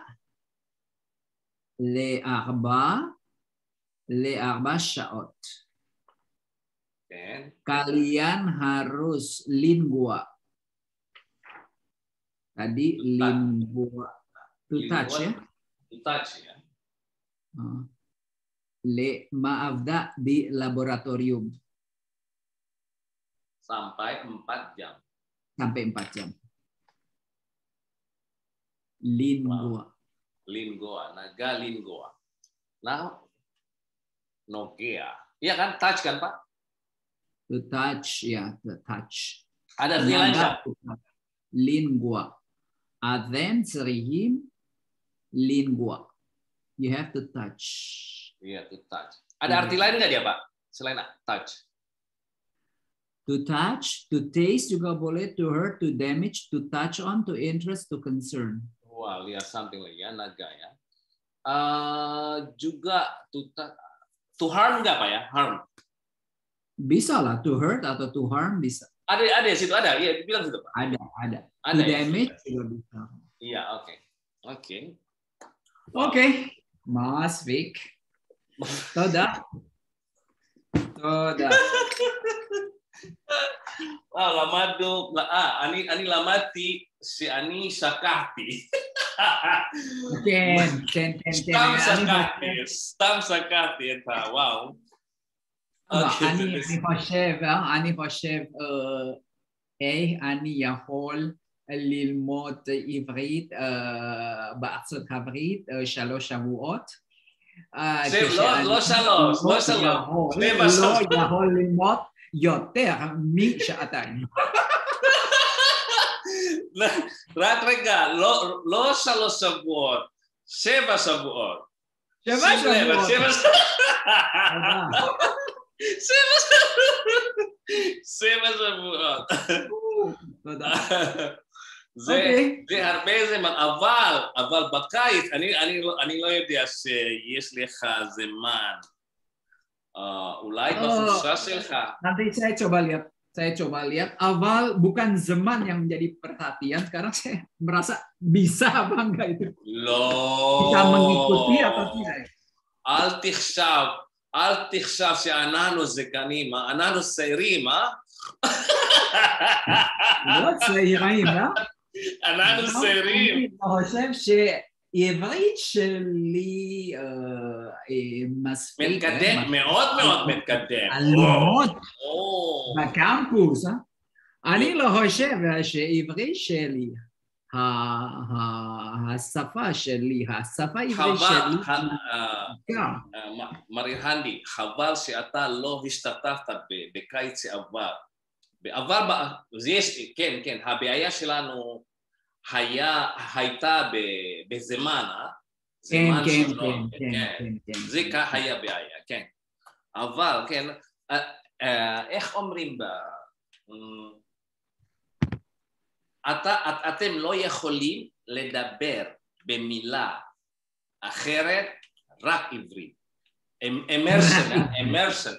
[SPEAKER 2] le arba le
[SPEAKER 1] arba sha'ot.
[SPEAKER 2] Kalian harus lingua. Tadi
[SPEAKER 1] To
[SPEAKER 2] lingua. To
[SPEAKER 1] Lingua.
[SPEAKER 2] touch ya.
[SPEAKER 1] To touch ya.
[SPEAKER 2] Ah. Le maafda di laboratorium
[SPEAKER 1] Sampai 4 jam.
[SPEAKER 2] sampai 4 jam. Lingua.
[SPEAKER 1] Linggoa, naga linggoa. Nah, Nokia. Iya kan, touch kan Pak?
[SPEAKER 2] To touch ya, to touch.
[SPEAKER 1] Ada
[SPEAKER 2] touch. Lingua. Aten serihim lingua. You have to touch.
[SPEAKER 1] Iya, to touch. Ada arti lain nggak dia Pak? Selain touch.
[SPEAKER 2] To touch, to taste juga boleh, to hurt, to damage, to touch on, to interest, to concern.
[SPEAKER 1] Wah, lihat something lagi ya, naga ya. Eh, juga to, to harm nggak Pak ya? Harm.
[SPEAKER 2] Bisa lah, to hurt atau to harm bisa.
[SPEAKER 1] Ada ada ya situ ada, ya bilang situ Pak.
[SPEAKER 2] Ada ada.
[SPEAKER 1] Ada
[SPEAKER 2] to
[SPEAKER 1] ya,
[SPEAKER 2] damage ya. juga bisa.
[SPEAKER 1] Iya oke oke.
[SPEAKER 2] Oke. Mas Vic. Toda. Toda.
[SPEAKER 1] Ah, lama tuh, lah, ah, ani, ani lamati, si ani sakati.
[SPEAKER 2] Ken, ken, ken,
[SPEAKER 1] ken.
[SPEAKER 2] Stam
[SPEAKER 1] sakati, stam sakati, entah. Ya, wow.
[SPEAKER 2] לא, אני
[SPEAKER 1] חושב,
[SPEAKER 2] אני חושב, אה, אה, איך אני יכול ללמוד עברית אה, בארצות הברית שלוש שבועות.
[SPEAKER 1] לא-, לא שלוש, לא, לא שלוש,
[SPEAKER 2] רבע
[SPEAKER 1] שלוש.
[SPEAKER 2] לא יכול ללמוד יותר משעתיים.
[SPEAKER 1] רק רגע, לא שלוש שבועות, שבע שבועות.
[SPEAKER 2] שבע
[SPEAKER 1] שבועות. לב,
[SPEAKER 2] שבועות.
[SPEAKER 1] שבע שבע שבועות.
[SPEAKER 2] תודה.
[SPEAKER 1] זה,
[SPEAKER 2] אוקיי.
[SPEAKER 1] זה הרבה זמן, אבל, אבל בקיץ, אני, אני, לא- אני לא יודע שיש לך זמן. אה, אולי
[SPEAKER 2] אה.
[SPEAKER 1] בחופשה שלך.
[SPEAKER 2] Nanti saya coba lihat, saya coba lihat. Awal bukan zaman yang menjadi perhatian. Sekarang saya merasa bisa apa enggak itu.
[SPEAKER 1] לא.
[SPEAKER 2] Bisa mengikuti atau tidak.
[SPEAKER 1] אל תחשב, אל תחשב שאנחנו זקנים, אנחנו צעירים, אה?
[SPEAKER 2] לא צעירים, אה?
[SPEAKER 1] אנחנו צעירים.
[SPEAKER 2] אני חושב שעברית שלי אה, אה, מספיק.
[SPEAKER 1] מתקדם,
[SPEAKER 2] אה,
[SPEAKER 1] מאוד מאוד מתקדם. או,
[SPEAKER 2] בקמפוס. אה? אני לא חושב שעברית שלי, השפה שלי, השפה העברית שלי,
[SPEAKER 1] ח- אה,
[SPEAKER 2] גם.
[SPEAKER 1] אה, מ- מריר הנדי, חבל שאתה לא השתתפת בקיץ שעבר. בעבר, יש, כן, כן, הבעיה שלנו היה, הייתה ב- בזמן, אה?
[SPEAKER 2] כן, כן, כן, כן, כן, כן.
[SPEAKER 1] זה כך היה בעיה, כן. אבל, כן, אה, אה, איך אומרים ב... אמ, אתה, את, אתם לא יכולים לדבר במילה אחרת, רק עברית. אמרסן, אמרסן.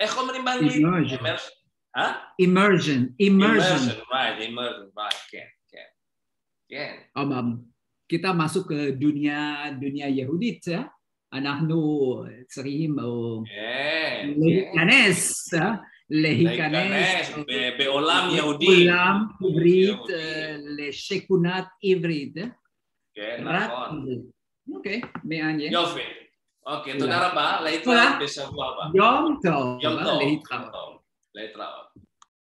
[SPEAKER 1] איך אומרים באנגלית?
[SPEAKER 2] Immersion.
[SPEAKER 1] אמרסן. אה?
[SPEAKER 2] Immersion, immersion.
[SPEAKER 1] Immersion, right, immersion, right, כן, כן. כן.
[SPEAKER 2] Om, om. kita masuk ke dunia dunia Yahudit ya. אנחנו צריכים אה,
[SPEAKER 1] כן, כן.
[SPEAKER 2] להיכנס, אה, להיכנס
[SPEAKER 1] להיכנס ב- בעולם יהודי.
[SPEAKER 2] לעולם עברית,
[SPEAKER 1] יהודי.
[SPEAKER 2] אה, לשכונת עברית. אה?
[SPEAKER 1] כן,
[SPEAKER 2] רק
[SPEAKER 1] נכון.
[SPEAKER 2] עברית. אוקיי, מעניין.
[SPEAKER 1] יופי. אוקיי,
[SPEAKER 2] תודה.
[SPEAKER 1] תודה רבה, להתראות
[SPEAKER 2] תודה.
[SPEAKER 1] בשבוע הבא.
[SPEAKER 2] יום טוב.
[SPEAKER 1] יום
[SPEAKER 2] אה,
[SPEAKER 1] טוב.
[SPEAKER 2] להתראות.
[SPEAKER 1] יום טוב. להתראות.